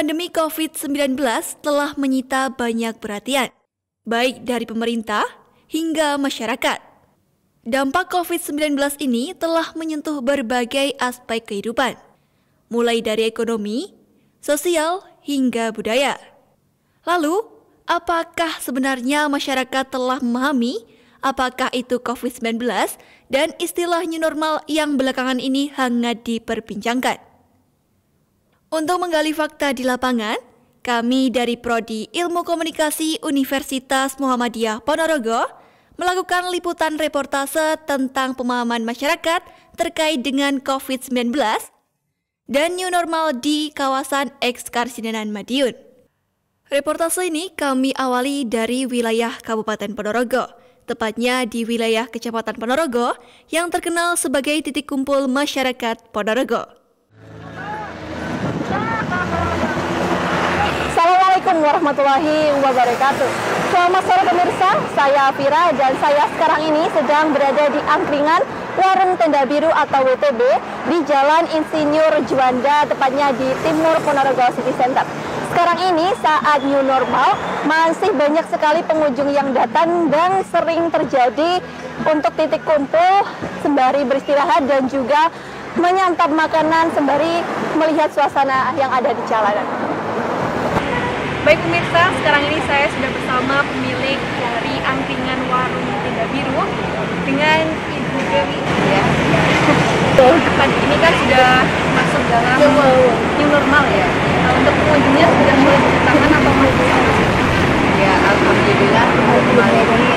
pandemi COVID-19 telah menyita banyak perhatian, baik dari pemerintah hingga masyarakat. Dampak COVID-19 ini telah menyentuh berbagai aspek kehidupan, mulai dari ekonomi, sosial, hingga budaya. Lalu, apakah sebenarnya masyarakat telah memahami apakah itu COVID-19 dan istilah new normal yang belakangan ini hangat diperbincangkan? Untuk menggali fakta di lapangan, kami dari Prodi Ilmu Komunikasi Universitas Muhammadiyah Ponorogo melakukan liputan reportase tentang pemahaman masyarakat terkait dengan COVID-19 dan new normal di kawasan Ekskarsidenan Madiun. Reportase ini kami awali dari wilayah Kabupaten Ponorogo, tepatnya di wilayah Kecamatan Ponorogo yang terkenal sebagai titik kumpul masyarakat Ponorogo. Assalamualaikum warahmatullahi wabarakatuh. Selamat sore pemirsa, saya Vira dan saya sekarang ini sedang berada di angkringan Warung Tenda Biru atau WTB di Jalan Insinyur Juanda, tepatnya di Timur Ponorogo City Center. Sekarang ini saat new normal, masih banyak sekali pengunjung yang datang dan sering terjadi untuk titik kumpul sembari beristirahat dan juga menyantap makanan sembari melihat suasana yang ada di jalanan. Baik pemirsa, sekarang ini saya sudah bersama pemilik dari angkringan warung Tenda Biru dengan Ibu Dewi. Ya. Kan ini kan sudah masuk dalam new normal ya. Nah, untuk pengunjungnya sudah mulai berdatangan atau masih? Ya, alhamdulillah kembali ini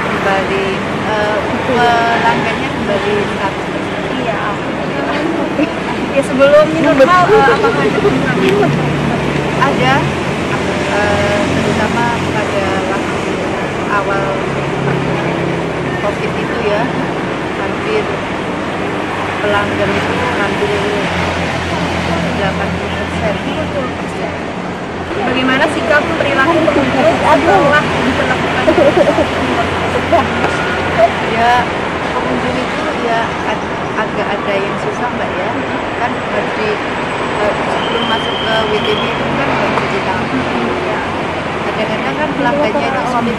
kembali uh, pelanggannya kembali 100%. Iya, alhamdulillah. ya sebelum new normal uh, apakah ada pengurangan? Ada terutama pada waktu awal COVID itu ya hampir pelanggan itu hampir 80 persen. Bagaimana sikap perilaku pengunjung setelah diberlakukan? Ya pengunjung itu ya ag agak ada yang susah mbak ya kan harus di uh, sebelum masuk ke WTB itu kan harus cuci tangan kadang-kadang kan pelanggannya itu sulit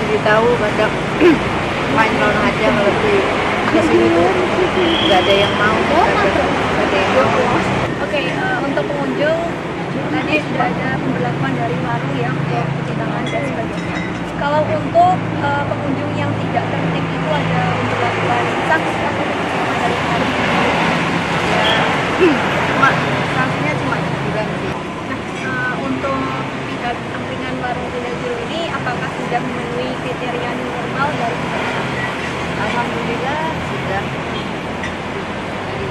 jadi tahu kadang main lawan aja di di sini tuh nggak ada yang mau. Nggak ada, ada yang mau. Oke, eh, untuk pengunjung tadi sudah ada pemberlakuan dari warung ya untuk cuci tangan dan sebagainya. Kalau untuk eh, pengunjung yang tidak tertib itu ada pemberlakuan sanksi atau kerjasama dari hari ya cuma sanksinya cuma teguran sih Nah, eh, untuk pihak angkringan warung Biru ini apakah sudah memenuhi kriteria normal dari pemerintah? Alhamdulillah sudah dari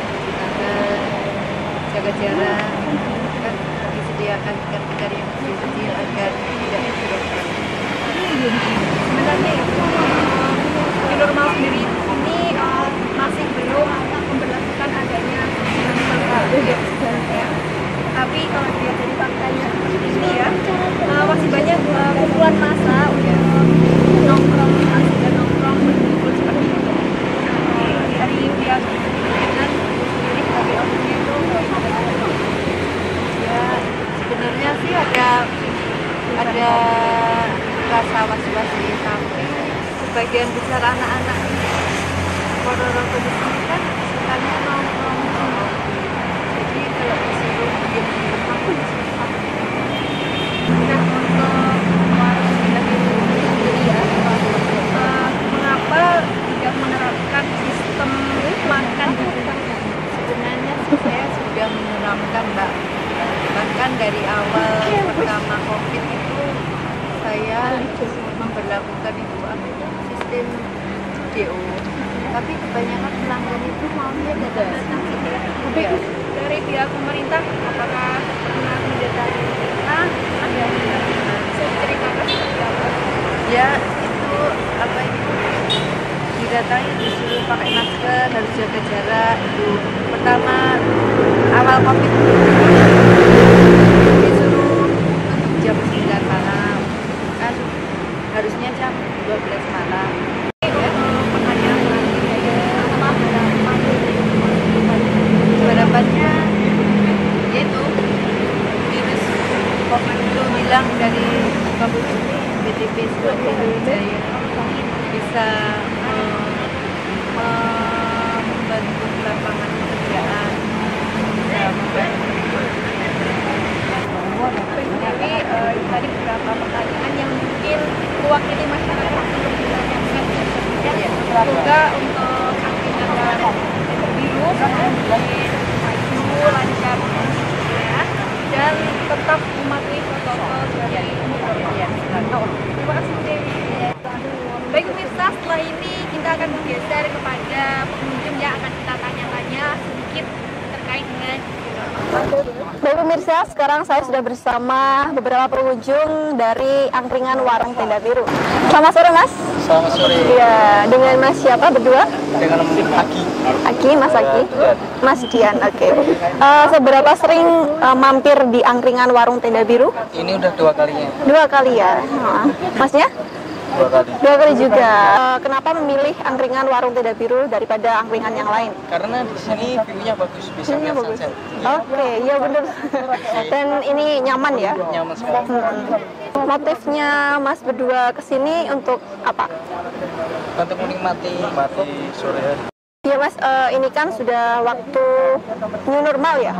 cuci tangan, jaga jarak, kan disediakan ikan-ikan yang kecil-kecil agar tidak terjebak. Sebenarnya itu eh, new normal sendiri ini eh, masih belum memperlakukan adanya ya. Tapi kalau dilihat dari faktanya seperti ini ya, eh, masih banyak eh, kumpulan massa untuk dan nongkrong sudah bersama beberapa pengunjung dari angkringan warung tenda biru. Selamat sore mas. Selamat sore Iya, dengan mas siapa berdua? dengan Aki. Aki, Mas Aki, Mas Dian. Oke. Eh, seberapa sering eh, mampir di angkringan warung tenda biru? Ini udah dua kalinya, Dua kali ya. Masnya? Dua kali. Dua kali juga. Eh, kenapa memilih angkringan warung tenda biru daripada angkringan yang lain? Karena di sini view-nya bagus, bisa lihat bagus. sunset. Oke, iya benar. Dan ini nyaman ya. Nyaman sekali. Motifnya Mas berdua ke sini untuk apa? Untuk menikmati mati sore hari. Ya Mas, eh, ini kan sudah waktu new normal ya.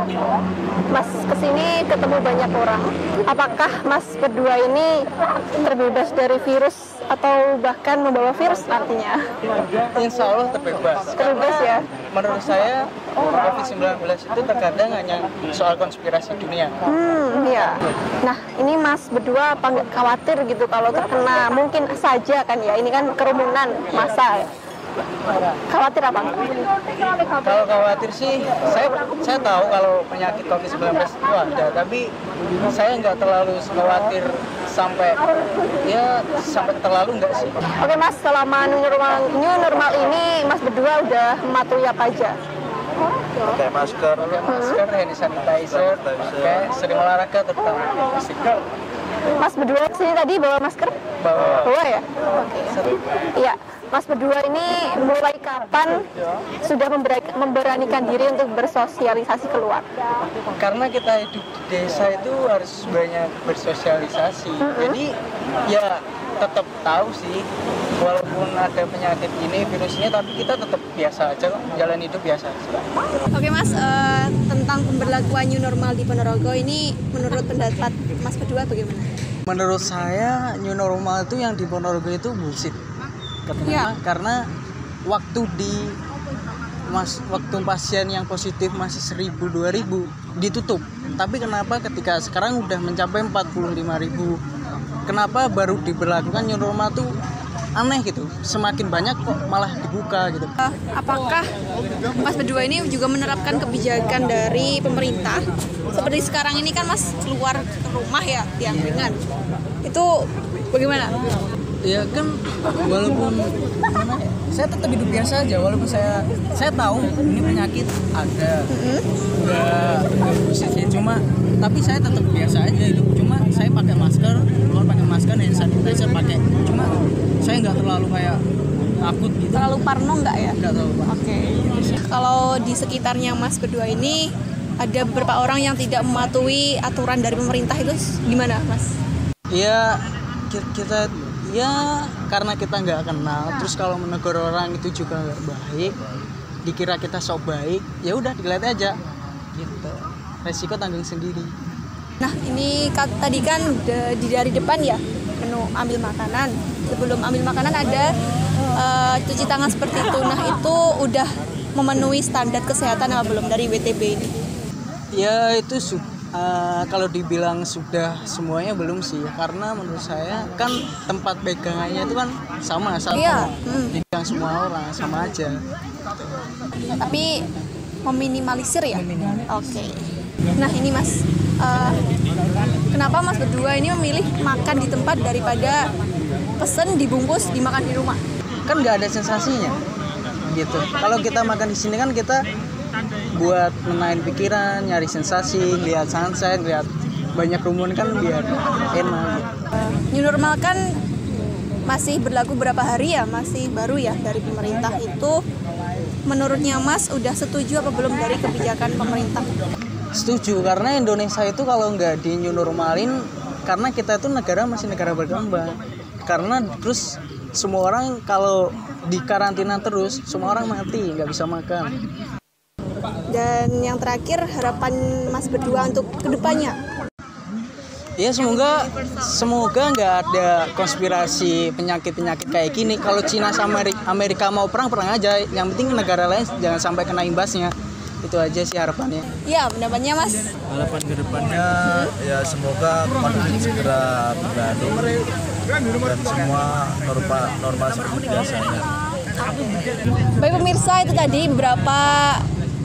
Mas ke sini ketemu banyak orang. Apakah Mas berdua ini terbebas dari virus atau bahkan membawa virus nantinya? Insya Allah terbebas. Terbebas ya. Menurut saya COVID-19 itu terkadang hanya soal konspirasi dunia. Hmm, ya. Nah, ini Mas berdua apa nggak khawatir gitu kalau terkena mungkin saja kan ya. Ini kan kerumunan massa ya. Khawatir apa? Kalau khawatir sih, saya saya tahu kalau penyakit COVID-19 itu ada, tapi saya nggak terlalu khawatir sampai ya sampai terlalu nggak sih. Oke Mas, selama new normal, new normal ini Mas berdua udah mematuhi apa aja? pakai masker, pakai masker, hand sanitizer, pakai sering olahraga terutama fisik. Mas berdua sini tadi bawa masker? Bawa Bawa ya? Oke. Iya, Mas berdua ini mulai kapan sudah membera- memberanikan diri untuk bersosialisasi keluar? karena kita hidup di desa itu harus banyak bersosialisasi. Jadi ya tetap tahu sih walaupun ada penyakit ini virus ini tapi kita tetap biasa aja kok jalan hidup biasa aja. Oke Mas, eh, tentang pemberlakuan new normal di Ponorogo ini menurut pendapat Mas berdua bagaimana? Menurut saya new normal itu yang di Ponorogo itu bullshit. Kenapa? Ya. Karena waktu di mas waktu pasien yang positif masih 1000 2000 ditutup. Tapi kenapa ketika sekarang udah mencapai 45.000 kenapa baru diberlakukan new normal tuh aneh gitu. Semakin banyak kok malah dibuka gitu. Eh, apakah Mas berdua ini juga menerapkan kebijakan dari pemerintah? Seperti sekarang ini kan Mas keluar ke rumah ya di angkringan. Itu bagaimana? Ya kan walaupun gimana ya, saya tetap hidup biasa aja walaupun saya saya tahu ini penyakit ada nggak nggak sih cuma tapi saya tetap biasa aja hidup cuma saya pakai masker keluar pakai masker hand sanitizer pakai cuma saya nggak terlalu kayak takut gitu Terlalu parno nggak ya? nggak tahu Pak. Oke. Kalau di sekitarnya Mas berdua ini ada beberapa orang yang tidak mematuhi aturan dari pemerintah itu gimana Mas? ya ki- kita ya karena kita nggak kenal terus kalau menegur orang itu juga nggak baik dikira kita sok baik ya udah dilihat aja gitu resiko tanggung sendiri Nah ini tadi kan di dari depan ya menu ambil makanan. Sebelum ambil makanan ada eh, cuci tangan seperti itu. Nah itu udah memenuhi standar kesehatan apa belum dari WTB ini? ya itu su- eh, kalau dibilang sudah semuanya belum sih karena menurut saya kan tempat pegangannya itu kan sama satu Iya, hmm. semua orang sama aja Tapi meminimalisir ya. Oke. Nah ini Mas, eh, kenapa Mas berdua ini memilih makan di tempat daripada pesen dibungkus dimakan di rumah? kan nggak ada sensasinya gitu kalau kita makan di sini kan kita buat menahan pikiran nyari sensasi lihat sunset lihat banyak rumun kan biar enak. New normal kan masih berlaku berapa hari ya, masih baru ya dari pemerintah itu. Menurutnya Mas udah setuju apa belum dari kebijakan pemerintah? setuju karena Indonesia itu kalau nggak di new normalin karena kita itu negara masih negara berkembang karena terus semua orang kalau di karantina terus semua orang mati nggak bisa makan Dan yang terakhir harapan Mas berdua untuk ke depannya. ya semoga semoga nggak ada konspirasi penyakit penyakit kayak gini kalau Cina sama Ameri- Amerika mau perang perang aja yang penting negara lain jangan sampai kena imbasnya itu aja sih harapannya Iya, pendapatnya Mas. harapan ke depannya ya semoga konflik segera berlalu dan semua norma norma seperti biasanya. Baik pemirsa, itu tadi beberapa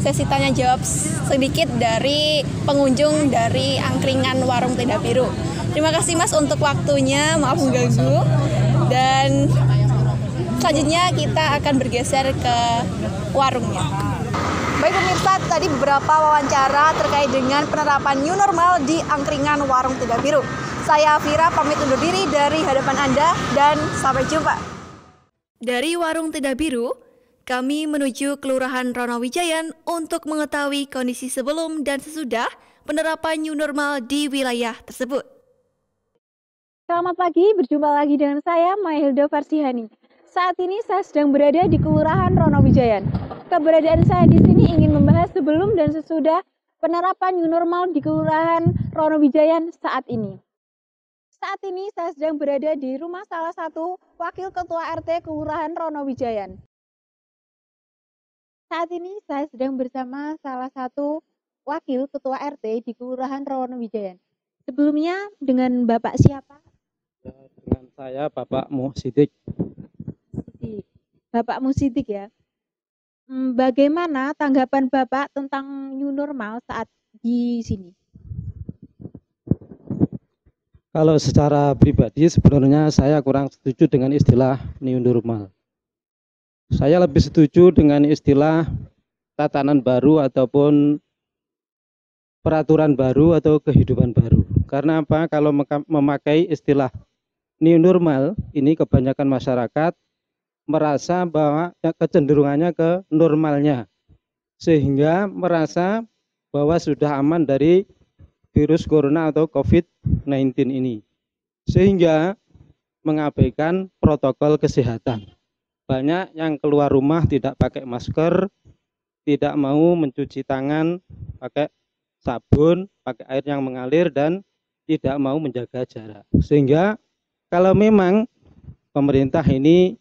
sesi tanya jawab sedikit dari pengunjung dari angkringan warung tenda biru. Terima kasih Mas untuk waktunya, maaf mengganggu. Dan selanjutnya kita akan bergeser ke warungnya. Baik pemirsa, tadi beberapa wawancara terkait dengan penerapan new normal di angkringan warung tenda biru. Saya Vira pamit undur diri dari hadapan Anda dan sampai jumpa. Dari Warung Tenda Biru, kami menuju Kelurahan Ronowijayan untuk mengetahui kondisi sebelum dan sesudah penerapan new normal di wilayah tersebut. Selamat pagi, berjumpa lagi dengan saya Maihilda Farsihani. Saat ini saya sedang berada di Kelurahan Ronowijayan. Keberadaan saya di sini ingin membahas sebelum dan sesudah penerapan new normal di Kelurahan Ronowijayan saat ini. Saat ini saya sedang berada di rumah salah satu Wakil Ketua RT Kelurahan Ronowijayan. Saat ini saya sedang bersama salah satu Wakil Ketua RT di Kelurahan Ronowijayan. Sebelumnya dengan Bapak siapa? dengan saya Bapak Muhsidik. Sidik. Bapak Musidik ya. Hmm, Bagaimana tanggapan Bapak tentang new normal saat di sini? Kalau secara pribadi sebenarnya saya kurang setuju dengan istilah new normal. Saya lebih setuju dengan istilah tatanan baru ataupun peraturan baru atau kehidupan baru. Karena apa? Kalau memakai istilah new normal, ini kebanyakan masyarakat merasa bahwa ya, kecenderungannya ke normalnya. Sehingga merasa bahwa sudah aman dari virus corona atau COVID-19 ini. Sehingga mengabaikan protokol kesehatan. Banyak yang keluar rumah tidak pakai masker, tidak mau mencuci tangan pakai sabun, pakai air yang mengalir dan tidak mau menjaga jarak. Sehingga kalau memang pemerintah ini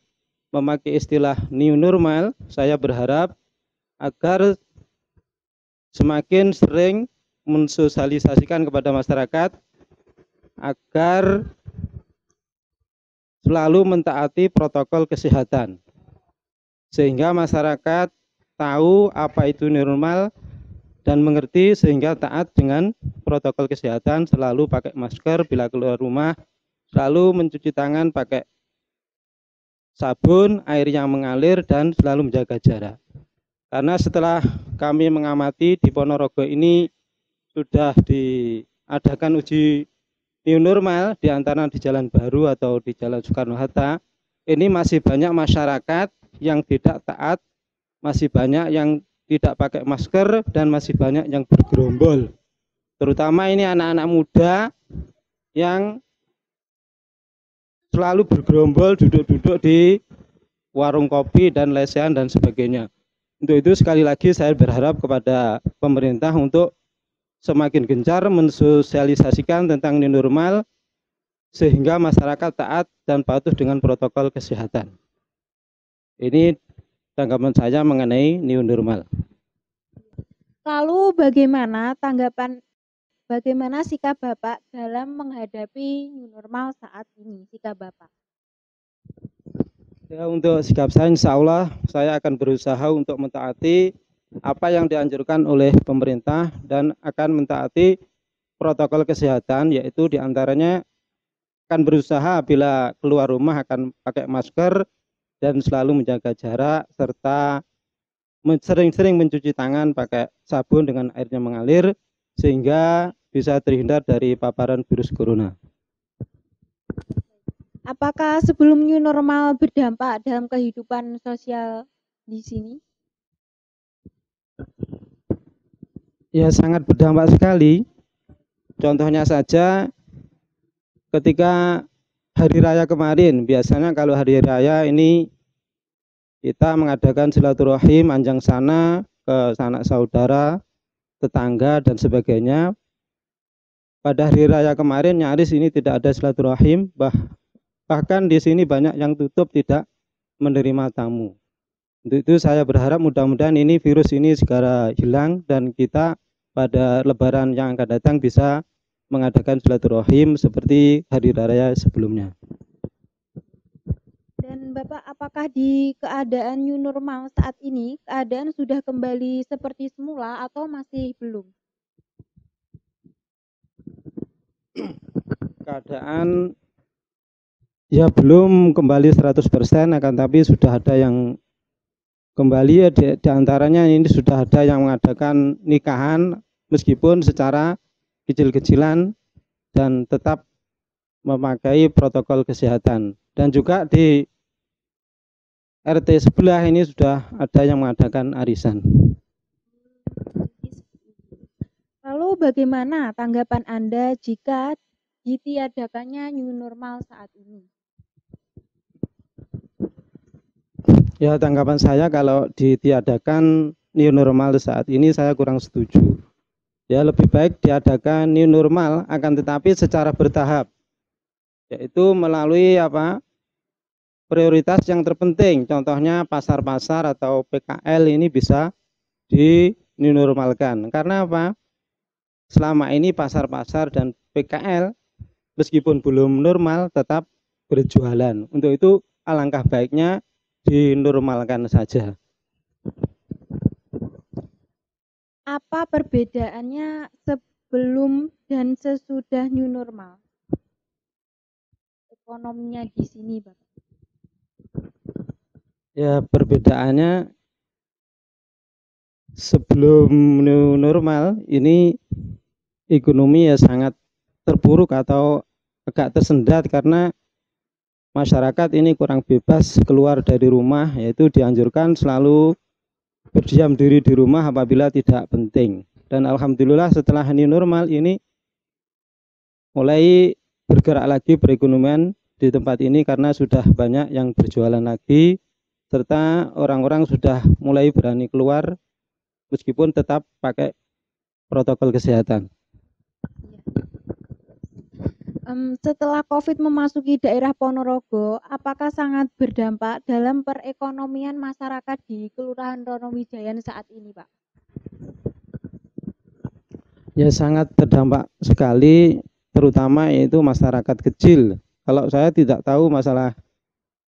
memakai istilah new normal, saya berharap agar semakin sering mensosialisasikan kepada masyarakat agar selalu mentaati protokol kesehatan sehingga masyarakat tahu apa itu normal dan mengerti sehingga taat dengan protokol kesehatan selalu pakai masker bila keluar rumah selalu mencuci tangan pakai sabun air yang mengalir dan selalu menjaga jarak. Karena setelah kami mengamati di Ponorogo ini sudah diadakan uji new normal di antara di Jalan Baru atau di Jalan Soekarno Hatta ini masih banyak masyarakat yang tidak taat masih banyak yang tidak pakai masker dan masih banyak yang bergerombol. Terutama ini anak-anak muda yang selalu bergerombol duduk-duduk di warung kopi dan lesehan dan sebagainya. Untuk itu sekali lagi saya berharap kepada pemerintah untuk semakin gencar mensosialisasikan tentang new normal sehingga masyarakat taat dan patuh dengan protokol kesehatan. Ini tanggapan saya mengenai new normal. Lalu bagaimana tanggapan bagaimana sikap Bapak dalam menghadapi new normal saat ini? Sikap Bapak. Ya, untuk sikap saya insya Allah saya akan berusaha untuk mentaati apa yang dianjurkan oleh pemerintah dan akan mentaati protokol kesehatan yaitu di antaranya akan berusaha bila keluar rumah akan pakai masker dan selalu menjaga jarak serta sering-sering mencuci tangan pakai sabun dengan airnya mengalir sehingga bisa terhindar dari paparan virus corona. Apakah sebelum new normal berdampak dalam kehidupan sosial di sini? Ya sangat berdampak sekali. Contohnya saja ketika hari raya kemarin biasanya kalau hari raya ini kita mengadakan silaturahim anjang sana ke sanak saudara tetangga dan sebagainya pada hari raya kemarin nyaris ini tidak ada silaturahim bah bahkan di sini banyak yang tutup tidak menerima tamu untuk itu saya berharap mudah-mudahan ini virus ini segera hilang dan kita pada lebaran yang akan datang bisa mengadakan silaturahim seperti hari raya sebelumnya. Dan Bapak, apakah di keadaan new normal saat ini keadaan sudah kembali seperti semula atau masih belum? Keadaan ya belum kembali 100% akan tapi sudah ada yang kembali ya di, di antaranya ini sudah ada yang mengadakan nikahan meskipun secara kecil-kecilan dan tetap memakai protokol kesehatan dan juga di RT sebelah ini sudah ada yang mengadakan arisan. Lalu bagaimana tanggapan Anda jika ditiadakannya new normal saat ini? Ya tanggapan saya kalau ditiadakan new normal saat ini saya kurang setuju. Ya lebih baik diadakan new normal akan tetapi secara bertahap. Yaitu melalui apa? prioritas yang terpenting. Contohnya pasar-pasar atau PKL ini bisa di new normalkan. Karena apa? Selama ini pasar-pasar dan PKL meskipun belum normal tetap berjualan. Untuk itu alangkah baiknya dinormalkan saja. Apa perbedaannya sebelum dan sesudah new normal? Ekonominya di sini, Bapak. Ya, perbedaannya sebelum new normal ini ekonomi ya sangat terpuruk atau agak tersendat karena masyarakat ini kurang bebas keluar dari rumah yaitu dianjurkan selalu berdiam diri di rumah apabila tidak penting. Dan alhamdulillah setelah ini normal ini mulai bergerak lagi perekonomian di tempat ini karena sudah banyak yang berjualan lagi serta orang-orang sudah mulai berani keluar meskipun tetap pakai protokol kesehatan um, setelah COVID memasuki daerah Ponorogo, apakah sangat berdampak dalam perekonomian masyarakat di Kelurahan Ronowijayan saat ini, Pak? Ya sangat berdampak sekali, terutama yaitu masyarakat kecil. Kalau saya tidak tahu masalah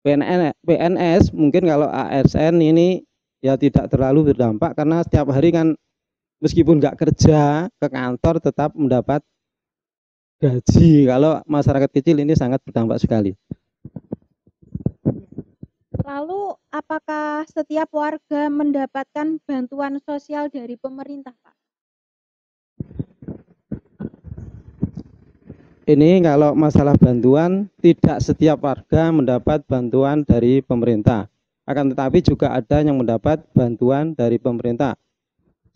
PNN, PNS, mungkin kalau ASN ini ya tidak terlalu berdampak karena setiap hari kan meskipun nggak kerja ke kantor tetap mendapat gaji. Kalau masyarakat kecil ini sangat berdampak sekali. Lalu apakah setiap warga mendapatkan bantuan sosial dari pemerintah, Pak? Ini kalau masalah bantuan tidak setiap warga mendapat bantuan dari pemerintah. Akan tetapi juga ada yang mendapat bantuan dari pemerintah.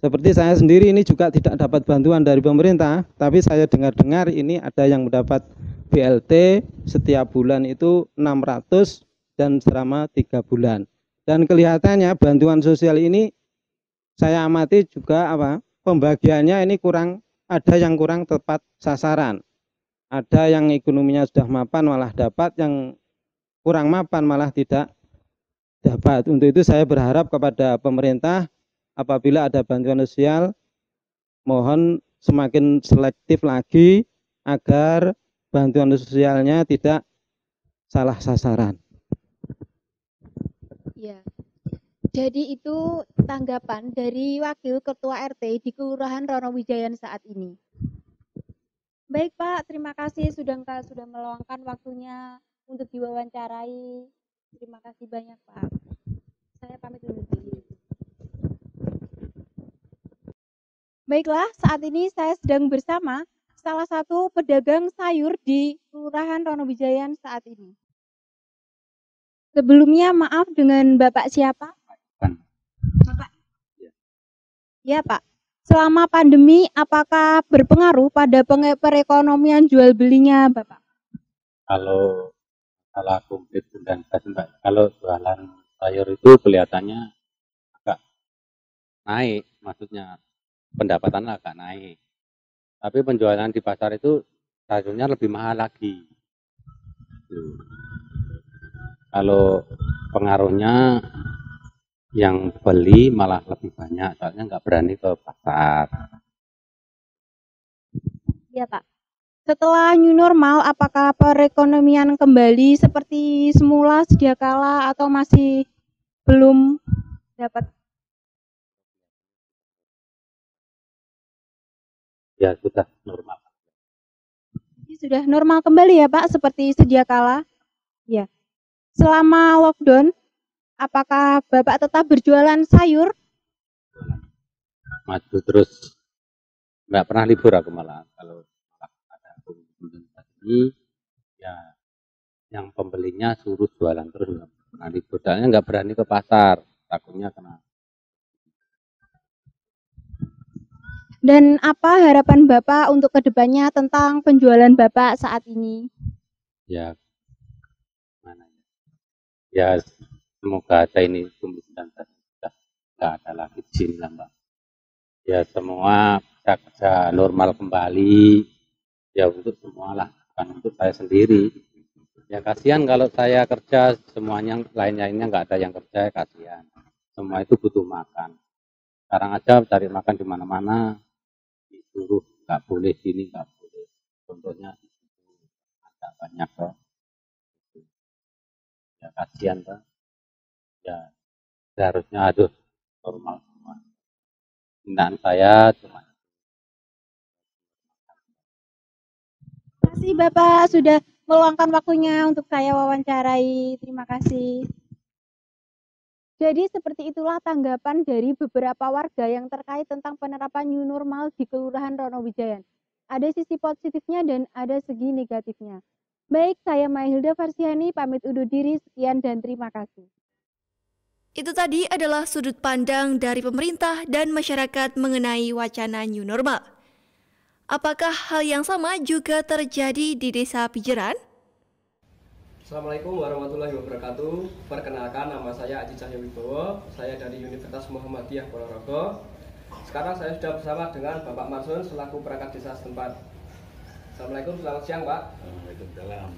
Seperti saya sendiri ini juga tidak dapat bantuan dari pemerintah, tapi saya dengar-dengar ini ada yang mendapat BLT setiap bulan itu 600 dan selama tiga bulan. Dan kelihatannya bantuan sosial ini saya amati juga apa pembagiannya ini kurang ada yang kurang tepat sasaran. Ada yang ekonominya sudah mapan malah dapat, yang kurang mapan malah tidak dapat. Untuk itu saya berharap kepada pemerintah apabila ada bantuan sosial mohon semakin selektif lagi agar bantuan sosialnya tidak salah sasaran. Ya. Jadi itu tanggapan dari Wakil Ketua RT di Kelurahan Ronowijayan saat ini. Baik Pak, terima kasih sudah sudah meluangkan waktunya untuk diwawancarai. Terima kasih banyak Pak. Saya pamit dulu. Baiklah, saat ini saya sedang bersama salah satu pedagang sayur di Kelurahan Ronowijayan saat ini. Sebelumnya maaf dengan Bapak siapa? Bapak. Ya Pak. Selama pandemi apakah berpengaruh pada perekonomian jual belinya Bapak? kalau salah komplit dan mbak kalau jualan sayur itu kelihatannya agak naik maksudnya pendapatan agak naik tapi penjualan di pasar itu sayurnya lebih mahal lagi kalau pengaruhnya yang beli malah lebih banyak soalnya nggak berani ke pasar Iya Pak. Setelah new normal, apakah perekonomian kembali seperti semula sedia kala atau masih belum dapat? Ya sudah normal Jadi sudah normal kembali ya Pak, seperti sedia kala? Ya. Selama lockdown, apakah Bapak tetap berjualan sayur? maju terus nggak pernah libur aku malah kalau ada kunjungan ini ya yang pembelinya suruh jualan terus nggak pernah libur soalnya nggak berani ke pasar takutnya kena Dan apa harapan Bapak untuk ke depannya tentang penjualan Bapak saat ini? ya mana ya? Ya semoga ada ini tumbuh dan nggak ada lagi sini lah ya semua bisa kerja normal kembali. Ya untuk semua lah bukan untuk saya sendiri. Ya kasihan kalau saya kerja semuanya lain lainnya nggak ada yang kerja kasihan. Semua itu butuh makan. Sekarang aja cari makan di mana disuruh nggak boleh sini nggak boleh. Contohnya ada banyak loh ya kasihan tuh ya seharusnya aduh normal semua. Hinaan saya cuma Terima kasih Bapak sudah meluangkan waktunya untuk saya wawancarai. Terima kasih. Jadi seperti itulah tanggapan dari beberapa warga yang terkait tentang penerapan new normal di Kelurahan Ronowijayan. Ada sisi positifnya dan ada segi negatifnya. Baik, saya Mahilda Farsiani pamit undur diri. Sekian dan terima kasih. Itu tadi adalah sudut pandang dari pemerintah dan masyarakat mengenai wacana new normal. Apakah hal yang sama juga terjadi di Desa Pijeran? Assalamualaikum warahmatullahi wabarakatuh. Perkenalkan nama saya Aji Cahyo Wibowo. Saya dari Universitas Muhammadiyah Ponorogo. Sekarang saya sudah bersama dengan Bapak Marsun selaku perangkat desa setempat. Assalamualaikum, selamat siang Pak. Waalaikumsalam.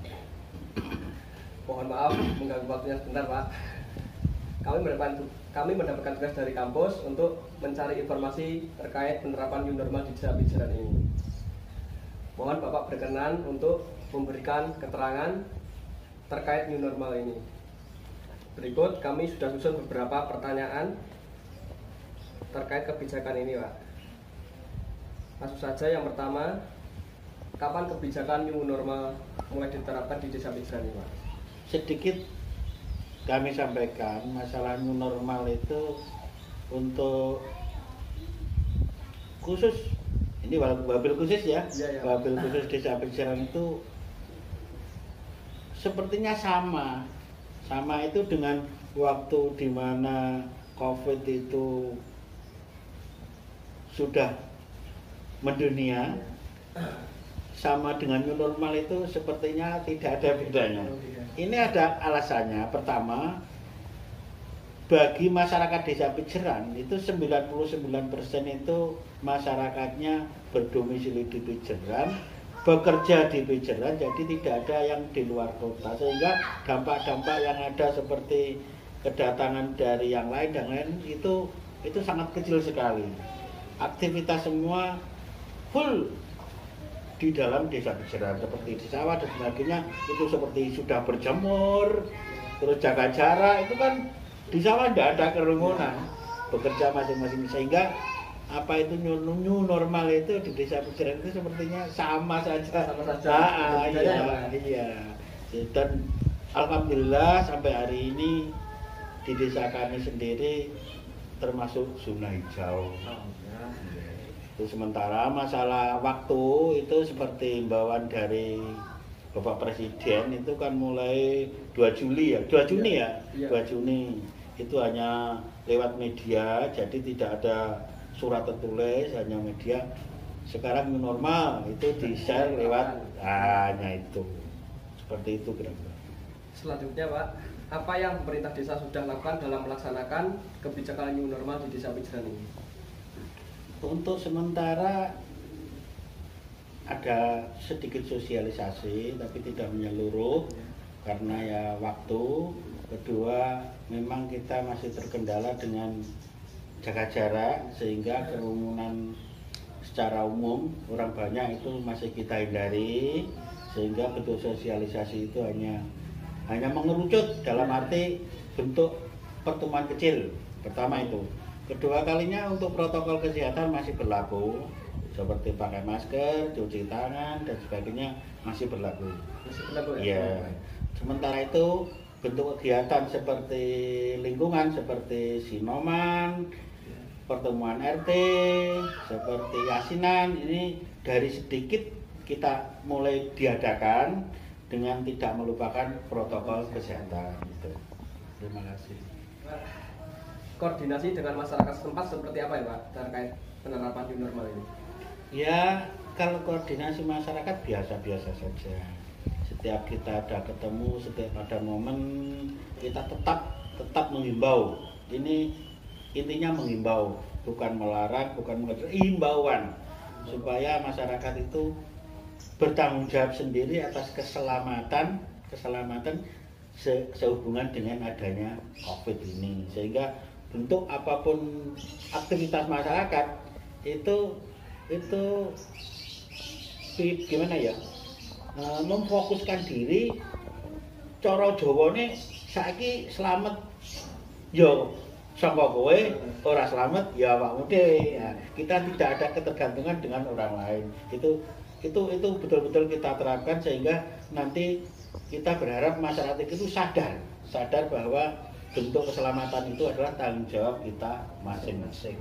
Mohon maaf mengganggu waktunya sebentar Pak. Kami mendapatkan kami mendapatkan tugas dari kampus untuk mencari informasi terkait penerapan new normal di desa Pijeran ini. Mohon Bapak berkenan untuk memberikan keterangan terkait new normal ini. Berikut kami sudah susun beberapa pertanyaan terkait kebijakan ini, Pak. Langsung saja yang pertama, kapan kebijakan new normal mulai diterapkan di Desa Pijeran ini, Pak? sedikit kami sampaikan masalah new normal itu untuk khusus ini wabil khusus ya Iya, iya. wabil khusus desa Pikiran itu sepertinya sama. Sama itu dengan waktu di mana covid itu sudah mendunia. Sama dengan new normal itu sepertinya tidak ada bedanya. Ini ada alasannya. Pertama, bagi masyarakat desa Pijeran itu 99% itu masyarakatnya berdomisili di Pijeran, bekerja di Pijeran, jadi tidak ada yang di luar kota. Sehingga dampak-dampak yang ada seperti kedatangan dari yang lain dan lain itu itu sangat kecil sekali. Aktivitas semua full di dalam desa Pijeran seperti di sawah dan sebagainya itu seperti sudah berjemur terus jaga jarak itu kan di sawah tidak ada kerumunan bekerja masing-masing sehingga apa itu new, new normal itu di desa Pijeran itu sepertinya sama saja. Sama saja. Ah, ah, iya, ya, iya. Dan alhamdulillah sampai hari ini di desa kami sendiri termasuk zona hijau. Itu sementara masalah waktu itu seperti imbauan dari Bapak Presiden itu kan mulai 2 Juli ya, 2 Juni ya, Iya. 2 Juni. Itu hanya lewat media, jadi tidak ada surat tertulis, hanya media. Sekarang normal itu di share lewat hanya itu. seperti itu kira-kira Selanjutnya Pak, apa yang pemerintah desa sudah lakukan dalam melaksanakan kebijakan new normal di desa Pijeran ini? untuk sementara ada sedikit sosialisasi tapi tidak menyeluruh karena ya waktu kedua memang kita masih terkendala dengan jaga jarak sehingga kerumunan secara umum orang banyak itu masih kita hindari sehingga bentuk sosialisasi itu hanya hanya mengerucut dalam arti bentuk pertemuan kecil pertama itu kedua kalinya untuk protokol kesehatan masih berlaku seperti pakai masker, cuci tangan dan sebagainya masih berlaku. Masih berlaku ya? Iya. Sementara itu bentuk kegiatan seperti lingkungan seperti sinoman, pertemuan RT, seperti yasinan ini dari sedikit kita mulai diadakan dengan tidak melupakan protokol kesehatan. Gitu. Terima kasih. Koordinasi dengan masyarakat setempat seperti apa ya Pak terkait penerapan new normal ini? Ya, kalau koordinasi masyarakat biasa-biasa saja. Setiap kita ada ketemu, setiap ada momen kita tetap tetap menghimbau. Ini intinya menghimbau, bukan melarang, bukan mengajar, himbauan supaya masyarakat itu bertanggung jawab sendiri atas keselamatan keselamatan se sehubungan dengan adanya COVID ini. Sehingga bentuk apa pun aktivitas masyarakat itu itu gimana ya e, memfokuskan diri coro Jawane saiki selamat. Yo sangka kowe ora selamat ya awakmu dhewe ya, kita tidak ada ketergantungan dengan orang lain itu itu itu betul-betul kita terapkan sehingga nanti kita berharap masyarakat itu sadar sadar bahwa bentuk keselamatan itu adalah tanggung jawab kita masing-masing.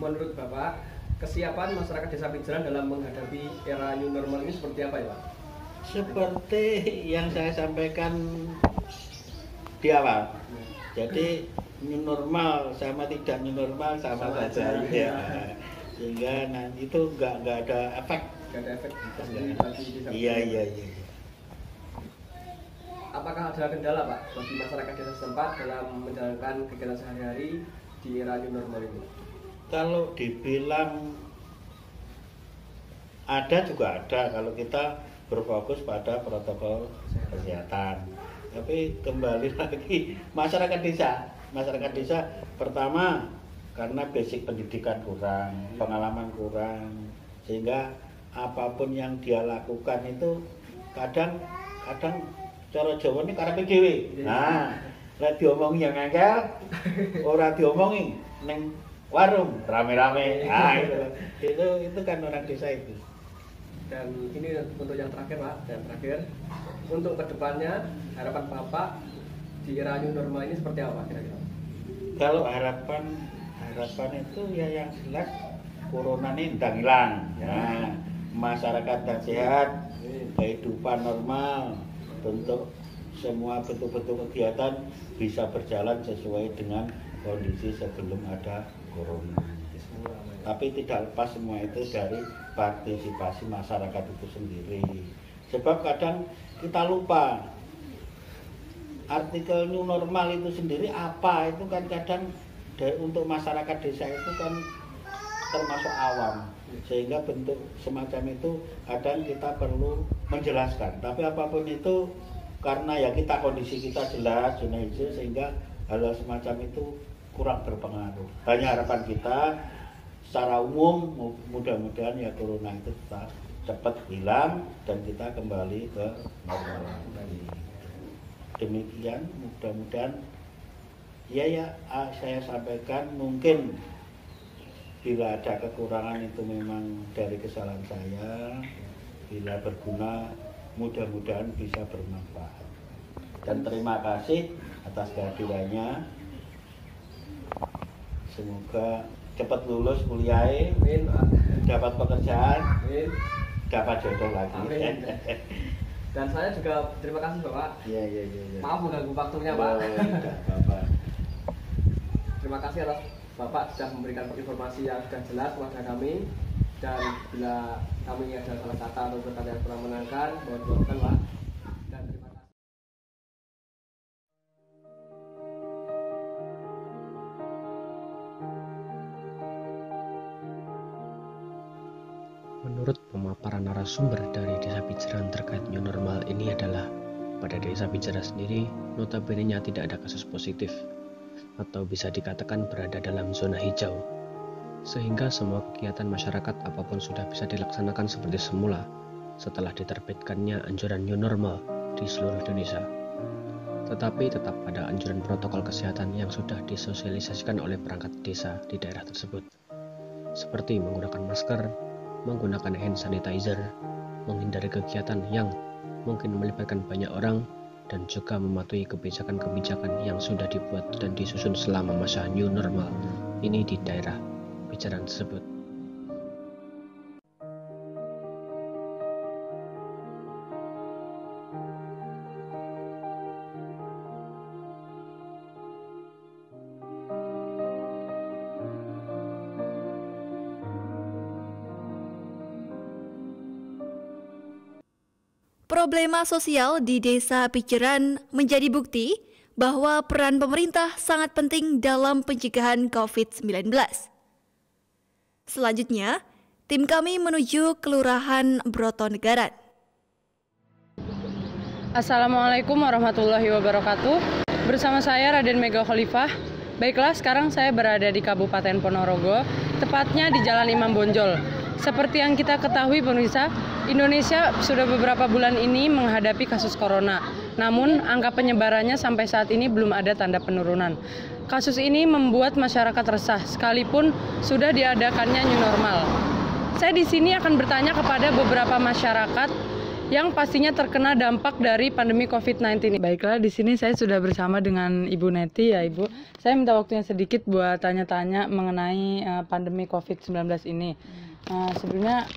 Menurut Bapak, kesiapan masyarakat Desa Pijeran dalam menghadapi era new normal ini seperti apa ya Pak? Seperti yang saya sampaikan di awal. Jadi new normal sama tidak new normal sama, Sama saja aja. ya. Sehingga nanti itu nggak nggak ada efek. Gak ada efek Iya Pijeran. iya iya. Apakah ada kendala Pak bagi masyarakat desa setempat dalam menjalankan kegiatan sehari-hari di era new normal ini? Kalau dibilang ada juga ada kalau kita berfokus pada protokol kesehatan. Tapi kembali lagi masyarakat desa, masyarakat desa pertama karena basic pendidikan kurang, pengalaman kurang, sehingga apa pun yang dia lakukan itu kadang kadang cara Jawa ini karepe dhewe. Nah, lek diomongi yang ngangkel, ora diomongi neng warung rame-rame. Nah, itu, itu itu kan orang desa itu. Dan ini untuk yang terakhir Pak, dan terakhir untuk ke depannya harapan Bapak di era new normal ini seperti apa kira-kira? Kalau harapan harapan itu ya yang jelas corona ini udah hilang. Ya, masyarakat dan sehat, kehidupan normal, bentuk semua bentuk-bentuk kegiatan bisa berjalan sesuai dengan kondisi sebelum ada corona. Tapi tidak lepas semua itu dari partisipasi masyarakat itu sendiri. Sebab kadang kita lupa. Artikel new normal itu sendiri apa? Itu kan kadang da- untuk masyarakat desa itu kan termasuk awam. Sehingga bentuk semacam itu kadang kita perlu menjelaskan. Tapi apa pun itu karena ya kita kondisi kita jelas zona hijau sehingga hal-hal semacam itu kurang berpengaruh. Hanya harapan kita secara umum mu- mudah-mudahan ya corona itu tetap cepat hilang dan kita kembali ke normal lagi. Demikian mudah-mudahan ya ya ah, saya sampaikan mungkin bila ada kekurangan itu memang dari kesalahan saya bila berguna mudah-mudahan bisa bermanfaat. Dan terima kasih atas kehadirannya. Semoga cepat lulus kuliah dapat pekerjaan. Dapat jodoh lagi Amin. Dan saya juga terima kasih Bapak. iya iya iya iya. Maaf mengganggu waktunya Oh, Pak. tidak apa-apa. Terima kasih atas Bapak sudah memberikan informasi yang sudah jelas kepada kami dan bila kami ada salah kata atau yang kurang menangkan mohon dimaafkan Pak Menurut pemaparan narasumber dari Desa Pijeran terkait new normal ini adalah pada Desa Pijeran sendiri notabene tidak ada kasus positif atau bisa dikatakan berada dalam zona hijau sehingga semua kegiatan masyarakat apa pun sudah bisa dilaksanakan seperti semula setelah diterbitkannya anjuran new normal di seluruh Indonesia. Tetapi tetap pada anjuran protokol kesehatan yang sudah disosialisasikan oleh perangkat desa di daerah tersebut. Seperti menggunakan masker, menggunakan hand sanitizer, menghindari kegiatan yang mungkin melibatkan banyak orang, dan juga mematuhi kebijakan-kebijakan yang sudah dibuat dan disusun selama masa new normal ini di daerah bicaraan tersebut. Problema sosial di Desa Piceran menjadi bukti bahwa peran pemerintah sangat penting dalam pencegahan COVID-19. Selanjutnya, tim kami menuju Kelurahan Brotonegara. Assalamualaikum warahmatullahi wabarakatuh. Bersama saya Raden Mega Khalifah. Baiklah, sekarang saya berada di Kabupaten Ponorogo, tepatnya di Jalan Imam Bonjol. Seperti yang kita ketahui pemirsa, Indonesia sudah beberapa bulan ini menghadapi kasus corona. Namun, angka penyebarannya sampai saat ini belum ada tanda penurunan. Kasus ini membuat masyarakat resah, sekalipun sudah diadakannya new normal. Saya di sini akan bertanya kepada beberapa masyarakat yang pastinya terkena dampak dari pandemi COVID-19. Baiklah, di sini saya sudah bersama dengan Ibu Neti ya Ibu. Saya minta waktunya sedikit buat tanya-tanya mengenai uh, pandemi COVID-19 ini. Uh, sebelumnya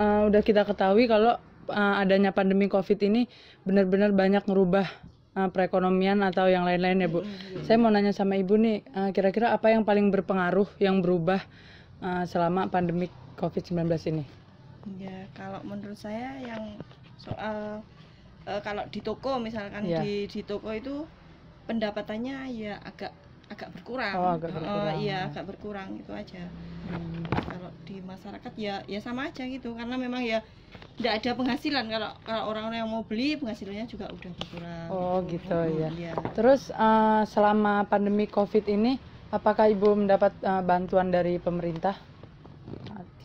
uh, udah kita ketahui kalau uh, adanya pandemi COVID ini benar-benar banyak merubah uh, perekonomian atau yang lain-lain ya Bu. Saya mau nanya sama Ibu nih, uh, kira-kira apa yang paling berpengaruh yang berubah uh, selama pandemi COVID-19 ini? Ya, kalau menurut saya yang soal uh, kalau di toko misalkan Ya. di di toko itu pendapatannya ya agak agak berkurang. Oh, agak berkurang. iya, agak berkurang itu aja. Hmm. Kalau di masyarakat ya ya sama aja gitu karena memang ya tidak ada penghasilan kalau kalau orang-orang yang mau beli penghasilannya juga udah berkurang. Oh gitu ya. Iya. Terus uh, selama pandemi COVID ini, apakah Ibu mendapat uh, bantuan dari pemerintah?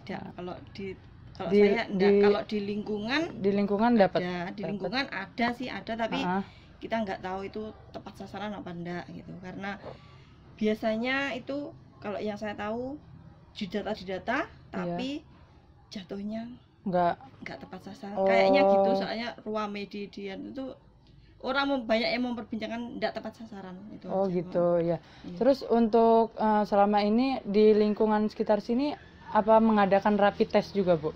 Tidak, kalau di kalau Di- saya enggak, di- kalau di lingkungan Di lingkungan dapat? ada, di lingkungan ada sih ada tapi Ah, kita nggak tahu itu tepat sasaran apa enggak gitu karena biasanya itu kalau yang saya tahu di data di data tapi jatuhnya Enggak. nggak tepat sasaran Oh. kayaknya gitu soalnya ruang median itu orang banyak yang memperbincangkan nggak tepat sasaran itu Oh aja. gitu ya. Iya. Terus untuk uh, selama ini di lingkungan sekitar sini apa mengadakan rapid test juga Bu?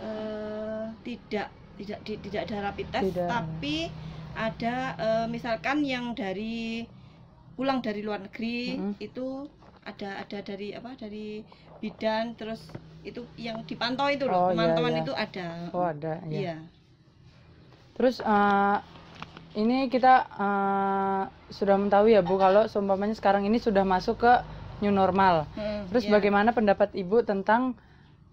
Eh, tidak tidak di- tidak ada rapid test Tidak. tapi ada eh, misalkan yang dari pulang dari luar negeri Mm-mm. itu ada ada dari apa dari bidan terus itu yang dipantau itu Oh, loh iya, pemantauan iya. itu ada Oh ada ya. iya Terus uh, ini kita uh, sudah mengetahui ya Bu kalau seumpamanya sekarang ini sudah masuk ke new normal. Hmm, Terus iya. bagaimana pendapat Ibu tentang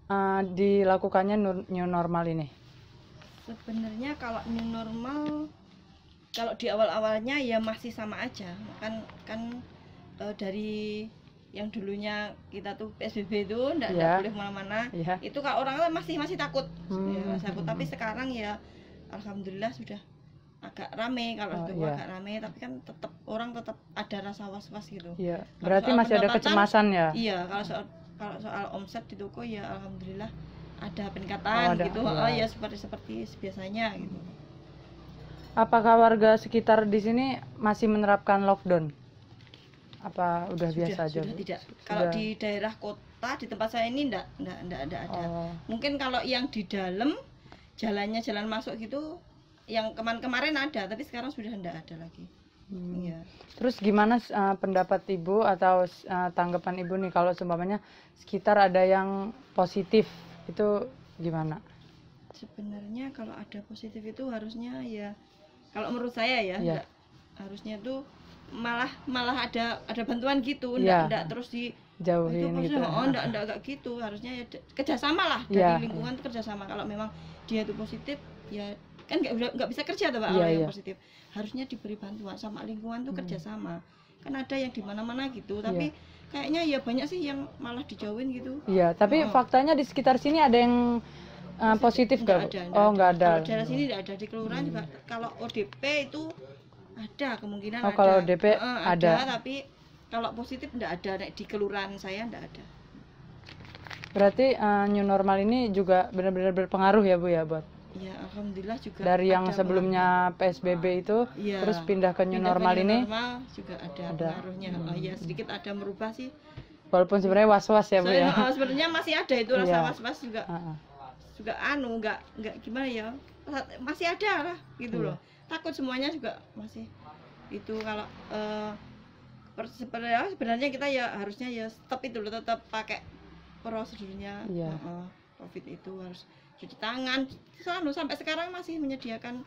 uh, dilakukannya new normal ini? sebenarnya kalau new normal kalau di awal-awalnya ya masih sama aja kan kan eh, dari yang dulunya kita tuh PSBB itu enggak Iya. boleh ke mana-mana Iya. itu kalau orang kan masih masih takut Hmm. ya, masih takut tapi sekarang ya alhamdulillah sudah agak rame kalau Oh, itu iya. agak rame tapi kan tetap orang tetap ada rasa was-was gitu Iya. Berarti masih ada kecemasan ya? iya kalau soal kalau soal omset di toko ya alhamdulillah ada peningkatan Oh, ada, gitu iya. oh ya seperti seperti biasanya gitu Apakah warga sekitar di sini masih menerapkan lockdown? Apa udah sudah, biasa aja? sudah tidak kalau Sudah. di daerah kota di tempat saya ini enggak enggak enggak, enggak ada Oh. mungkin kalau yang di dalam jalannya jalan masuk gitu yang kemarin-kemarin ada tapi sekarang sudah enggak ada lagi Hmm. Iya. Terus gimana uh, pendapat ibu atau uh, tanggapan ibu nih kalau seumpamanya sekitar ada yang positif itu gimana? Sebenarnya kalau ada positif itu harusnya ya kalau menurut saya ya Iya. nggak- harusnya tuh malah malah ada ada bantuan gitu Iya. enggak enggak terus di Jauhin itu gitu. oh enggak enggak enggak gitu harusnya ya kerjasama lah dari Iya, lingkungan tuh kerjasama kalau memang dia itu positif ya kan nggak nggak bisa kerja tuh pak Iya, orang yang iya. positif harusnya diberi bantuan sama lingkungan tuh Hmm. kerjasama kan ada yang di mana-mana gitu tapi kayaknya ya banyak sih yang malah dijauhin gitu Iya, tapi Oh. faktanya di sekitar sini ada yang uh, positif Nggak gak? ada, oh, nggak ada. Kalau daerah sini nggak ada di kelurahan juga. Kalau ODP itu ada kemungkinan Oh, ada. kalau ODP Eh, ada. tapi kalau positif nggak ada Nek, di kelurahan saya nggak ada. Berarti uh, new normal ini juga benar-benar berpengaruh ya Bu ya buat Ya alhamdulillah juga. dari yang ada sebelumnya PSBB itu Iya. terus pindah ke new Pindah ke normal new ini normal juga ada, Ada. pengaruhnya. Oh ya sedikit ada merubah sih. walaupun sebenarnya was-was ya Bu ya. Soalnya, oh, sebenarnya masih ada itu rasa Iya. was-was juga. Heeh. Juga anu nggak nggak gimana ya masih ada lah gitu Iya. loh takut semuanya juga masih itu kalau eh, per- sebenarnya sebenarnya kita ya harusnya ya stop itu loh tetap pakai prosedurnya Iya. Heeh, covid itu harus cuci tangan selalu sampai sekarang masih menyediakan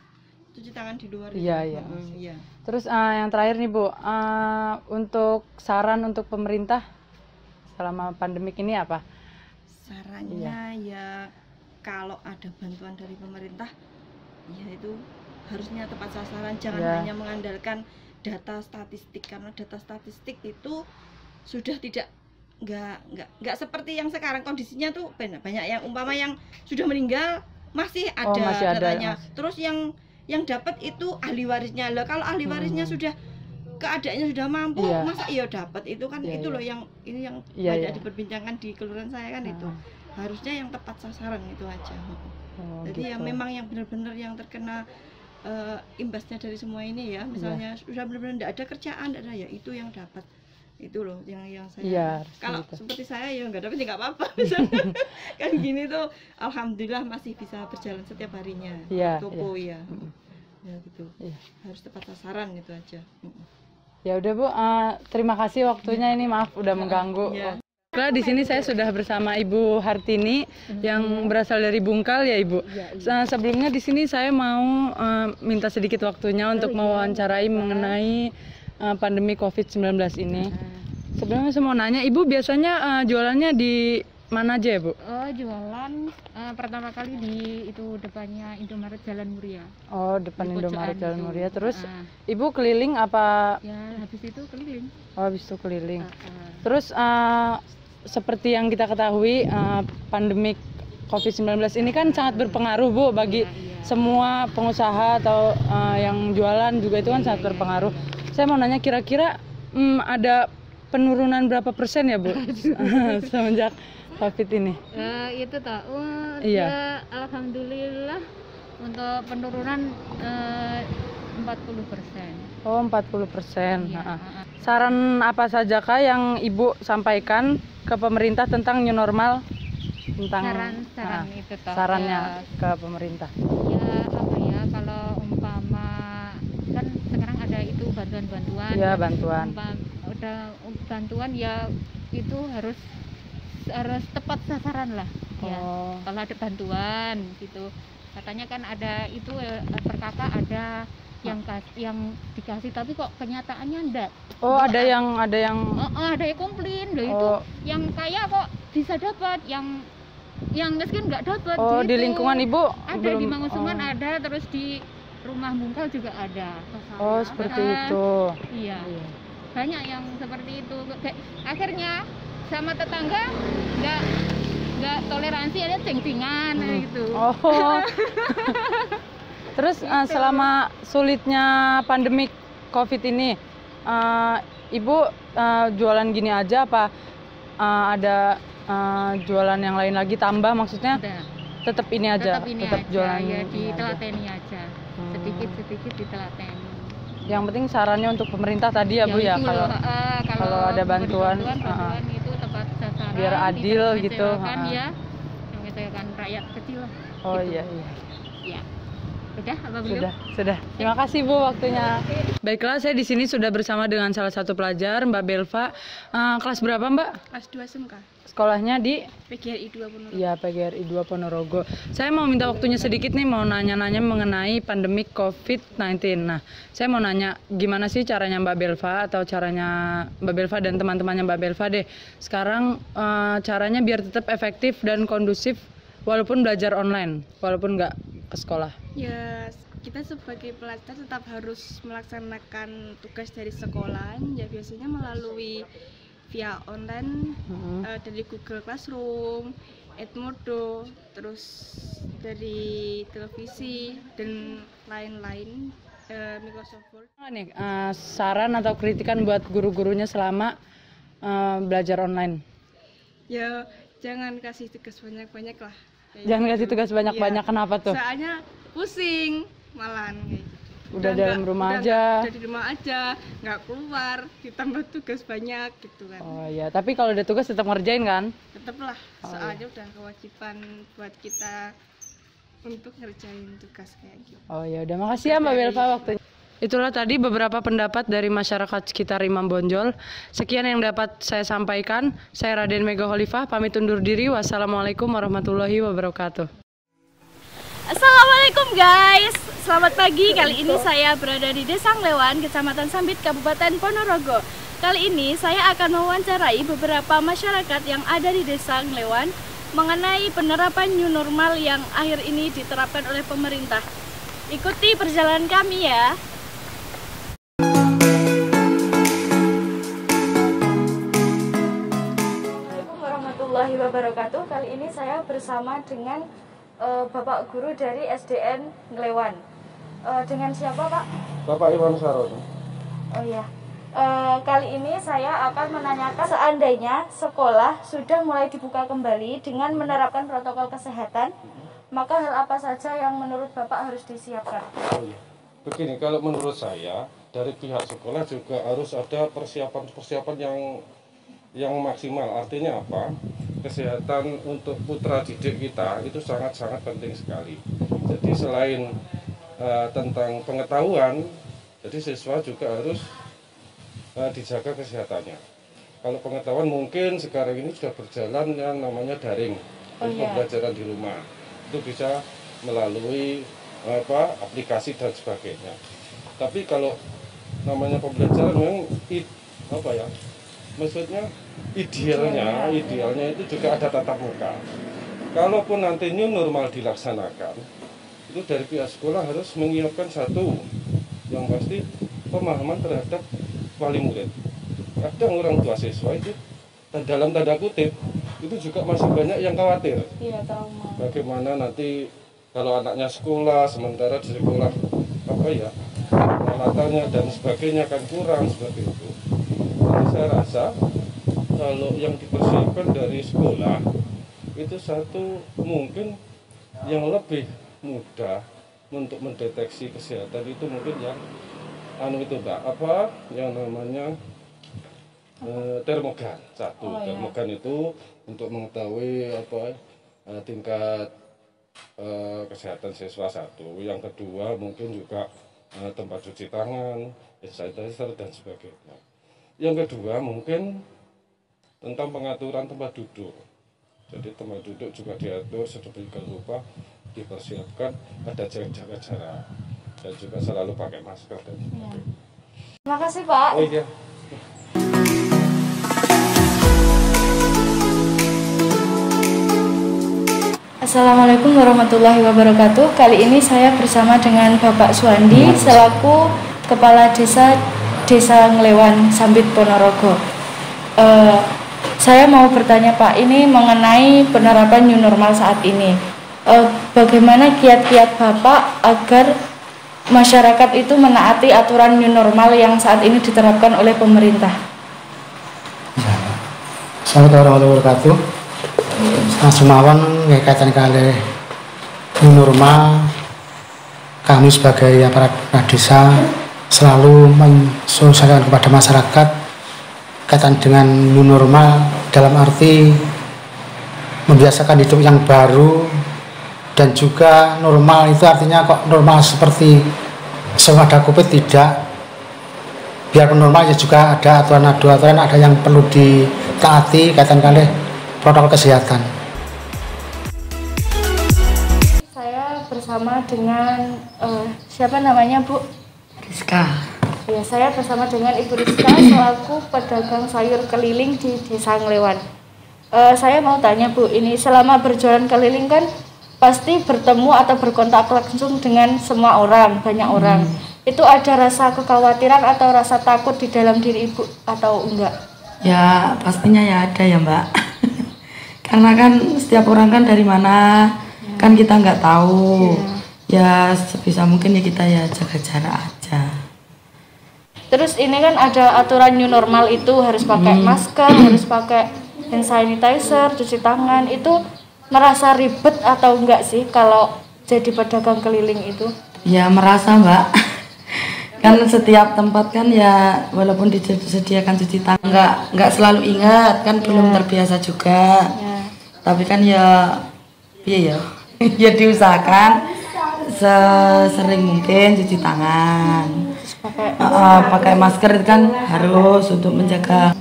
cuci tangan di luar. Iya, iya. Iya Terus uh, yang terakhir nih Bu, uh, untuk saran untuk pemerintah selama pandemik ini apa? sarannya ya kalau ada bantuan dari pemerintah ya itu harusnya tepat sasaran jangan Ya. hanya mengandalkan data statistik karena data statistik itu sudah tidak nggak nggak nggak seperti yang sekarang kondisinya tuh banyak banyak yang umpama yang sudah meninggal masih ada, Oh, masih ada, datanya Mas. terus yang yang dapat itu ahli warisnya loh kalau ahli warisnya Hmm. sudah keadaannya sudah mampu Iya. masa iya dapat itu kan Iya, itu iya. loh yang ini yang Iya, banyak iya. diperbincangkan di kelurahan saya kan itu Heeh. Harusnya yang tepat sasaran itu aja Oh, jadi ya gitu. memang yang benar-benar yang terkena eh, imbasnya dari semua ini ya misalnya sudah benar-benar tidak ada kerjaan tidak ada ya itu yang dapat itu loh yang yang saya Iya, harus kalau gitu. seperti saya ya nggak dapat ya nggak apa-apa misalnya kan gini tuh alhamdulillah masih bisa berjalan setiap harinya Iya, toko iya. ya ya gitu Iya. harus tepat sasaran itu aja. Ya udah Bu, uh, terima kasih waktunya ini maaf udah mengganggu. Iya. Nah, di sini saya sudah bersama Ibu Hartini yang berasal dari Bungkal ya Ibu. Nah, sebelumnya di sini saya mau uh, minta sedikit waktunya untuk mewawancarai mengenai uh, pandemi COVID-19 ini. Sebelumnya saya mau nanya, Ibu biasanya uh, jualannya di mana aja ya Bu? Oh jualan eh, pertama kali di itu depannya Indomaret Jalan Muria. Oh, depan Di Indomaret Jalan itu. Muria. Terus Ah. Ibu keliling apa? Ya habis itu keliling. Oh, habis itu keliling. Ah. Terus eh, seperti yang kita ketahui eh, pandemik COVID-19 ini kan sangat berpengaruh Bu bagi semua pengusaha atau eh, yang jualan juga itu kan sangat berpengaruh. Saya mau nanya kira-kira hmm, ada penurunan berapa persen ya Bu semenjak COVID ini? Eh, itu tak. Oh, Iya. ya, alhamdulillah untuk penurunan eh, 40 persen. Oh 40 persen. Saran apa saja kah yang Ibu sampaikan ke pemerintah tentang new normal? Tentang Saran-saran ah, itu toh, sarannya ya. ke pemerintah. Ya apa ya kalau umpama kan sekarang ada itu bantuan-bantuan. Iya, ya. bantuan. Udah bantuan ya itu harus harus tepat sasaran lah ya. Oh. Kalau ada bantuan gitu. Katanya kan ada itu eh, per kakak ada yang yang dikasih tapi kok kenyataannya enggak. Oh ada yang ada yang Oh, oh, ada yang komplain loh itu Oh. yang kaya kok bisa dapat yang yang miskin nggak dapat Oh, di gitu. lingkungan Ibu ada di belum- Mangusungan oh. ada terus di rumah Mungkal juga ada Oh seperti Ah, itu. iya banyak yang seperti itu akhirnya sama tetangga nggak nggak toleransi ada ceng-cengan gitu Oh. Terus eh, selama sulitnya pandemik COVID ini, eh, Ibu eh, jualan gini aja apa eh, ada eh, jualan yang lain lagi tambah maksudnya? Tetap ini aja, tetap ini tetap aja jualan ya ditelateni aja Hmm. sedikit sedikit ditelateni Yang penting sarannya untuk pemerintah tadi ya Bu ya itu kalau loh, eh, kalau ada bantuan, bantuan, bantuan itu tepat sasaran Biar adil gitu, ah. ya mengecewakan rakyat kecil lah Oh gitu. iya iya. Udah apa belum? Sudah, sudah. Terima kasih Bu waktunya. Baiklah, saya di sini sudah bersama dengan salah satu pelajar, Mbak Belva. Eh, kelas berapa Mbak? Kelas 2 SMK. Sekolahnya di PGRI 2 Ponorogo. Ya, PGRI 2 Ponorogo. Saya mau minta waktunya sedikit nih, mau nanya-nanya mengenai pandemi COVID-19. Nah, saya mau nanya gimana sih caranya Mbak Belva atau caranya Mbak Belva dan teman-temannya Mbak Belva deh. Sekarang eh, caranya biar tetap efektif dan kondusif walaupun belajar online, walaupun nggak ke sekolah. Ya, kita sebagai pelajar tetap harus melaksanakan tugas dari sekolah. Ya biasanya melalui via online Mhm. eh, dari Google Classroom, Edmodo, terus dari televisi dan lain-lain eh, Microsoft Word. Nih eh, saran atau kritikan buat guru-gurunya selama eh, belajar online? Ya jangan kasih tugas banyak-banyak lah. Jangan gitu. kasih tugas banyak-banyak, Iya. kenapa tuh? Soalnya pusing malahan kayak gitu. Udah nggak- dalam rumah udah aja. Udah di rumah aja, nggak keluar, ditambah tugas banyak gitu kan. Oh ya, tapi kalau ada tugas tetap ngerjain kan? Tetaplah, Oh, soalnya udah kewajiban buat kita untuk ngerjain tugas kayak gitu. Oh ya udah makasih ya Mbak Belva waktunya. Itulah tadi beberapa pendapat dari masyarakat sekitar Imam Bonjol. Sekian yang dapat saya sampaikan. Saya Raden Mega Khalifah pamit undur diri. Wassalamualaikum warahmatullahi wabarakatuh. Assalamualaikum guys, selamat pagi. Kali ini saya berada di Desa Nglewan, Kecamatan Sambit, Kabupaten Ponorogo. Kali ini saya akan mewawancarai beberapa masyarakat yang ada di Desa Nglewan mengenai penerapan new normal yang akhir ini diterapkan oleh pemerintah. Ikuti perjalanan kami ya. Warahmatullahi wabarakatuh. Kali ini saya bersama dengan eh, Bapak Guru dari SDN Nglewan. Eh, dengan siapa Pak? Bapak Iwan Sarono. Oh iya. Eh, kali ini saya akan menanyakan seandainya sekolah sudah mulai dibuka kembali dengan menerapkan protokol kesehatan, maka hal apa saja yang menurut Bapak harus disiapkan? Oh iya. Begini, kalau menurut saya dari pihak sekolah juga harus ada persiapan-persiapan yang yang maksimal. Artinya apa? Kesehatan untuk putra didik kita itu sangat-sangat penting sekali. Jadi selain eh, tentang pengetahuan, jadi siswa juga harus eh, dijaga kesehatannya. Kalau pengetahuan mungkin sekarang ini sudah berjalan yang namanya daring, Oh, iya. pembelajaran di rumah. Itu bisa melalui apa aplikasi dan sebagainya. Tapi kalau namanya pembelajaran memang i- apa ya? Maksudnya idealnya, idealnya itu juga ada tatap muka. Kalaupun nanti new normal dilaksanakan, itu dari pihak sekolah harus menyiapkan satu yang pasti pemahaman terhadap wali murid. Kadang orang tua siswa itu dalam tanda kutip itu juga masih banyak yang khawatir Iya, trauma. bagaimana nanti kalau anaknya sekolah sementara di sekolah apa ya peralatannya dan sebagainya kan kurang seperti itu saya rasa kalau yang dipersiapkan dari sekolah itu satu mungkin yang lebih mudah untuk mendeteksi kesehatan itu mungkin yang anu itu mbak apa yang namanya eh, termogan. Satu Oh, ya. termogan itu untuk mengetahui apa eh, tingkat eh, kesehatan siswa satu. Yang kedua mungkin juga eh, tempat cuci tangan sanitizer dan sebagainya yang kedua mungkin tentang pengaturan tempat duduk jadi tempat duduk juga diatur sedemikian rupa dipersiapkan ada jaga jarak dan juga selalu pakai masker dan sebagainya. Terima kasih Pak. Oh iya. Assalamualaikum warahmatullahi wabarakatuh. Kali ini saya bersama dengan Bapak Suwandi selaku Kepala Desa Desa Nglewan Sambit Ponorogo. Eh, saya mau bertanya Pak, ini mengenai penerapan new normal saat ini. Eh, bagaimana kiat-kiat Bapak agar masyarakat itu menaati aturan new normal yang saat ini diterapkan oleh pemerintah? Assalamualaikum warahmatullahi wabarakatuh. Mawon kaitan kali new normal kami sebagai aparat desa selalu mensosialisasikan kepada masyarakat kaitan dengan new normal dalam arti membiasakan hidup yang baru dan juga normal itu artinya kok normal seperti semua ada covid tidak biarpun normal ya juga ada aturan-aturan ada yang perlu ditaati kaitan kali protokol kesehatan. Saya bersama dengan uh, siapa namanya Bu? Rizka. Ya, saya bersama dengan Ibu Rizka selaku pedagang sayur keliling di Desa Nglewan. Uh, saya mau tanya Bu, ini selama berjualan keliling kan pasti bertemu atau berkontak langsung dengan semua orang, banyak hmm. orang itu ada rasa kekhawatiran atau rasa takut di dalam diri ibu atau enggak? Ya pastinya ya ada ya mbak. Karena kan setiap orang kan dari mana ya. kan kita nggak tahu. Ya. ya sebisa mungkin ya kita ya jaga jarak aja. Terus ini kan ada aturan new normal itu harus pakai hmm. masker, harus pakai hand sanitizer, cuci tangan. Itu merasa ribet atau enggak sih kalau jadi pedagang keliling itu? Ya merasa mbak kan setiap tempat kan ya walaupun disediakan cuci tangan nggak nggak selalu ingat kan yeah. belum terbiasa juga yeah. tapi kan ya iya ya ya diusahakan sesering mungkin cuci tangan. Pakai uh, pakai masker itu kan harus untuk menjaga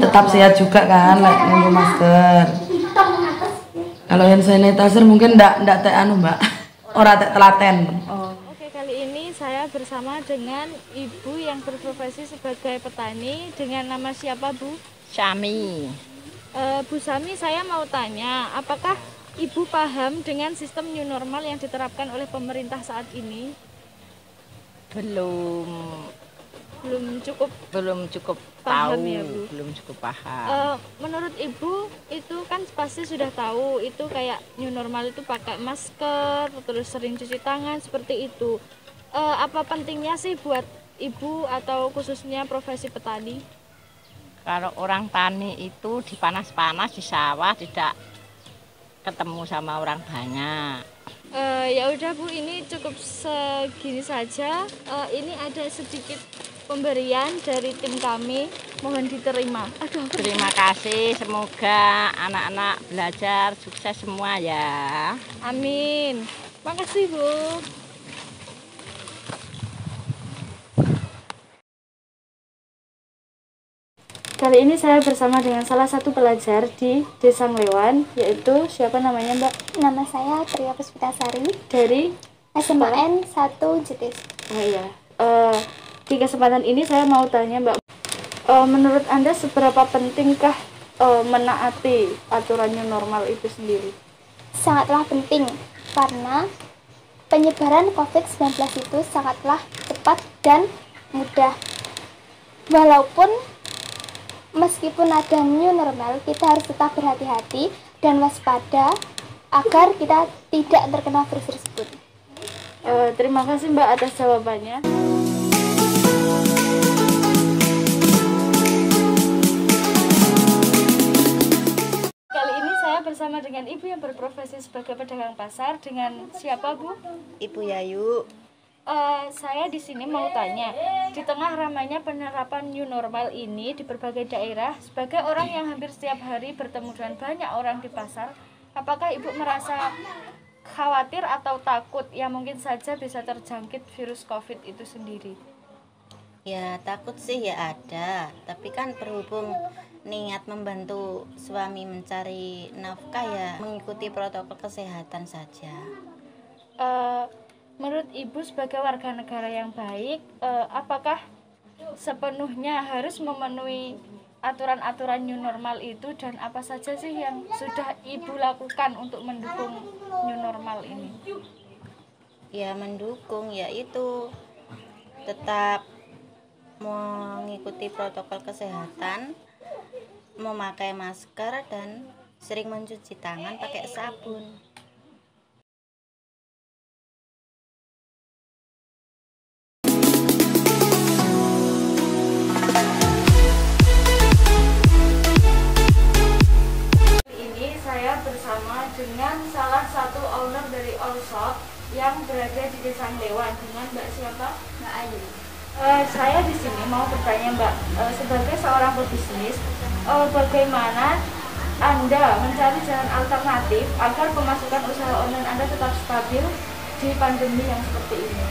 tetap sehat juga kan like, masker. Kalau yang sanitizer mungkin ndak ndak teh anu mbak. Orang teh telaten. Oh saya bersama dengan ibu yang berprofesi sebagai petani dengan nama siapa Bu? Sami. E, Bu Sami, saya mau tanya, apakah ibu paham dengan sistem new normal yang diterapkan oleh pemerintah saat ini? Belum. Belum cukup. Belum cukup paham tahu, ya Bu. Belum cukup paham. E, menurut ibu itu kan pasti sudah tahu itu kayak new normal itu pakai masker, terus sering cuci tangan seperti itu uh, apa pentingnya sih buat ibu atau khususnya profesi petani? Kalau orang tani itu di panas-panas di sawah tidak ketemu sama orang banyak. Uh, ya udah Bu, ini cukup segini saja. Uh, ini ada sedikit pemberian dari tim kami, mohon diterima. Aduh, terima kasih. Semoga anak-anak belajar sukses semua ya. Amin. Makasih Bu. Kali ini saya bersama dengan salah satu pelajar di Desa Nglewan, yaitu siapa namanya Mbak? Nama saya Tria Puspitasari dari SMAN 1 JTS. Oh iya. Uh, di kesempatan ini saya mau tanya Mbak, uh, menurut Anda seberapa pentingkah uh, menaati aturan new normal itu sendiri? Sangatlah penting karena penyebaran COVID-19 itu sangatlah cepat dan mudah. Walaupun meskipun ada new normal, kita harus tetap berhati-hati dan waspada agar kita tidak terkena virus tersebut. Uh, terima kasih Mbak atas jawabannya. Kali ini saya bersama dengan ibu yang berprofesi sebagai pedagang pasar dengan siapa Bu? Ibu Yayu. Uh, saya di sini mau tanya, di tengah ramainya penerapan new normal ini di berbagai daerah, sebagai orang yang hampir setiap hari bertemu dengan banyak orang di pasar, apakah ibu merasa khawatir atau takut yang mungkin saja bisa terjangkit virus COVID itu sendiri? Ya takut sih ya ada, tapi kan berhubung niat membantu suami mencari nafkah ya mengikuti protokol kesehatan saja. Uh, menurut ibu sebagai warga negara yang baik eh, apakah sepenuhnya harus memenuhi aturan-aturan new normal itu? Dan apa saja sih yang sudah ibu lakukan untuk mendukung new normal ini? Ya mendukung yaitu tetap mengikuti protokol kesehatan memakai masker dan sering mencuci tangan pakai sabun yang berada di Desa Dewan dengan Mbak siapa? Mbak Ayu. Uh, saya di sini mau bertanya Mbak, uh, sebagai seorang pebisnis, uh, bagaimana Anda mencari jalan alternatif agar pemasukan usaha online Anda tetap stabil di pandemi yang seperti ini?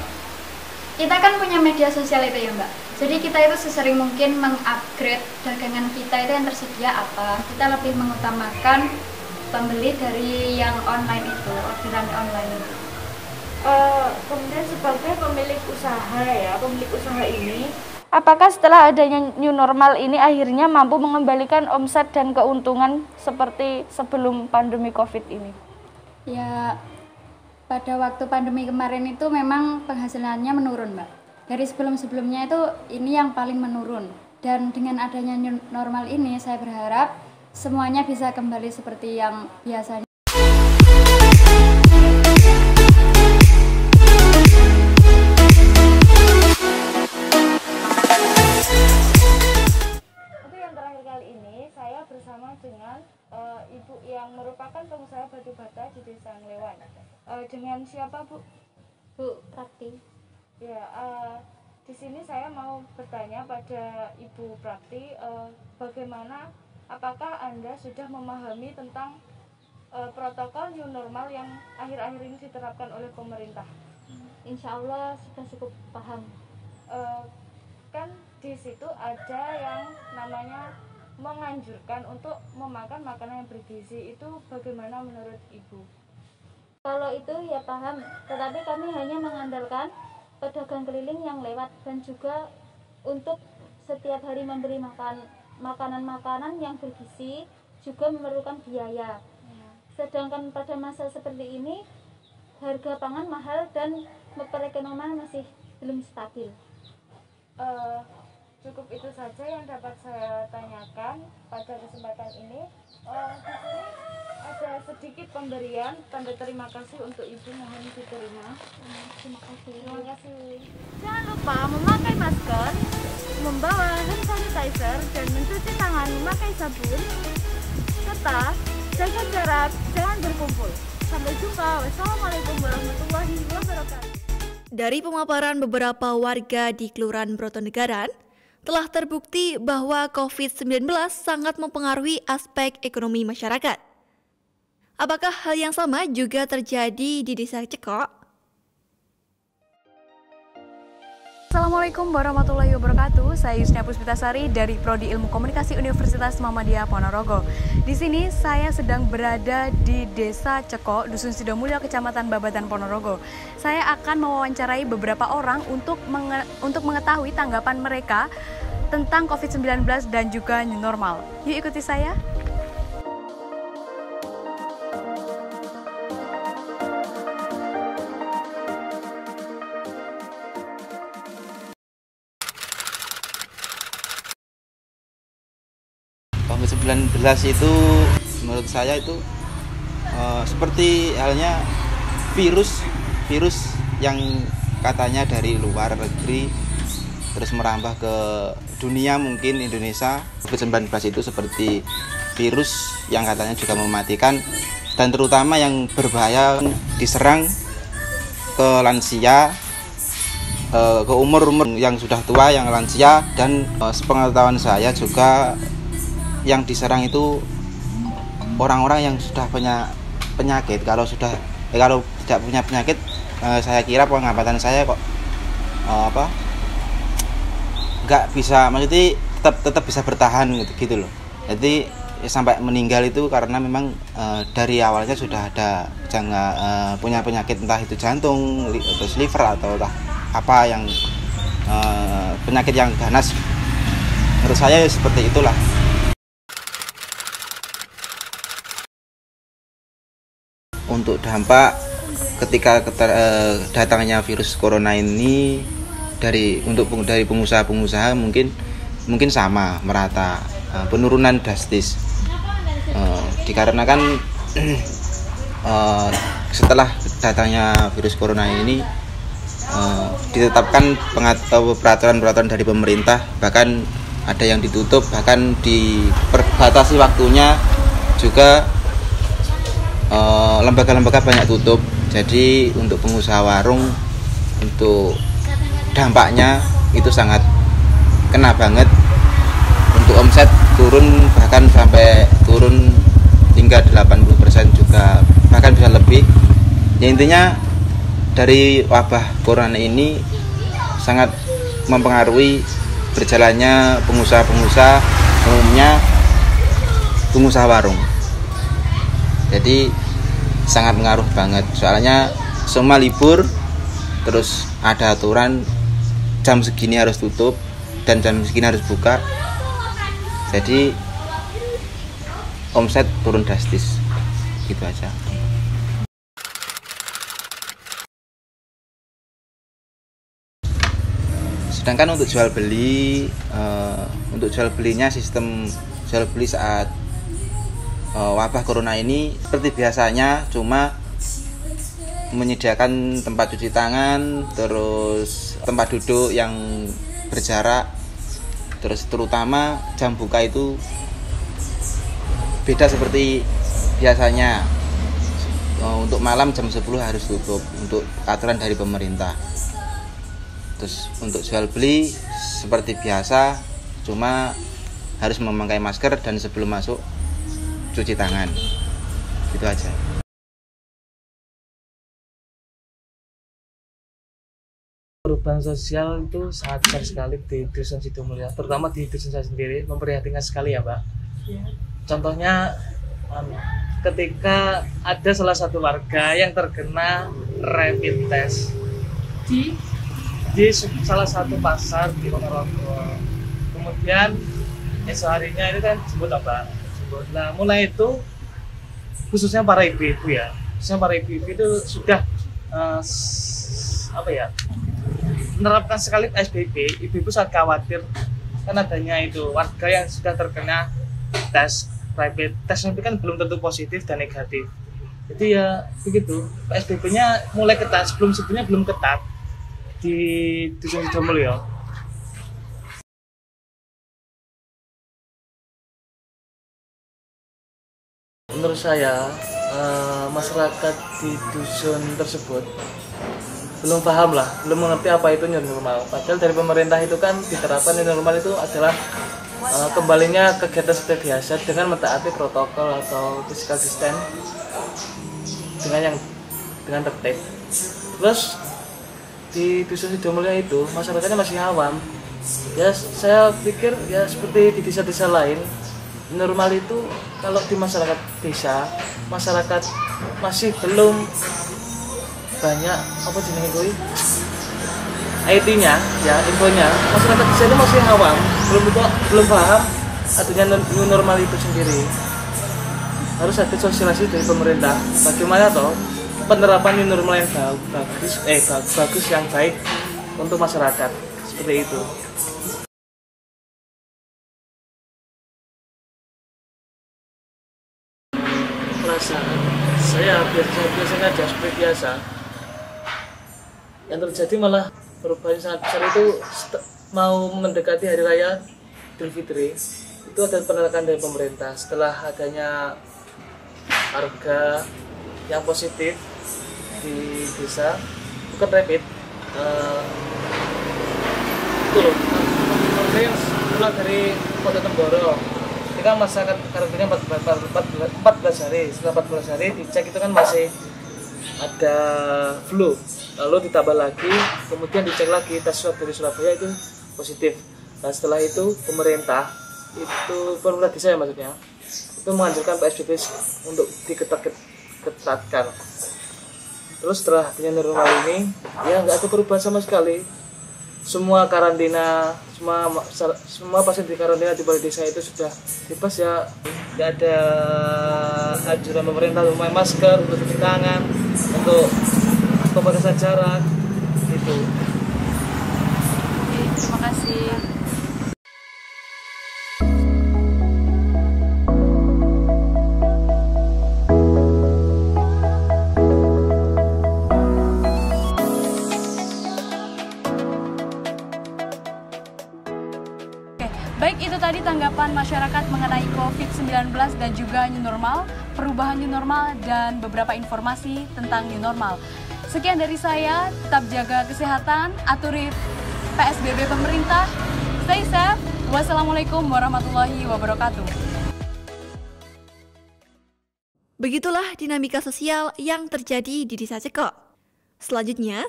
Kita kan punya media sosial itu ya Mbak. Jadi kita itu sesering mungkin mengupgrade dagangan kita itu yang tersedia apa. Kita lebih mengutamakan pembeli dari yang online itu, orderan online itu. Uh, kemudian sebagai pemilik usaha ya, pemilik usaha ini Apakah setelah adanya new normal ini akhirnya mampu mengembalikan omset dan keuntungan seperti sebelum pandemi COVID ini? Ya, pada waktu pandemi kemarin itu memang penghasilannya menurun, Mbak. Dari sebelum-sebelumnya itu ini yang paling menurun. Dan dengan adanya new normal ini, saya berharap semuanya bisa kembali seperti yang biasanya. Dengan uh, ibu yang merupakan pengusaha batu bata di desa Nglewan. Uh, dengan siapa bu? Bu Prakti. Ya, uh, di sini saya mau bertanya pada ibu Prakti, uh, bagaimana, apakah anda sudah memahami tentang uh, protokol new normal yang akhir-akhir ini diterapkan oleh pemerintah? Insya Allah sudah cukup paham. Uh, kan di situ ada yang namanya menganjurkan untuk memakan makanan yang bergizi itu bagaimana menurut ibu? Kalau itu ya paham, tetapi kami hanya mengandalkan pedagang keliling yang lewat dan juga untuk setiap hari memberi makan makanan-makanan yang bergizi juga memerlukan biaya. Ya. Sedangkan pada masa seperti ini harga pangan mahal dan perekonomian masih belum stabil. Uh, cukup itu saja yang dapat saya tanyakan pada kesempatan ini. Uh, di sini ada sedikit pemberian tanda terima kasih untuk ibu mohon diterima. terima kasih. Terima kasih. Jangan lupa memakai masker, membawa hand sanitizer dan mencuci tangan memakai sabun, serta jaga jarak, jangan berkumpul. Sampai jumpa. Wassalamualaikum warahmatullahi wabarakatuh. Dari pemaparan beberapa warga di Kelurahan Brotonegaran, telah terbukti bahwa COVID-19 sangat mempengaruhi aspek ekonomi masyarakat. Apakah hal yang sama juga terjadi di Desa Cekok? Assalamualaikum warahmatullahi wabarakatuh. Saya Yusnia Puspitasari dari Prodi Ilmu Komunikasi Universitas Muhammadiyah Ponorogo. Di sini saya sedang berada di Desa Ceko, Dusun Sidomulyo, Kecamatan Babatan Ponorogo. Saya akan mewawancarai beberapa orang untuk menge untuk mengetahui tanggapan mereka tentang COVID-19 dan juga new normal. Yuk ikuti saya. Itu menurut saya itu uh, seperti halnya virus virus yang katanya dari luar negeri terus merambah ke dunia mungkin Indonesia. COVID-19 itu seperti virus yang katanya juga mematikan dan terutama yang berbahaya diserang ke lansia eh, ke umur-umur yang sudah tua yang lansia dan eh, sepengetahuan saya juga yang diserang itu orang-orang yang sudah punya penyakit. Kalau sudah eh, kalau tidak punya penyakit eh, saya kira pengamatan saya kok eh, apa nggak bisa maksudnya tetap tetap bisa bertahan gitu, gitu loh. Jadi ya, sampai meninggal itu karena memang eh, dari awalnya sudah ada jangan eh, punya penyakit entah itu jantung atau liver atau entah apa yang eh, penyakit yang ganas. Menurut saya ya seperti itulah untuk dampak ketika keter, eh, datangnya virus corona ini dari untuk dari pengusaha-pengusaha mungkin mungkin sama merata eh, penurunan drastis. Eh, dikarenakan eh, setelah datangnya virus corona ini eh, ditetapkan peraturan-peraturan dari pemerintah bahkan ada yang ditutup bahkan diperbatasi waktunya juga lembaga-lembaga uh, banyak tutup. Jadi untuk pengusaha warung untuk dampaknya itu sangat kena banget. Untuk omset turun bahkan sampai turun hingga 80% juga bahkan bisa lebih. Ya intinya dari wabah corona ini sangat mempengaruhi berjalannya pengusaha-pengusaha umumnya pengusaha warung jadi sangat mengaruh banget. Soalnya semua libur terus ada aturan jam segini harus tutup dan jam segini harus buka. Jadi omset turun drastis. Gitu aja. Sedangkan untuk jual beli uh, untuk jual belinya sistem jual beli saat wabah corona ini seperti biasanya cuma menyediakan tempat cuci tangan terus tempat duduk yang berjarak terus terutama jam buka itu beda seperti biasanya. Uh, untuk malam jam 10 harus tutup untuk aturan dari pemerintah. Terus untuk jual beli seperti biasa cuma harus memakai masker dan sebelum masuk cuci tangan. Itu aja. Perubahan sosial itu sangat besar sekali di dusun Sidomulyo terutama di dusun saya sendiri memprihatinkan sekali ya mbak ya. contohnya ketika ada salah satu warga yang terkena rapid test di? di salah satu pasar di Ponorogo. Kemudian esok harinya ini kan sebut apa sebut nah mulai itu khususnya para ibu-ibu ya. Khususnya para ibu-ibu itu sudah uh, apa ya menerapkan sekali PSBB ibu-ibu sangat khawatir kan adanya itu warga yang sudah terkena tes rapid tes itu kan belum tentu positif dan negatif. Jadi ya begitu. PSBB-nya mulai ketat sebelum sebelumnya belum ketat di Dusun Sidomulyo. Menurut saya uh, masyarakat di dusun tersebut belum paham lah, belum mengerti apa itu new normal. Padahal dari pemerintah itu kan diterapkan new normal itu adalah uh, kembalinya kegiatan seperti biasa dengan mentaati protokol atau physical distance dengan yang dengan tertib. Terus di dusun Sidomulyo itu masyarakatnya masih awam ya saya pikir ya seperti di desa-desa lain normal itu kalau di masyarakat desa masyarakat masih belum banyak apa jenis gue IT-nya ya infonya. Masyarakat desa itu masih awam belum belum paham adanya new normal itu sendiri. Harus ada sosialisasi dari pemerintah. Bagaimana toh? Penerapan new normal yang bagus eh bagus yang baik untuk masyarakat. Seperti itu perasaan saya biasa biasa aja seperti biasa. Yang terjadi malah perubahan sangat besar itu mau mendekati hari raya Idul Fitri itu ada penolakan dari pemerintah. Setelah adanya harga yang positif di desa bukan rapid uh, itu loh warga yang pulang dari kota Temboro kan masa karantina 14, 14, 14 hari. Setelah 14 hari dicek itu kan masih ada flu lalu ditambah lagi kemudian dicek lagi tes swab dari Surabaya itu positif. Nah setelah itu pemerintah itu pemerintah desa ya maksudnya itu menganjurkan PSBB untuk diketatkan terus setelah adanya normal ini ya nggak ada perubahan sama sekali semua karantina semua semua pasien di karantina di balai desa itu sudah bebas ya. Nggak ada anjuran pemerintah untuk memakai masker untuk cuci tangan untuk pembatasan jarak itu terima kasih masyarakat mengenai COVID-19 dan juga new normal, perubahan new normal dan beberapa informasi tentang new normal. Sekian dari saya, tetap jaga kesehatan, aturi PSBB pemerintah, stay safe, Wassalamualaikum warahmatullahi wabarakatuh. Begitulah dinamika sosial yang terjadi di Desa Ceko. Selanjutnya,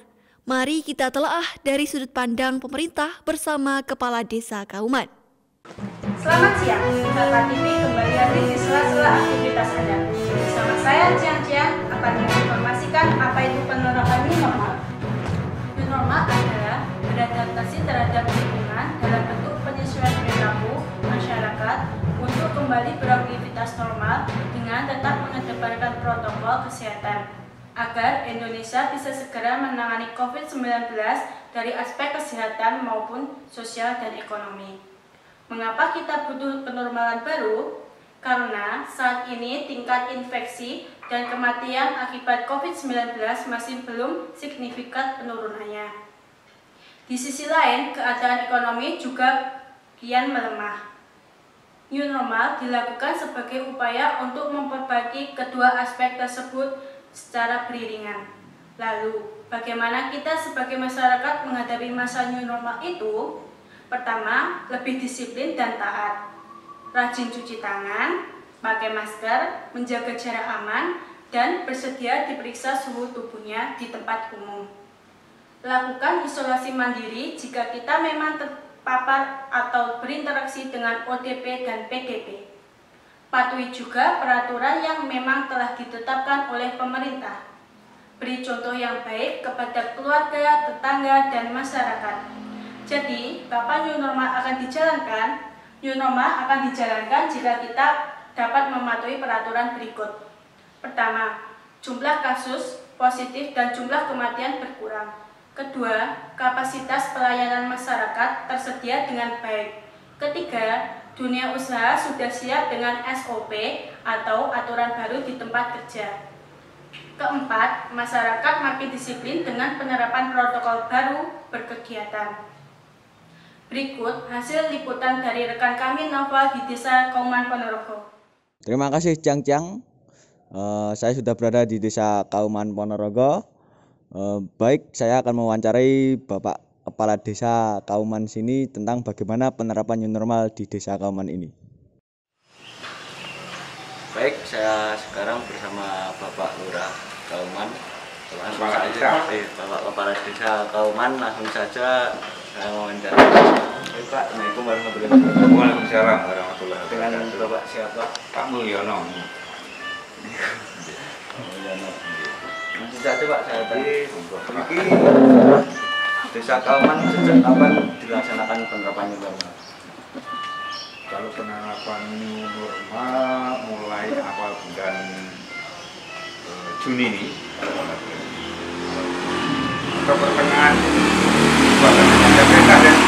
mari kita telaah dari sudut pandang pemerintah bersama Kepala Desa Kauman. Selamat siang, Bapak TV kembali hadir di sela-sela aktivitas Anda. Bersama saya Cian Cian akan menginformasikan apa itu penerapan new normal. New normal adalah beradaptasi terhadap lingkungan dalam bentuk penyesuaian perilaku masyarakat untuk kembali beraktivitas normal dengan tetap mengedepankan protokol kesehatan agar Indonesia bisa segera menangani COVID-19 dari aspek kesehatan maupun sosial dan ekonomi. Mengapa kita butuh penormalan baru? Karena saat ini tingkat infeksi dan kematian akibat COVID-19 masih belum signifikan penurunannya. Di sisi lain, keadaan ekonomi juga kian melemah. New normal dilakukan sebagai upaya untuk memperbaiki kedua aspek tersebut secara beriringan. Lalu, bagaimana kita sebagai masyarakat menghadapi masa new normal itu? Pertama, lebih disiplin dan taat. Rajin cuci tangan, pakai masker, menjaga jarak aman, dan bersedia diperiksa suhu tubuhnya di tempat umum. Lakukan isolasi mandiri jika kita memang terpapar atau berinteraksi dengan ODP dan PDP. Patuhi juga peraturan yang memang telah ditetapkan oleh pemerintah. Beri contoh yang baik kepada keluarga, tetangga, dan masyarakat jadi, kapan new normal akan dijalankan? New normal akan dijalankan jika kita dapat mematuhi peraturan berikut. Pertama, jumlah kasus positif dan jumlah kematian berkurang. Kedua, kapasitas pelayanan masyarakat tersedia dengan baik. Ketiga, dunia usaha sudah siap dengan SOP atau aturan baru di tempat kerja. Keempat, masyarakat makin disiplin dengan penerapan protokol baru berkegiatan. Berikut hasil liputan dari rekan kami Nova di Desa Kauman Ponorogo. Terima kasih Cang Cang. Uh, saya sudah berada di Desa Kauman Ponorogo. Uh, baik, saya akan mewawancarai Bapak Kepala Desa Kauman sini tentang bagaimana penerapan new normal di Desa Kauman ini. Baik, saya sekarang bersama Bapak Lurah Kauman. Langsung saja, eh, Bapak Kepala Desa Kauman langsung saja saya wawancara. Baik, Pak, Assalamualaikum warahmatullahi wabarakatuh. Waalaikumsalam warahmatullahi Dengan wabarakatuh. Bapak siapa? Pak Mulyono. Mulyono. Langsung saja Pak, saya tanya. Iki Desa Kauman sejak kapan dilaksanakan penerapan new normal? kalau penerapan new normal mulai awal bulan eh, Juni ini atau pertengahan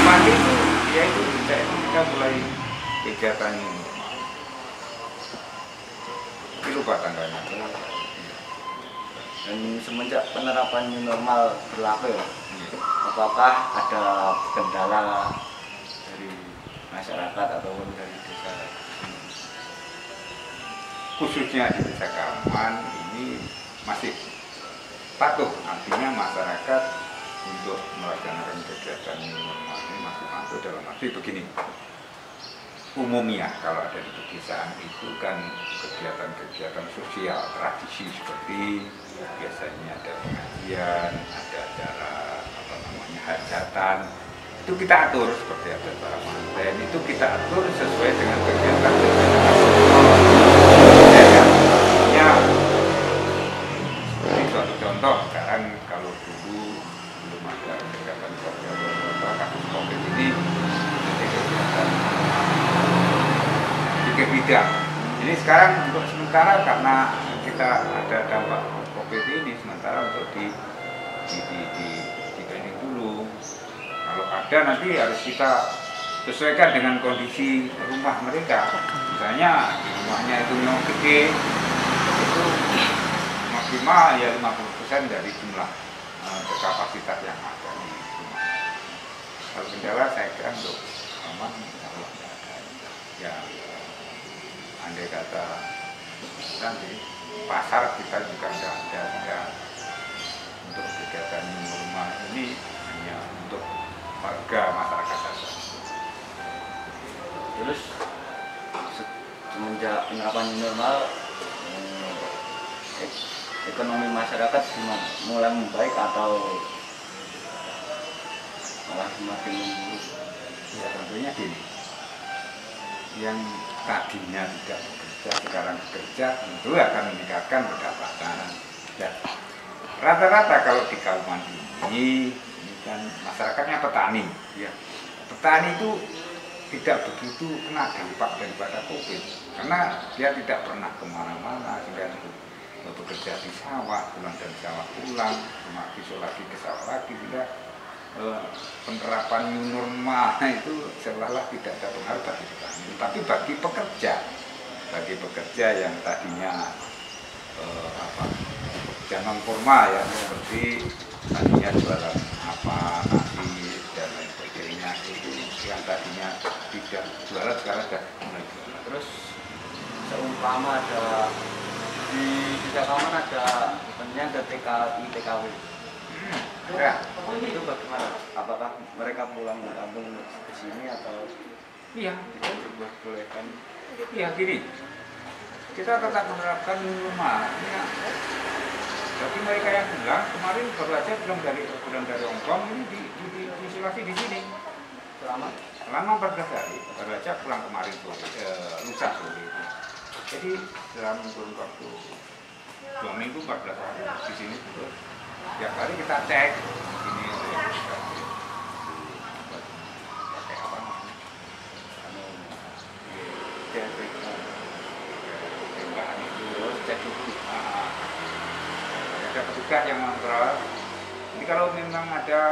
pagi itu ya itu kita, kita mulai kegiatan itu lupa tanggalnya Dan semenjak penerapan new normal berlaku ya, apakah ada kendala dari masyarakat ataupun dari desa? khususnya di desa Kauman ini masih patuh artinya masyarakat untuk melaksanakan kegiatan normal ini masih patuh dalam arti begini. Umumnya kalau ada di pedesaan itu kan kegiatan-kegiatan sosial tradisi seperti biasanya ada pengajian ada acara apa namanya hajatan. Itu kita atur seperti ada acara manten itu kita atur sesuai dengan kegiatan ya. Seperti suatu contoh sekarang kalau dulu belum ada kegiatan covid apa kasus covid ini jadi kegiatan tiga bidang ini sekarang untuk sementara karena kita ada dampak covid ini sementara untuk di di di, di, di training dulu. Kalau ada nanti harus kita sesuaikan dengan kondisi rumah mereka. Misalnya di rumahnya itu memang gede itu maksimal ya 50% dari jumlah eh, kapasitas yang ada di rumah. Kalau kendala saya kira untuk aman kalau ya andai kata nanti pasar kita juga nggak ada nggak untuk kegiatan normal ini hanya untuk warga masyarakat saja. semenjak penerapan normal eh, ek- ekonomi masyarakat gimana? mulai membaik atau malah semakin memburuk? Ya tentunya gini, yang tadinya tidak bekerja sekarang bekerja tentu akan meningkatkan pendapatan. Dan rata-rata kalau di Kauman ini, ini kan masyarakatnya petani. Ya, petani itu tidak begitu kena dampak daripada COVID karena dia tidak pernah ke mana-mana sehingga bekerja di sawah pulang dari sawah pulang besok lagi ke sawah lagi eh, penerapan new normal. Itu seolah-olah tidak ada pengaruh bagi petani tapi bagi pekerja bagi pekerja yang tadinya eh, apa non formal ya seperti tadinya jualan apa nasi dan lain sebagainya itu yang tadinya tidak jualan sekarang sudah mulai jualan. Terus seumpama ada di desa Kaman ada sebenarnya ada TKI TKW ya itu bagaimana apakah mereka pulang kampung ke sini atau Iya, kita diperbolehkan. Iya gini, kita tetap menerapkan new normal. Ya. Bagi mereka yang pulang, kemarin baru aja pulang dari pulang dari Hong Kong ini di, di, di, diisolasi di sini. selama Selama 14 hari, baru aja pulang kemarin eh, lusa sore itu. Jadi dalam kurun waktu dua minggu 14 hari di sini terus. Tiap hari kita cek registrasi. pakai apa namanya? Cek tembakan itu cek. Ah, ada petugas yang mengontrol. Jadi kalau memang ada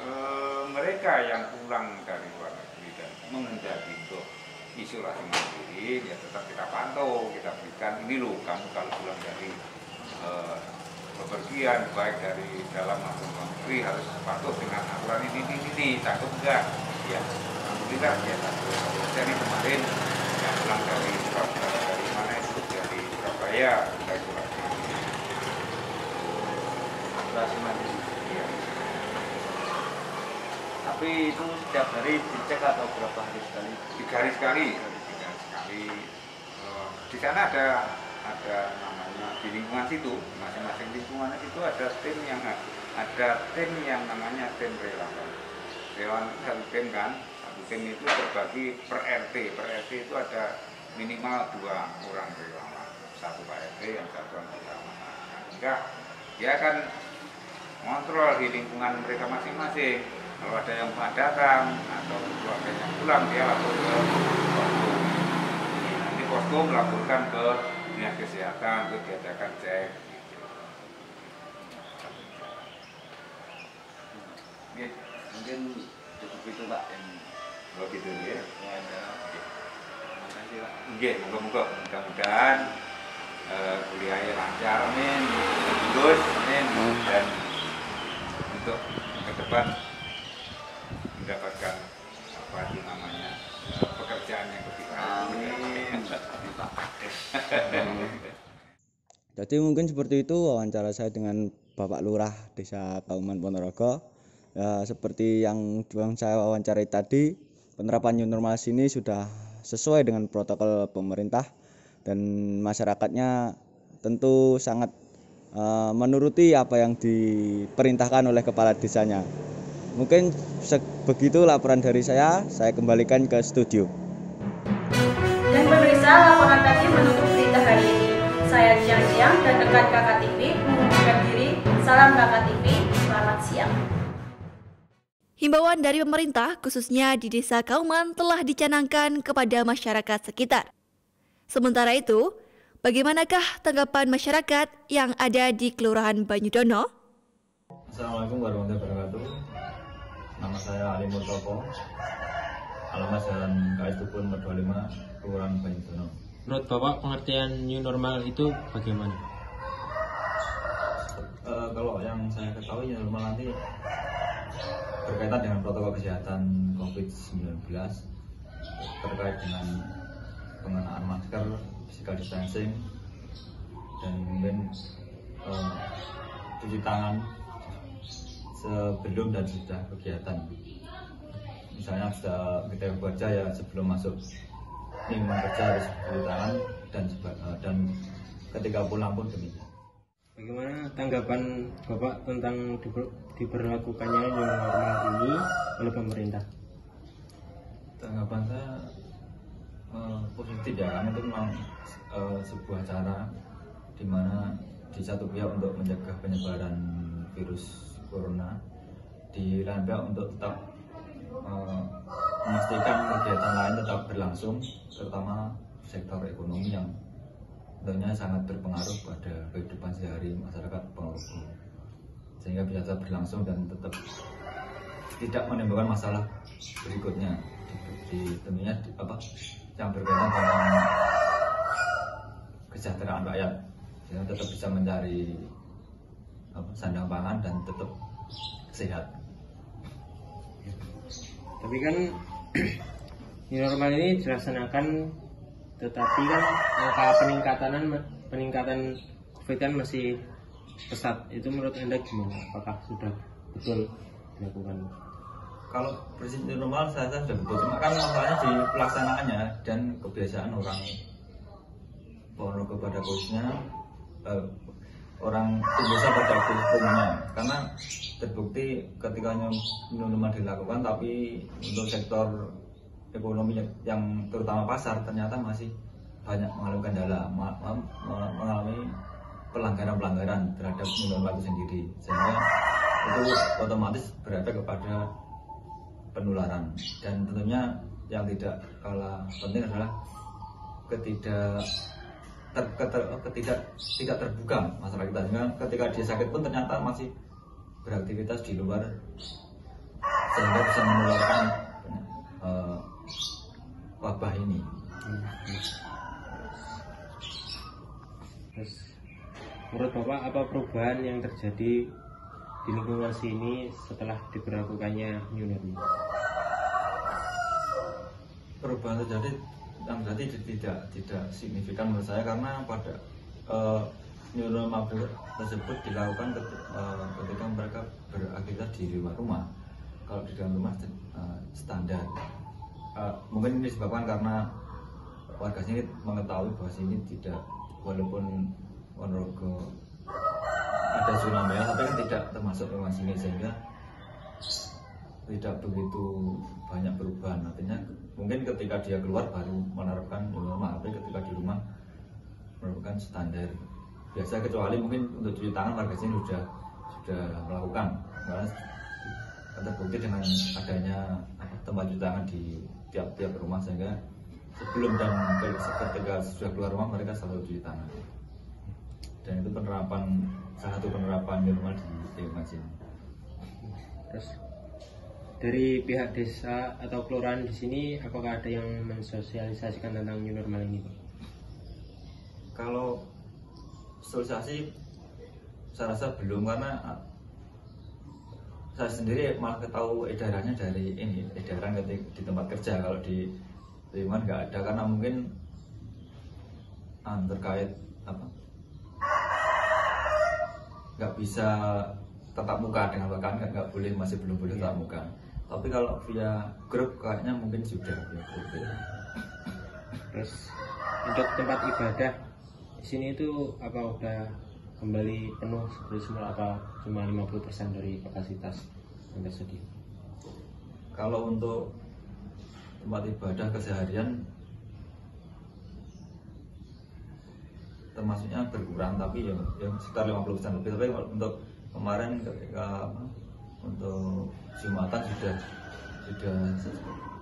eh, mereka yang pulang dari luar negeri dan menghendaki untuk isolasi mandiri, ya tetap kita pantau, kita berikan ini loh kamu kalau pulang dari eh, bepergian baik dari dalam maupun luar negeri harus patuh dengan aturan ini ini ini takut enggak? Ya alhamdulillah ya jadi kemarin yang pulang dari Surabaya. Dari mana itu? Dari Surabaya dari Surabaya. Iya. tapi itu setiap hari dicek atau berapa hari sekali? Tiga hari sekali. Tiga hari sekali. Eh, di sana ada ada di lingkungan situ masing-masing lingkungan itu ada tim yang ada tim yang namanya tim relawan. Relawan itu satu tim kan satu tim itu terbagi per RT per RT itu ada minimal dua orang relawan. Satu Pak RT yang satu anggota masyarakat sehingga dia akan mengontrol di lingkungan mereka masing-masing. Kalau ada yang datang atau keluarga yang pulang dia lapor ke posko. Nanti posko melaporkan ke dinas kesehatan untuk diadakan cek. Mungkin mungkin cukup itu pak yang kalau gitu ya? Ada. Terima kasih pak. Oke, moga-moga mudah-mudahan eh, kuliahnya lancar, amin, lulus, amin, dan untuk ke depan mendapatkan apa itu namanya eh, pekerjaan yang lebih baik. Jadi mungkin seperti itu wawancara saya dengan Bapak Lurah Desa Kauman Ponorogo. Ya, seperti yang saya wawancarai tadi, penerapan new normal sini sudah sesuai dengan protokol pemerintah dan masyarakatnya tentu sangat eh, menuruti apa yang diperintahkan oleh kepala desanya. Mungkin begitu laporan dari saya, saya kembalikan ke studio. Dan pemirsa, laporan tadi menutup. Saya Jiang Jiang dan rekan Kakak TV mengundurkan diri. Salam Kakak TV, selamat siang. Himbauan dari pemerintah, khususnya di Desa Kauman, telah dicanangkan kepada masyarakat sekitar. Sementara itu, bagaimanakah tanggapan masyarakat yang ada di Kelurahan Banyudono? Assalamualaikum warahmatullahi wabarakatuh. Nama saya Ali Murtoko. Alamat Jalan KS Tukun 25, Kelurahan Banyudono. Menurut Bapak pengertian new normal itu bagaimana? Eh, kalau yang saya ketahui new normal nanti berkaitan dengan protokol kesehatan COVID-19 terkait dengan pengenaan masker, physical distancing, dan mungkin eh, cuci tangan sebelum dan sudah kegiatan. Misalnya kita baca ya sebelum masuk lingkungan kerja harus cuci tangan dan eh, dan ketika pulang pun demikian. Bagaimana tanggapan Bapak tentang diber- diberlakukannya new normal ini oleh pemerintah? Tanggapan saya eh, positif ya karena itu memang eh, sebuah cara di mana di satu pihak untuk mencegah penyebaran virus corona, di lain pihak untuk tetap eh, memastikan kegiatan lain tetap berlangsung, terutama sektor ekonomi yang tentunya sangat berpengaruh pada kehidupan sehari masyarakat Ponorogo. Sehingga bisa tetap berlangsung dan tetap tidak menimbulkan masalah berikutnya. Di, tentunya di, apa yang berkaitan dengan kesejahteraan rakyat. Sehingga tetap bisa mencari apa, sandang pangan dan tetap sehat. Tapi kan new normal ini dilaksanakan tetapi kan angka peningkatan peningkatan COVID kan masih pesat. Itu menurut Anda gimana? Apakah sudah betul dilakukan? Kalau prinsip normal saya rasa sudah betul, cuma kan masalahnya di pelaksanaannya dan kebiasaan orang Ponorogo pada khususnya eh, orang Indonesia pada umumnya karena terbukti ketika normal dilakukan tapi untuk sektor ekonomi yang terutama pasar ternyata masih banyak mengalami kendala mengalami pelanggaran-pelanggaran terhadap normal itu sendiri. Sehingga itu otomatis berefek kepada penularan. Dan tentunya yang tidak kalah penting adalah ketidak ter, keter- ketidak tidak terbuka masyarakat kita sehingga ketika dia sakit pun ternyata masih beraktivitas di luar sehingga bisa menularkan eh, wabah ini. Terus menurut Bapak apa perubahan yang terjadi di lingkungan sini setelah diberlakukannya new normal? perubahan terjadi yang terjadi tidak tidak signifikan menurut saya karena pada eh, new normal tersebut dilakukan ket- eh, ketika mereka beraktivitas di luar rumah. Kalau di dalam rumah eh, standar. Eh, mungkin ini disebabkan karena warga sini mengetahui bahwa sini tidak walaupun Ponorogo ada merah tapi kan tidak termasuk rumah sini sehingga tidak begitu banyak perubahan. Artinya mungkin ketika dia keluar baru menerapkan new normal tapi ketika di rumah merupakan standar. Biasa kecuali mungkin untuk cuci tangan warga sini sudah sudah melakukan. Karena terbukti dengan adanya tempat cuci tangan di tiap-tiap rumah sehingga sebelum dan ketika sudah keluar rumah mereka selalu cuci tangan. Dan itu penerapan salah satu penerapan normal di sini Terus dari pihak desa atau kelurahan di sini apakah ada yang mensosialisasikan tentang new normal ini Pak? kalau sosialisasi saya rasa belum karena ah, saya sendiri malah ketahui edarannya dari ini edaran ketika di tempat kerja. Kalau di lingkungan nggak ada karena mungkin ah, terkait apa nggak bisa tatap muka dengan bahkan nggak nggak boleh masih belum boleh tatap muka tapi kalau via grup kayaknya mungkin sudah via grup ya. Terus untuk tempat ibadah di sini itu apa udah kembali penuh seperti semula apa cuma 50% dari kapasitas yang tersedia? kalau untuk tempat ibadah keseharian termasuknya berkurang tapi ya, ya sekitar 50% lebih tapi untuk kemarin ketika apa, untuk jumatan sudah sudah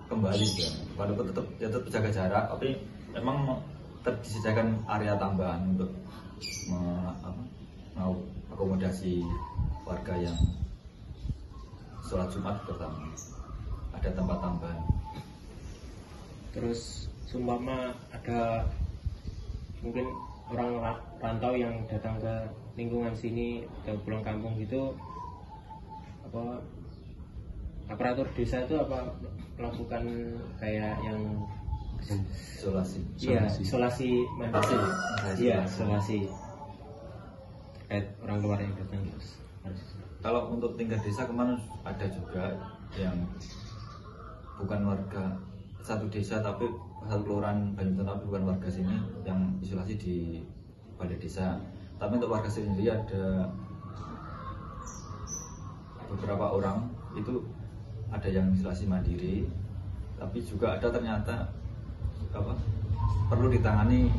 kembali ya. Walaupun tetap ya tetap jaga jarak tapi memang ter- disediakan area tambahan untuk me- apa, mau akomodasi warga yang sholat Jumat pertama. Ada tempat tambahan. Terus seumpama ada mungkin orang ra- rantau yang datang ke lingkungan sini atau pulang kampung gitu apa aparatur desa itu apa melakukan kayak yang isolasi. Iya isolasi. mandiri. Iya isolasi. Terkait orang luar yang datang terus harus kalau untuk tingkat desa kemarin ada juga yang bukan warga satu desa tapi satu kelurahan Banyutan tapi bukan warga sini yang isolasi di balai desa. Tapi untuk warga sendiri ada beberapa orang itu ada yang isolasi mandiri, tapi juga ada ternyata apa perlu ditangani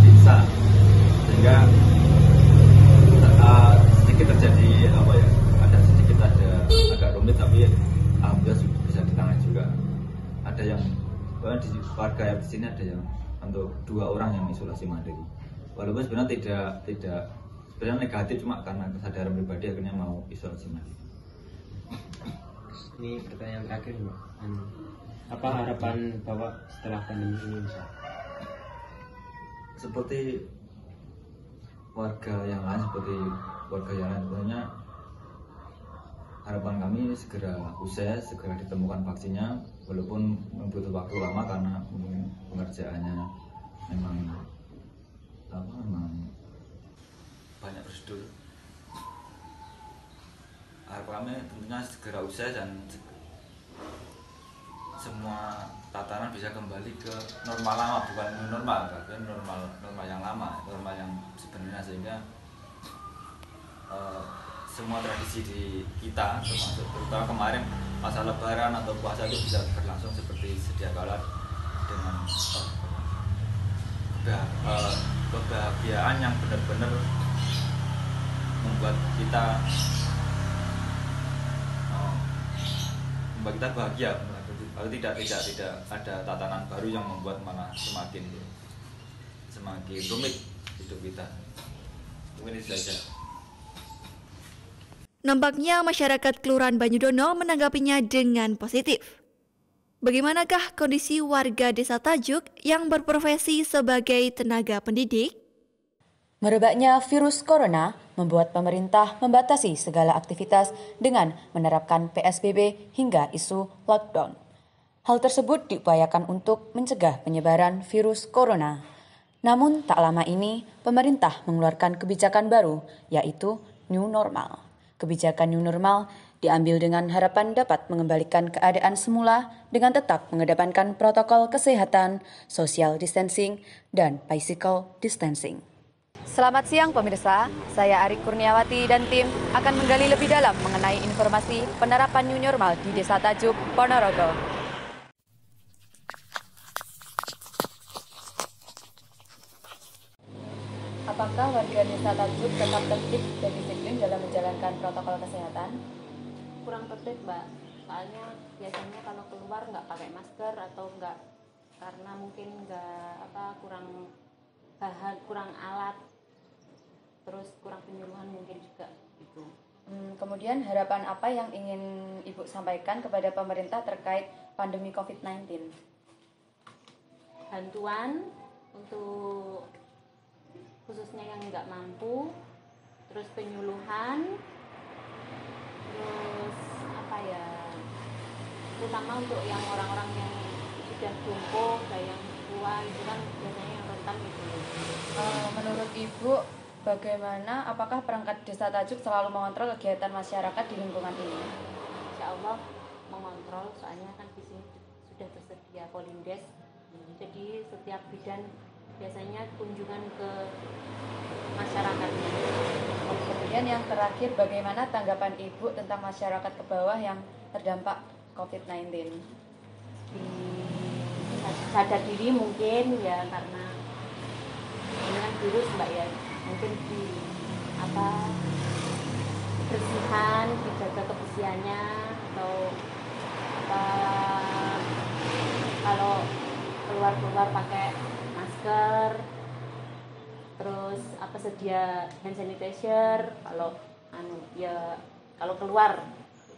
bisa sehingga uh, sedikit terjadi apa ya ada sedikit ada agak rumit tapi alhamdulillah bisa ditangani juga. Ada yang bahkan di warga di sini ada yang untuk dua orang yang isolasi mandiri. Walaupun sebenarnya tidak tidak sebenarnya negatif cuma karena kesadaran pribadi akhirnya mau isolasi mandiri. Ini pertanyaan terakhir mbak. Apa harapan bapak setelah pandemi ini bisa seperti warga yang lain seperti warga yang lain sebenarnya harapan kami segera usai segera ditemukan vaksinnya walaupun butuh waktu lama karena mungkin pengerjaannya memang apa memang banyak prosedur. Harapan kami tentunya segera usai dan semua tatanan bisa kembali ke normal lama bukan normal tapi normal normal yang lama normal yang sebenarnya sehingga uh, semua tradisi di kita termasuk terutama kemarin masa lebaran atau puasa itu bisa berlangsung seperti sedia kala dengan uh, kebahagiaan yang benar-benar membuat kita uh, membuat kita bahagia kalau tidak tidak tidak ada tatanan baru yang membuat malah semakin semakin rumit hidup kita mungkin itu saja Nampaknya masyarakat Kelurahan Banyudono menanggapinya dengan positif. Bagaimanakah kondisi warga Desa Tajuk yang berprofesi sebagai tenaga pendidik? Merebaknya virus corona membuat pemerintah membatasi segala aktivitas dengan menerapkan PSBB hingga isu lockdown. Hal tersebut diupayakan untuk mencegah penyebaran virus corona. Namun tak lama ini, pemerintah mengeluarkan kebijakan baru, yaitu New Normal. Kebijakan New Normal diambil dengan harapan dapat mengembalikan keadaan semula dengan tetap mengedepankan protokol kesehatan, social distancing, dan physical distancing. Selamat siang pemirsa, saya Ari Kurniawati dan tim akan menggali lebih dalam mengenai informasi penerapan New Normal di Desa Tajuk, Ponorogo. Apakah warga desa Tajuk tetap tertib dan disiplin dalam menjalankan protokol kesehatan? Kurang tertib, Mbak. Soalnya biasanya kalau keluar nggak pakai masker atau nggak karena mungkin nggak apa kurang bahan, kurang alat, terus kurang penyuluhan mungkin juga itu. Hmm, kemudian harapan apa yang ingin Ibu sampaikan kepada pemerintah terkait pandemi COVID-19? Bantuan untuk khususnya yang nggak mampu terus penyuluhan terus apa ya terutama untuk yang orang-orang yang sudah jompo kayak yang tua itu kan biasanya yang rentan gitu uh, menurut ibu bagaimana apakah perangkat desa Tajuk selalu mengontrol kegiatan masyarakat di lingkungan ini Insya Allah mengontrol soalnya kan di sini sudah tersedia polindes jadi setiap bidan biasanya kunjungan ke masyarakat. Kemudian yang terakhir, bagaimana tanggapan Ibu tentang masyarakat ke bawah yang terdampak COVID-19? sadar diri mungkin ya karena ini kan virus mbak ya mungkin di apa kebersihan dijaga kebersihannya atau apa kalau keluar keluar pakai masker terus apa sedia hand sanitizer kalau anu ya kalau keluar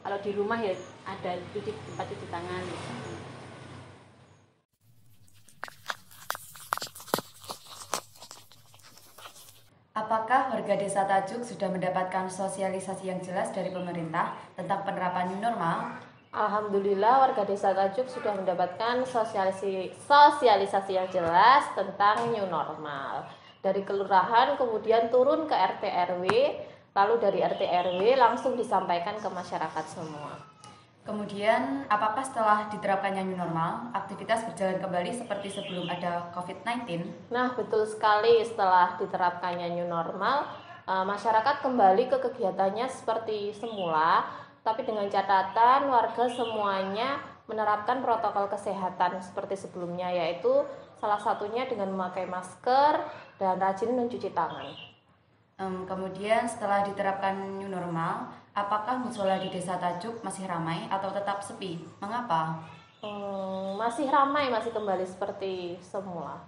kalau di rumah ya ada cuci tempat cuci tangan Apakah warga desa Tajuk sudah mendapatkan sosialisasi yang jelas dari pemerintah tentang penerapan new normal Alhamdulillah warga desa Tajuk sudah mendapatkan sosialisasi, sosialisasi yang jelas tentang new normal. Dari kelurahan kemudian turun ke RT RW, lalu dari RT RW langsung disampaikan ke masyarakat semua. Kemudian, apakah setelah diterapkannya new normal, aktivitas berjalan kembali seperti sebelum ada COVID-19? Nah, betul sekali setelah diterapkannya new normal, uh, masyarakat kembali ke kegiatannya seperti semula, tapi dengan catatan warga semuanya menerapkan protokol kesehatan seperti sebelumnya, yaitu salah satunya dengan memakai masker dan rajin mencuci tangan. Um, kemudian setelah diterapkan new normal, apakah musola di desa Tajuk masih ramai atau tetap sepi? Mengapa? Hmm, masih ramai, masih kembali seperti semula.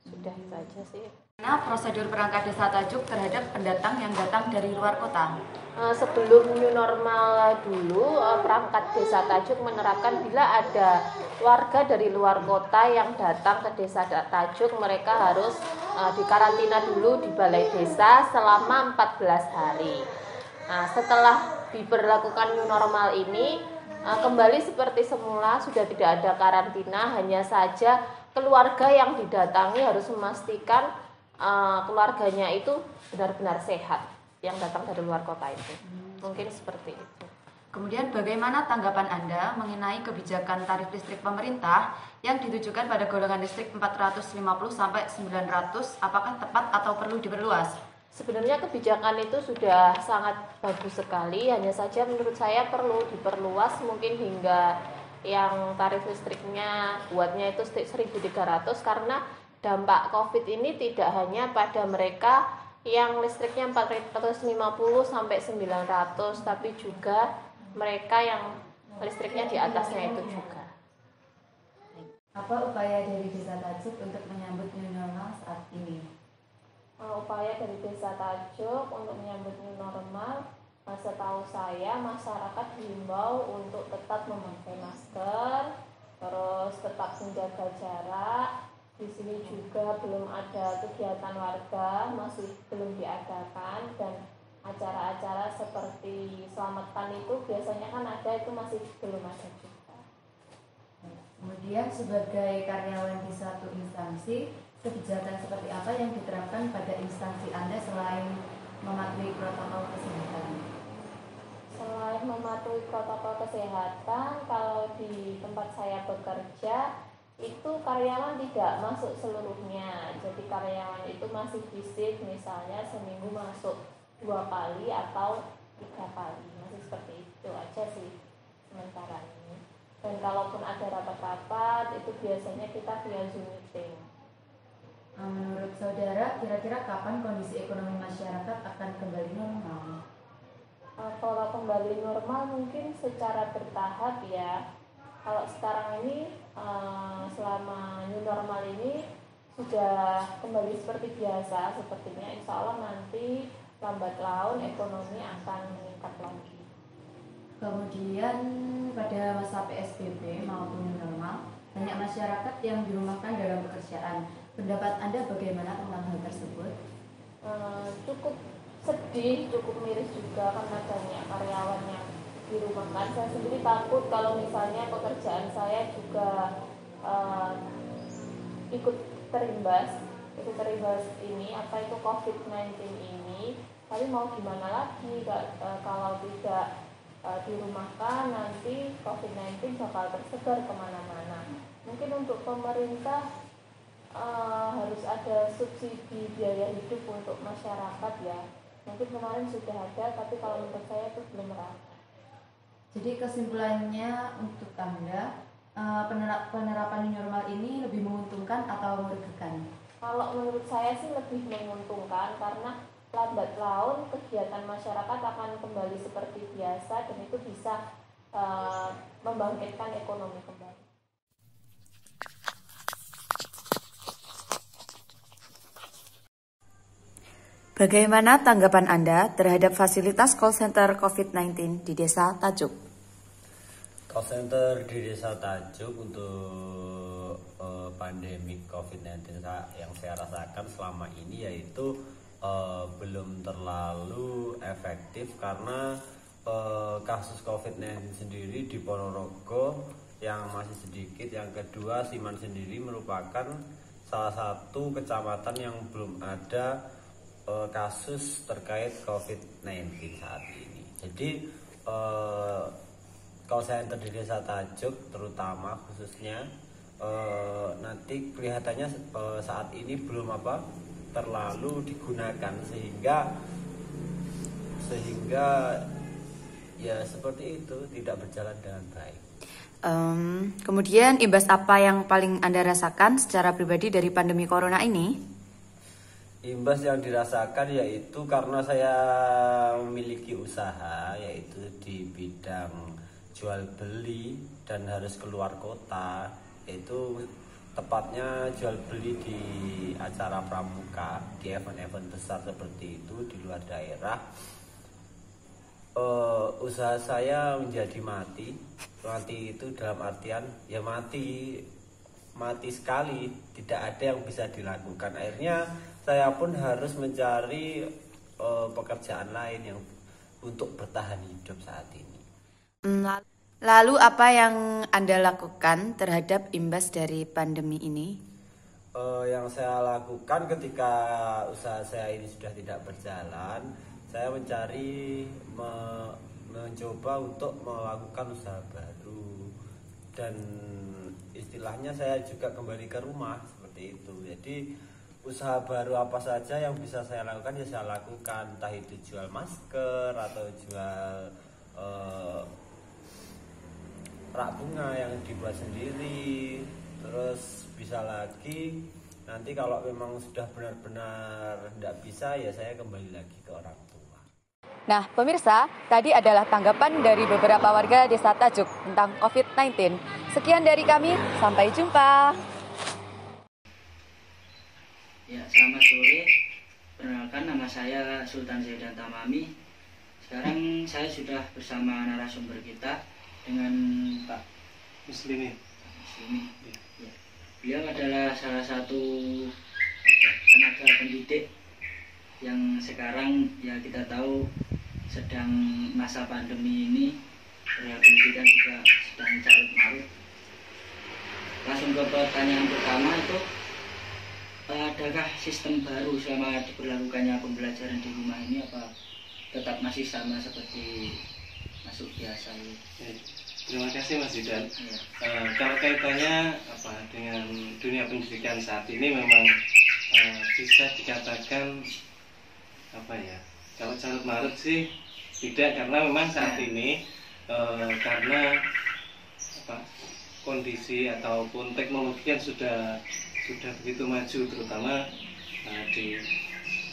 Sudah itu aja sih. Nah, prosedur perangkat desa Tajuk terhadap pendatang yang datang dari luar kota? Uh, sebelum new normal dulu, uh, perangkat desa Tajuk menerapkan bila ada warga dari luar kota yang datang ke desa Tajuk, mereka harus uh, dikarantina dulu di balai desa selama 14 hari. Nah, setelah diberlakukan new normal ini kembali seperti semula sudah tidak ada karantina, hanya saja keluarga yang didatangi harus memastikan uh, keluarganya itu benar-benar sehat yang datang dari luar kota itu. Mungkin seperti itu. Kemudian bagaimana tanggapan Anda mengenai kebijakan tarif listrik pemerintah yang ditujukan pada golongan listrik 450 sampai 900 apakah tepat atau perlu diperluas? Sebenarnya kebijakan itu sudah sangat bagus sekali, hanya saja menurut saya perlu diperluas mungkin hingga yang tarif listriknya buatnya itu 1300 karena dampak Covid ini tidak hanya pada mereka yang listriknya 450 sampai 900 tapi juga mereka yang listriknya di atasnya itu juga. Apa upaya dari Desa Tajuk untuk menyambut new normal saat ini? Uh, upaya dari Desa Tajuk untuk menyambut new normal, uh, setahu saya masyarakat diimbau untuk tetap memakai masker, terus tetap menjaga jarak. Di sini juga belum ada kegiatan warga, masih belum diadakan dan acara-acara seperti selamatan itu biasanya kan ada itu masih belum ada juga. Kemudian sebagai karyawan di satu instansi, kebijakan seperti apa yang diterapkan pada instansi Anda selain mematuhi protokol kesehatan? Selain mematuhi protokol kesehatan, kalau di tempat saya bekerja itu karyawan tidak masuk seluruhnya. Jadi karyawan itu masih visit misalnya seminggu masuk dua kali atau tiga kali. Masih seperti itu aja sih sementara ini. Dan kalaupun ada rapat-rapat itu biasanya kita via zoom meeting. Menurut saudara kira-kira kapan kondisi ekonomi masyarakat akan kembali normal? Uh, kalau kembali normal mungkin secara bertahap ya. Kalau sekarang ini uh, selama new normal ini sudah kembali seperti biasa sepertinya insya Allah nanti lambat laun ekonomi akan meningkat lagi. Kemudian pada masa PSBB maupun normal, banyak masyarakat yang dirumahkan dalam pekerjaan. Pendapat Anda bagaimana tentang hal tersebut? Uh, cukup sedih, cukup miris juga karena banyak karyawan yang dirumahkan. Saya sendiri takut kalau misalnya pekerjaan saya juga uh, ikut terimbas itu terimbas ini apa itu COVID-19 ini. Tapi mau gimana lagi e, kalau tidak e, dirumahkan nanti COVID-19 bakal tersebar ke mana-mana. Mungkin untuk pemerintah e, harus ada subsidi biaya hidup untuk masyarakat ya. Mungkin kemarin sudah ada tapi kalau menurut saya itu belum merata jadi kesimpulannya untuk anda penerapan normal ini lebih menguntungkan atau merugikan? Kalau menurut saya sih lebih menguntungkan karena lambat laun kegiatan masyarakat akan kembali seperti biasa dan itu bisa uh, membangkitkan ekonomi kembali. Bagaimana tanggapan Anda terhadap fasilitas call center COVID-19 di Desa Tajuk? Call center di Desa Tajuk untuk uh, pandemi COVID-19 yang saya rasakan selama ini yaitu uh, belum terlalu efektif karena uh, kasus COVID-19 sendiri di Ponorogo yang masih sedikit. Yang kedua, Siman sendiri merupakan salah satu kecamatan yang belum ada uh, kasus terkait COVID-19 saat ini. Jadi uh, call center di desa Tajuk terutama khususnya eh, nanti kelihatannya eh, saat ini belum apa terlalu digunakan sehingga sehingga ya seperti itu tidak berjalan dengan baik. Um, kemudian imbas apa yang paling Anda rasakan secara pribadi dari pandemi corona ini? Imbas yang dirasakan yaitu karena saya memiliki usaha yaitu di bidang jual beli dan harus keluar kota. Yaitu tepatnya jual beli di acara pramuka di event-event besar seperti itu di luar daerah. Uh, usaha saya menjadi mati. Mati itu dalam artian ya mati mati sekali. Tidak ada yang bisa dilakukan. Akhirnya saya pun harus mencari uh, pekerjaan lain yang untuk bertahan hidup saat ini Hmm, Lalu apa yang Anda lakukan terhadap imbas dari pandemi ini? Uh, yang saya lakukan ketika usaha saya ini sudah tidak berjalan, saya mencari me, mencoba untuk melakukan usaha baru dan istilahnya saya juga kembali ke rumah seperti itu. Jadi usaha baru apa saja yang bisa saya lakukan ya saya lakukan, entah itu jual masker atau jual uh, rak bunga yang dibuat sendiri terus bisa lagi nanti kalau memang sudah benar-benar tidak bisa ya saya kembali lagi ke orang tua Nah, pemirsa, tadi adalah tanggapan dari beberapa warga Desa Tajuk tentang COVID-19. Sekian dari kami, sampai jumpa. Ya, selamat sore. Perkenalkan nama saya Sultan Zaidan Tamami. Sekarang saya sudah bersama narasumber kita, dengan Pak Muslimi. Muslimi. Ya. ya. Beliau adalah salah satu tenaga pendidik yang sekarang ya kita tahu sedang masa pandemi ini ya pendidikan juga sedang carut marut. Langsung ke pertanyaan pertama itu adakah sistem baru selama diberlakukannya pembelajaran di rumah ini apa tetap masih sama seperti masuk biasa ya. Terima kasih Mas Zidan. Ya. Uh, kalau kaitannya apa dengan dunia pendidikan saat ini memang uh, bisa dikatakan apa ya? Kalau carut marut sih tidak karena memang saat ini uh, karena apa kondisi ataupun teknologi yang sudah sudah begitu maju terutama uh, di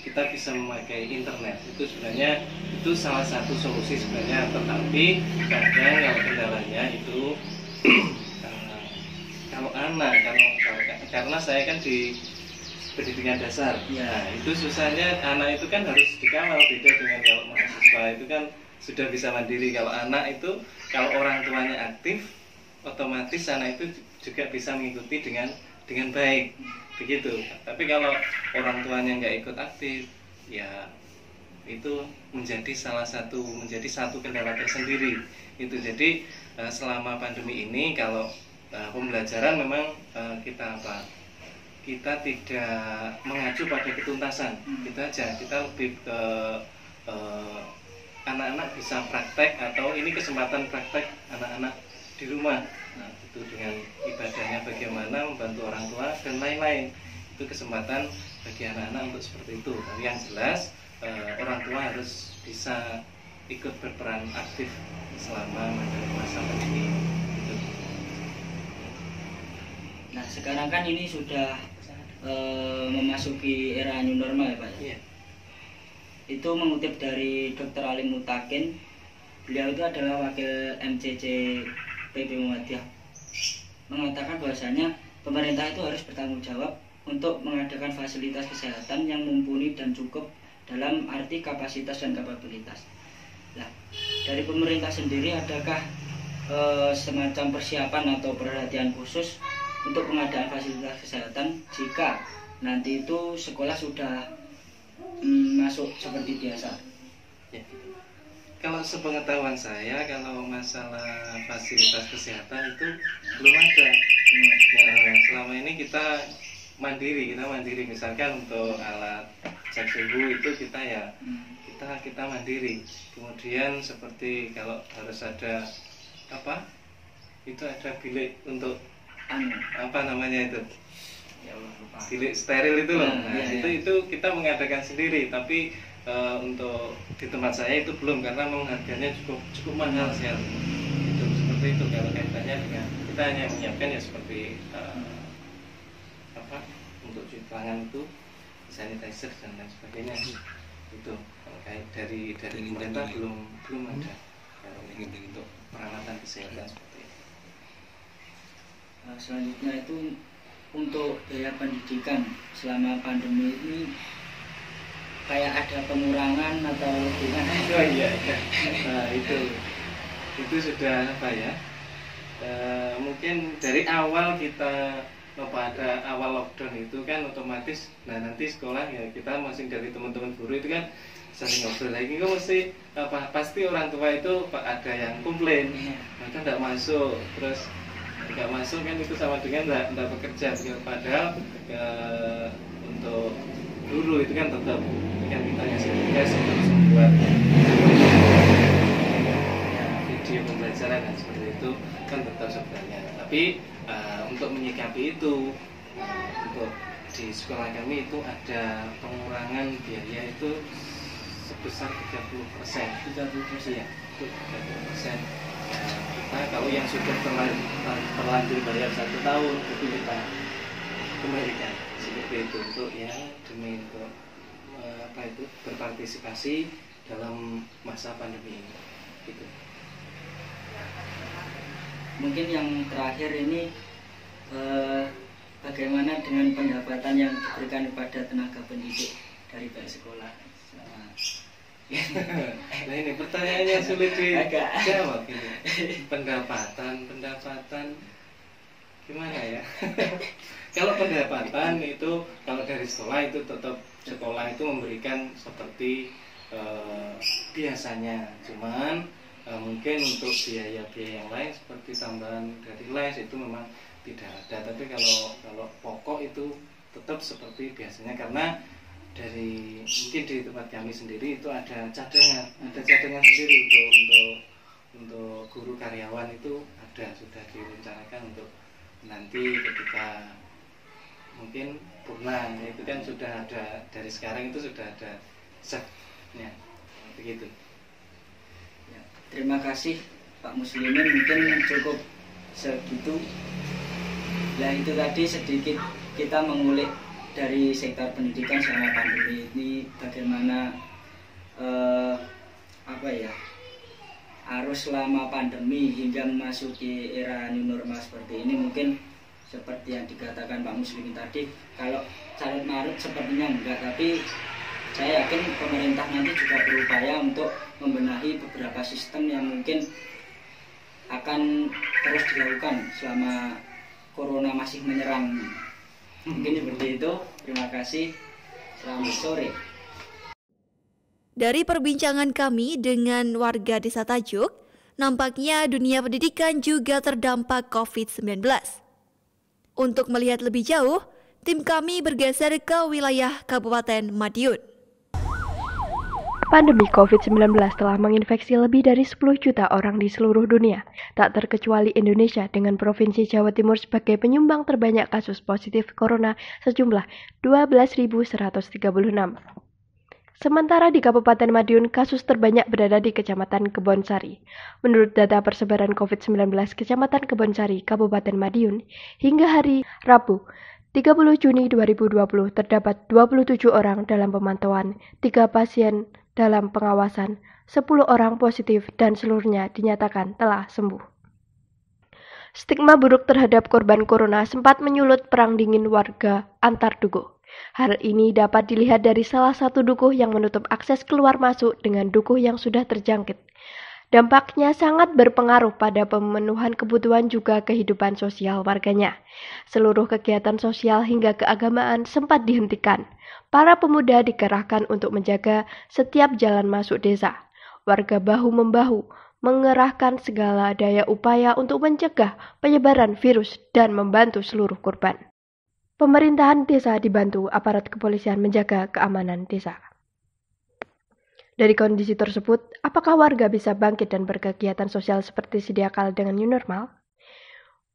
kita bisa memakai internet. Itu sebenarnya itu salah satu solusi sebenarnya tetapi kadang kalau kendalanya itu uh, kalau anak kalau, kalau karena saya kan di pendidikan dasar. Ya itu susahnya anak itu kan harus dikawal beda dengan kalau mahasiswa itu kan sudah bisa mandiri. Kalau anak itu kalau orang tuanya aktif otomatis anak itu juga bisa mengikuti dengan dengan baik begitu. Tapi kalau orang tuanya nggak ikut aktif ya itu menjadi salah satu menjadi satu kendala tersendiri. Itu jadi uh, selama pandemi ini kalau uh, pembelajaran memang uh, kita apa kita tidak mengacu pada ketuntasan. Kita aja kita lebih ke anak-anak bisa praktek atau ini kesempatan praktek anak-anak di rumah. Nah itu dengan ibadahnya bagaimana membantu orang tua dan lain-lain itu kesempatan bagi anak-anak untuk seperti itu tapi yang jelas eh, orang tua harus bisa ikut berperan aktif selama masa pandemi nah sekarang kan ini sudah e, memasuki era new normal ya pak iya. itu mengutip dari Dr. Alim Mutakin beliau itu adalah wakil MCC PP Muhammadiyah mengatakan bahwasanya pemerintah itu harus bertanggung jawab untuk mengadakan fasilitas kesehatan yang mumpuni dan cukup dalam arti kapasitas dan kapabilitas. Nah, dari pemerintah sendiri adakah e, semacam persiapan atau perhatian khusus untuk pengadaan fasilitas kesehatan jika nanti itu sekolah sudah mm, masuk seperti biasa? Ya. Kalau sepengetahuan saya, kalau masalah fasilitas kesehatan itu belum ada. Ya, selama ini kita mandiri kita mandiri. Misalkan untuk alat cek suhu itu kita ya kita kita mandiri. Kemudian seperti kalau harus ada apa itu ada bilik untuk anu. apa namanya itu? Ya bilik steril itu loh. Nah, nah, iya, itu iya. itu kita mengadakan sendiri. Tapi eh, untuk di tempat saya itu belum karena memang harganya cukup cukup mahal sekali itu seperti itu kalau kaitannya dengan kita hanya menyiapkan ya seperti eh, apa untuk cuci tangan itu sanitizer dan lain sebagainya. Itu kait dari dari pemerintah belum belum ada. Kalau untuk peralatan kesehatan seperti itu. Nah, selanjutnya itu untuk biaya pendidikan selama pandemi ini kayak ada pengurangan atau gimana? Oh iya, iya. Nah, itu. Itu sudah apa ya? Eh, mungkin dari awal kita apa ada awal lockdown itu kan otomatis nah nanti sekolah ya kita masing dari teman-teman guru itu kan saling ngobrol. Lagi kok mesti apa pasti orang tua itu ada yang komplain. Maka tidak masuk. Terus nggak masuk kan itu sama dengan nggak nggak bekerja. Padahal eh, untuk guru itu kan tetap kan kita ngasih tugas terus membuat ya, video pembelajaran dan seperti itu kan tetap sebenarnya tapi eh, untuk menyikapi itu eh, untuk di sekolah kami itu ada pengurangan biaya itu sebesar 30 persen. 30 persen. Ya itu 30 persen. Nah, kita kalau yang sudah terlanjur bayar satu tahun itu kita kembalikan untuk ya demi untuk eh, apa itu berpartisipasi dalam masa pandemi ini gitu. mungkin yang terakhir ini eh, bagaimana dengan pendapatan yang diberikan kepada tenaga pendidik dari pihak sekolah nah ini pertanyaannya sulit Agak. dijawab ini pendapatan pendapatan gimana ya? Kalau pendapatan itu kalau dari sekolah itu tetap sekolah itu memberikan seperti eh, biasanya. Cuman eh, mungkin untuk biaya-biaya yang lain seperti tambahan dari les itu memang tidak ada. Tapi kalau kalau pokok itu tetap seperti biasanya. Karena dari mungkin di tempat kami sendiri itu ada cadangan ada cadangan sendiri untuk untuk untuk guru karyawan itu ada sudah direncanakan untuk nanti ketika mungkin purna itu kan sudah ada dari sekarang itu sudah ada setnya begitu. Ya, terima kasih Pak Muslimin. Mungkin cukup segitu. Ya itu tadi sedikit kita mengulik dari sektor pendidikan selama pandemi ini bagaimana eh, apa ya arus selama pandemi hingga memasuki era new normal seperti ini mungkin seperti yang dikatakan Pak Muslimin tadi kalau carut marut sepertinya enggak tapi saya yakin pemerintah nanti juga berupaya untuk membenahi beberapa sistem yang mungkin akan terus dilakukan selama corona masih menyerang. Mungkin seperti itu. Terima kasih. Selamat sore Dari perbincangan kami dengan warga Desa Tajuk, nampaknya dunia pendidikan juga terdampak COVID-19. Untuk melihat lebih jauh, tim kami bergeser ke wilayah Kabupaten Madiun. Pandemi COVID-19 telah menginfeksi lebih dari 10 juta orang di seluruh dunia, tak terkecuali Indonesia dengan Provinsi Jawa Timur sebagai penyumbang terbanyak kasus positif corona sejumlah 12.136. Sementara di Kabupaten Madiun, kasus terbanyak berada di Kecamatan Kebonsari. Menurut data persebaran COVID-19 Kecamatan Kebonsari, Kabupaten Madiun, hingga hari Rabu, 30 Juni 2020 terdapat 27 orang dalam pemantauan, 3 pasien dalam pengawasan, 10 orang positif dan seluruhnya dinyatakan telah sembuh. Stigma buruk terhadap korban corona sempat menyulut perang dingin warga antar dukuh. Hal ini dapat dilihat dari salah satu dukuh yang menutup akses keluar masuk dengan dukuh yang sudah terjangkit. Dampaknya sangat berpengaruh pada pemenuhan kebutuhan juga kehidupan sosial warganya. Seluruh kegiatan sosial hingga keagamaan sempat dihentikan. Para pemuda dikerahkan untuk menjaga setiap jalan masuk desa. Warga bahu-membahu mengerahkan segala daya upaya untuk mencegah penyebaran virus dan membantu seluruh korban. Pemerintahan desa dibantu aparat kepolisian menjaga keamanan desa. Dari kondisi tersebut, apakah warga bisa bangkit dan berkegiatan sosial seperti sedia kala dengan new normal?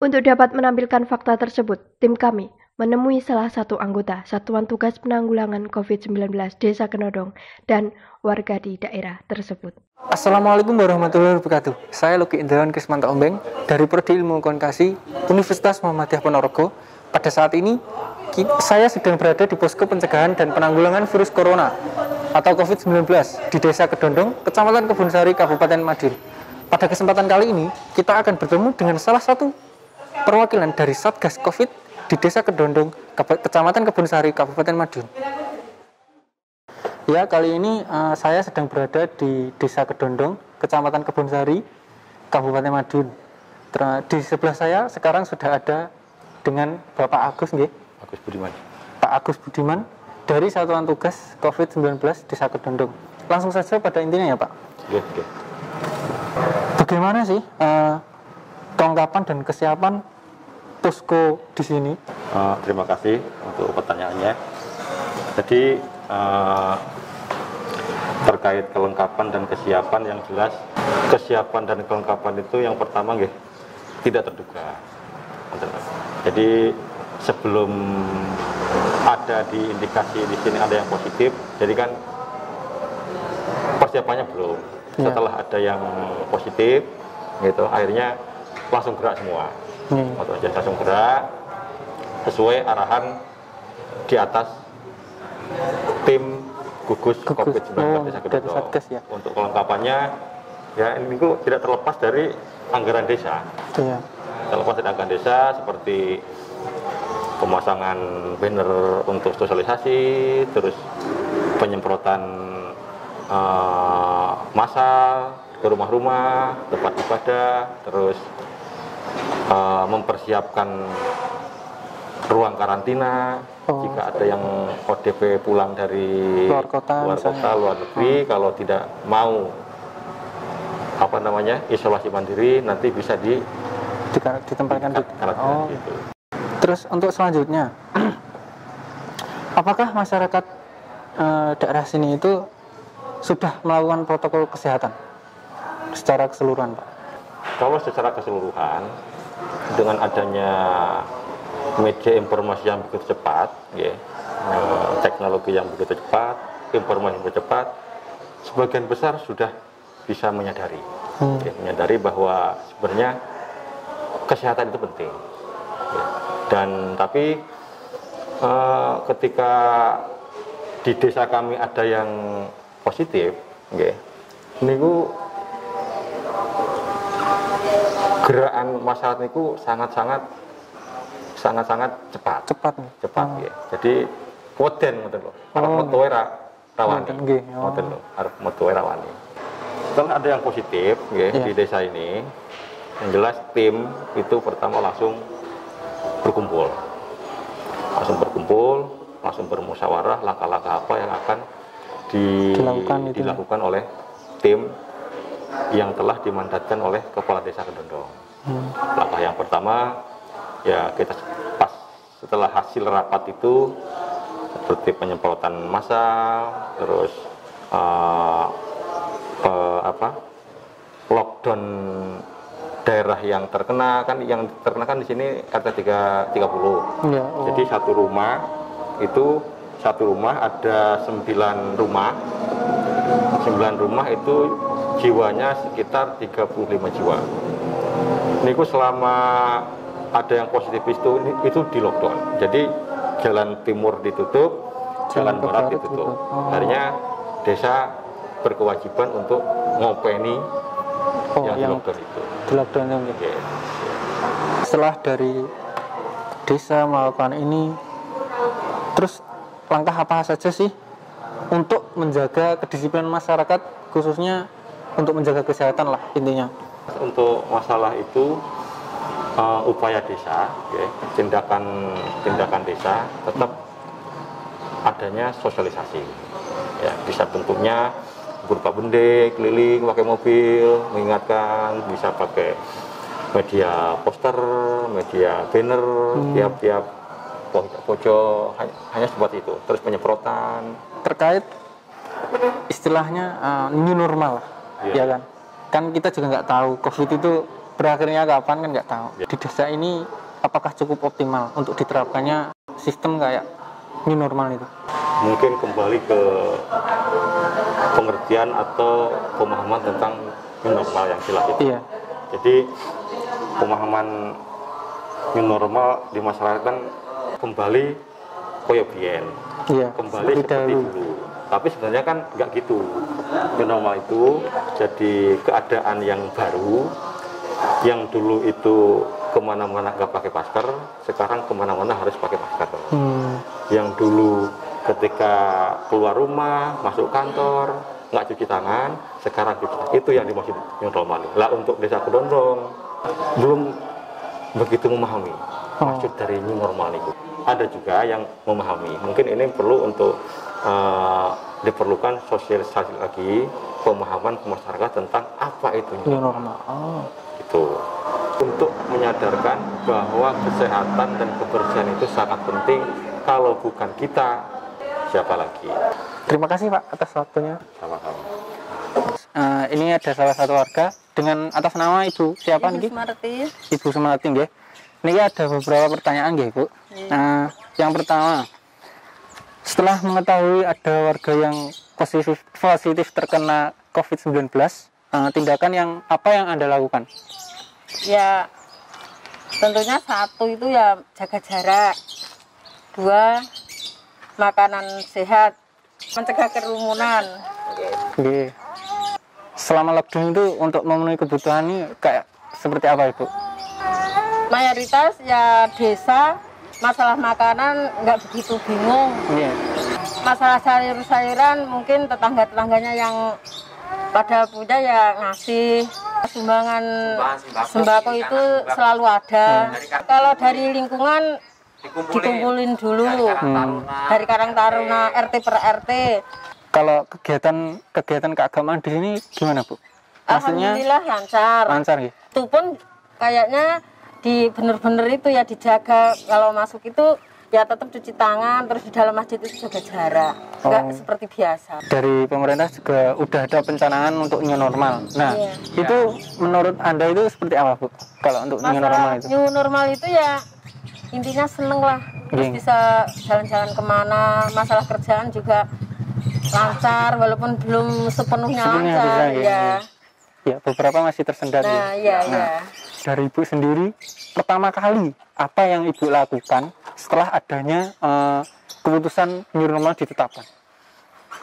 Untuk dapat menampilkan fakta tersebut, tim kami menemui salah satu anggota Satuan Tugas Penanggulangan COVID-19 Desa Kenodong dan warga di daerah tersebut. Assalamualaikum warahmatullahi wabarakatuh. Saya Luki Indrawan Krismanto Ombeng dari Prodi Ilmu Komunikasi Universitas Muhammadiyah Ponorogo. Pada saat ini, saya sedang berada di posko pencegahan dan penanggulangan virus corona atau COVID-19 di Desa Kedondong, Kecamatan Kebunsari, Kabupaten Madiun. Pada kesempatan kali ini, kita akan bertemu dengan salah satu perwakilan dari Satgas COVID di Desa Kedondong, Kecamatan Kebunsari, Kabupaten Madiun. Ya, kali ini uh, saya sedang berada di Desa Kedondong, Kecamatan Kebunsari, Kabupaten Madiun. Di sebelah saya sekarang sudah ada dengan Bapak Agus, nggih. Agus Budiman. Pak Agus Budiman, dari Satuan Tugas COVID-19 Desa Kedondong. Langsung saja pada intinya ya Pak. Oke, oke. Bagaimana sih uh, kelengkapan dan kesiapan posko di sini? Uh, terima kasih untuk pertanyaannya. Jadi uh, terkait kelengkapan dan kesiapan yang jelas kesiapan dan kelengkapan itu yang pertama nggih tidak terduga. Jadi sebelum ada di indikasi di sini ada yang positif, jadi kan persiapannya belum. Ya. Setelah ada yang positif, gitu, akhirnya langsung gerak semua. Hmm. Atau langsung gerak sesuai arahan di atas tim gugus, gugus. COVID-19 oh, desa. Ya. Untuk kelengkapannya, ya ini tidak terlepas dari anggaran desa. Ya. Terlepas dari anggaran desa seperti pemasangan banner untuk sosialisasi, terus penyemprotan uh, massal ke rumah-rumah, tempat ibadah, terus uh, mempersiapkan ruang karantina oh. jika ada yang ODP pulang dari luar kota, luar, kota, luar negeri, oh. kalau tidak mau apa namanya isolasi mandiri nanti bisa di ditempatkan di, di oh. gitu. Terus untuk selanjutnya, apakah masyarakat e, daerah sini itu sudah melakukan protokol kesehatan secara keseluruhan, Pak? Kalau secara keseluruhan, dengan adanya media informasi yang begitu cepat, ya, e, teknologi yang begitu cepat, informasi yang begitu cepat, sebagian besar sudah bisa menyadari, hmm. ya, menyadari bahwa sebenarnya kesehatan itu penting. Ya dan tapi uh, ketika di desa kami ada yang positif okay, niku gerakan masyarakat niku sangat-sangat sangat-sangat cepat cepat cepat oh. ya jadi koden ngoten lho arep oh. metu rawani ngoten lho arep metu rawani setelah ada yang positif okay, yeah. di desa ini yang jelas tim itu pertama langsung berkumpul langsung berkumpul langsung bermusyawarah langkah-langkah apa yang akan di, dilakukan, itu. dilakukan oleh tim yang telah dimandatkan oleh kepala desa Kedondong. Hmm. Langkah yang pertama ya kita pas setelah hasil rapat itu seperti penyemprotan massal, terus uh, uh, apa lockdown daerah yang terkena kan yang terkena kan di sini RT 330. Ya, oh. Jadi satu rumah itu satu rumah ada sembilan rumah. sembilan rumah itu jiwanya sekitar 35 jiwa. Niku selama ada yang positif itu itu di lockdown. Jadi jalan timur ditutup, jalan, jalan barat ditutup. Oh. Akhirnya desa berkewajiban untuk ngopeni oh, yang, yang di lockdown itu lockdown itu setelah dari desa melakukan ini terus langkah apa saja sih untuk menjaga kedisiplinan masyarakat khususnya untuk menjaga kesehatan lah intinya? Untuk masalah itu uh, upaya desa ya, tindakan tindakan desa tetap adanya sosialisasi ya. Bisa bentuknya berupa bende keliling pakai mobil mengingatkan bisa pakai media poster media banner hmm. tiap-tiap pojok hanya, hanya seperti itu terus penyemprotan terkait istilahnya uh, new normal yeah. ya kan? Kan kita juga nggak tahu COVID itu berakhirnya kapan kan nggak tahu. Yeah. Di desa ini apakah cukup optimal untuk diterapkannya sistem kayak new normal itu? Mungkin kembali ke pengertian atau pemahaman tentang new normal yang jelas itu. Iya. Jadi pemahaman new normal di masyarakat kan kembali koyo bien. Iya. Kembali seperti dulu. Tapi sebenarnya kan nggak gitu. New normal itu jadi keadaan yang baru yang dulu itu ke mana-mana nggak pakai masker, sekarang ke mana-mana harus pakai masker. Hmm. Yang dulu ketika keluar rumah, masuk kantor, nggak cuci tangan, sekarang cuci tangan. Itu yang dimaksud new normal. Lah untuk desa Kedondong belum begitu memahami oh. maksud dari new normal itu. Ada juga yang memahami. Mungkin ini perlu untuk uh, diperlukan sosialisasi lagi pemahaman masyarakat tentang apa itu new normal. Oh. Itu untuk menyadarkan bahwa kesehatan dan kebersihan itu sangat penting. Kalau bukan kita, siapa lagi? Terima kasih Pak atas waktunya. Sama-sama. Uh, ini ada salah satu warga dengan atas nama Ibu siapa nih? Ibu Sumarti. Ibu Sumarti nggih. Ini ada beberapa pertanyaan nggih, Bu. Iya. Nah, yang pertama, setelah mengetahui ada warga yang positif positif terkena COVID-19, uh, eh, tindakan yang apa yang Anda lakukan? Ya, tentunya satu itu ya jaga jarak. Dua, makanan sehat, mencegah kerumunan. Oke. Selama lockdown itu untuk memenuhi kebutuhan ini kayak seperti apa Ibu? Mayoritas ya desa masalah makanan nggak begitu bingung. Yeah. Masalah sayur-sayuran mungkin tetangga-tetangganya yang pada punya ya ngasih sumbangan sembako itu selalu ada. Hmm. Kalau dari lingkungan dikumpulin, dulu hmm. dari Karang Taruna RT per RT. Kalau kegiatan kegiatan keagamaan di sini gimana bu? Maksudnya, Alhamdulillah lancar. Lancar ya. Itu pun kayaknya di bener-bener itu ya dijaga kalau masuk itu ya tetap cuci tangan terus di dalam masjid itu jaga jarak nggak oh. seperti biasa dari pemerintah juga udah ada pencanangan untuk new normal nah iya. itu menurut anda itu seperti apa bu kalau untuk Masalah new normal itu new normal itu ya intinya seneng lah terus Geng. bisa jalan-jalan ke mana masalah kerjaan juga lancar walaupun belum sepenuhnya, sepenuhnya lancar bisa, ya. ya ya beberapa masih tersendat nah, ya. Iya, nah, iya. dari ibu sendiri pertama kali apa yang ibu lakukan setelah adanya uh, keputusan new normal ditetapkan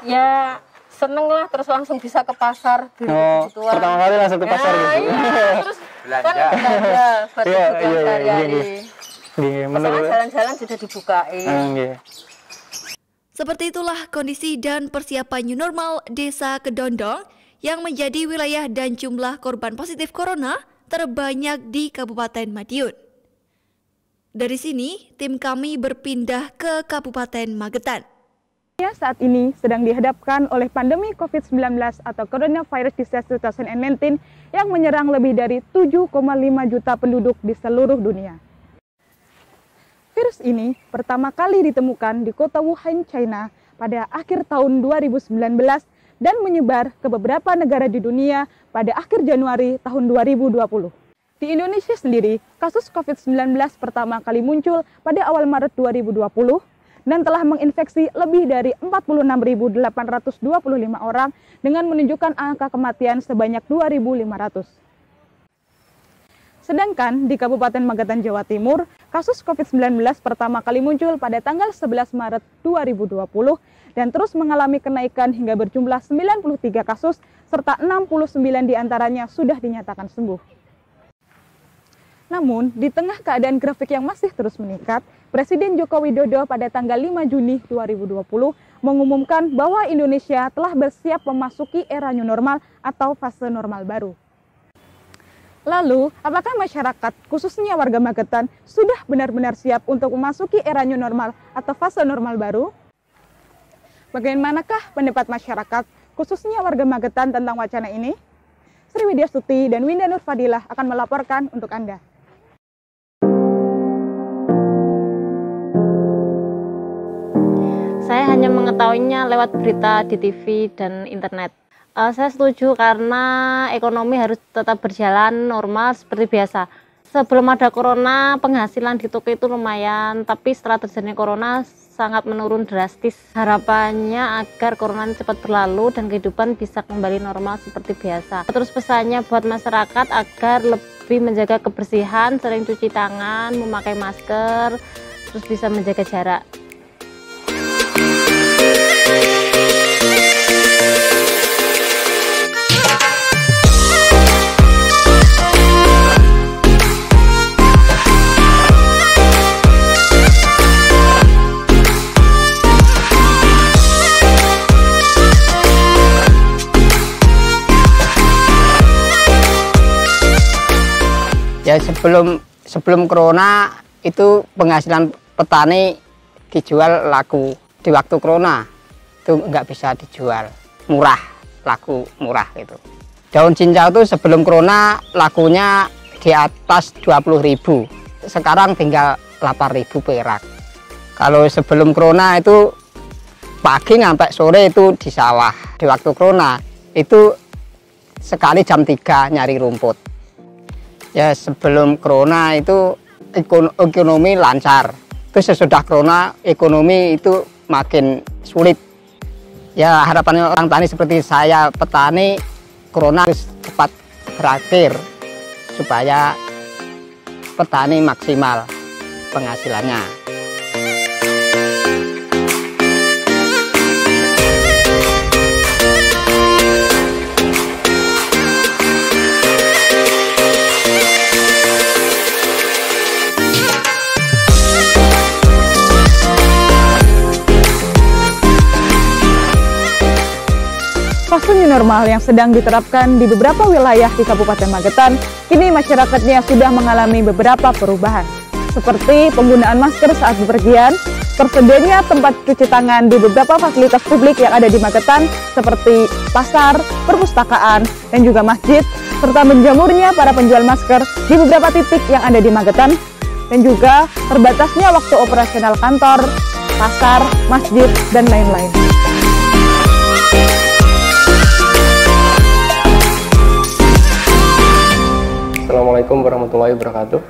ya seneng lah terus langsung bisa ke pasar beli oh, pertama kali langsung ke pasar nah, gitu iya, terus belanja kan belanja buat iya, iya, iya, iya, menurut jalan-jalan sudah dibukain uh, iya. Seperti itulah kondisi dan persiapan new normal Desa Kedondong yang menjadi wilayah dan jumlah korban positif corona terbanyak di Kabupaten Madiun. Dari sini, tim kami berpindah ke Kabupaten Magetan. Ya, saat ini sedang dihadapkan oleh pandemi COVID-19 atau Coronavirus Disease 2019 yang menyerang lebih dari 7,5 juta penduduk di seluruh dunia. Virus ini pertama kali ditemukan di kota Wuhan, China pada akhir tahun 2019 dan menyebar ke beberapa negara di dunia pada akhir Januari tahun 2020. Di Indonesia sendiri, kasus COVID-19 pertama kali muncul pada awal Maret 2020 dan telah menginfeksi lebih dari 46.825 orang dengan menunjukkan angka kematian sebanyak 2.500. Sedangkan di Kabupaten Magetan, Jawa Timur, kasus COVID-19 pertama kali muncul pada tanggal 11 Maret 2020 dan terus mengalami kenaikan hingga berjumlah 93 kasus serta 69 di antaranya sudah dinyatakan sembuh. Namun, di tengah keadaan grafik yang masih terus meningkat, Presiden Joko Widodo pada tanggal 5 Juni 2020 mengumumkan bahwa Indonesia telah bersiap memasuki era new normal atau fase normal baru. Lalu, apakah masyarakat, khususnya warga Magetan, sudah benar-benar siap untuk memasuki era new normal atau fase normal baru? Bagaimanakah pendapat masyarakat, khususnya warga Magetan tentang wacana ini? Sri Widya Suti dan Winda Nur Fadilah akan melaporkan untuk Anda. Saya hanya hanya mengetahuinya lewat berita di TV dan internet. Uh, saya setuju karena ekonomi harus tetap berjalan normal seperti biasa. Sebelum ada corona, penghasilan di toko itu lumayan, tapi setelah terjadi corona sangat menurun drastis. Harapannya agar corona cepat berlalu dan kehidupan bisa kembali normal seperti biasa. Terus pesannya buat masyarakat agar lebih menjaga kebersihan, sering cuci tangan, memakai masker, terus bisa menjaga jarak. Sebelum sebelum corona itu penghasilan petani dijual laku. Di waktu corona itu nggak bisa dijual. Murah laku murah gitu. Daun cincau itu sebelum corona lakunya di atas 20.000 sekarang tinggal 8.000 perak. Kalau sebelum corona itu pagi sampai sore itu di sawah. Di waktu corona itu sekali jam 3 nyari rumput ya sebelum corona itu ekonomi lancar. Terus sesudah corona ekonomi itu makin sulit. Ya harapannya orang tani seperti saya petani corona harus cepat berakhir supaya petani maksimal penghasilannya Fase new normal yang sedang diterapkan di beberapa wilayah di Kabupaten Magetan, kini masyarakatnya sudah mengalami beberapa perubahan, seperti penggunaan masker saat bepergian, tersedianya tempat cuci tangan di beberapa fasilitas publik yang ada di Magetan, seperti pasar, perpustakaan, dan juga masjid, serta menjamurnya para penjual masker di beberapa titik yang ada di Magetan, dan juga terbatasnya waktu operasional kantor, pasar, masjid, dan lain-lain. Assalamualaikum warahmatullahi wabarakatuh.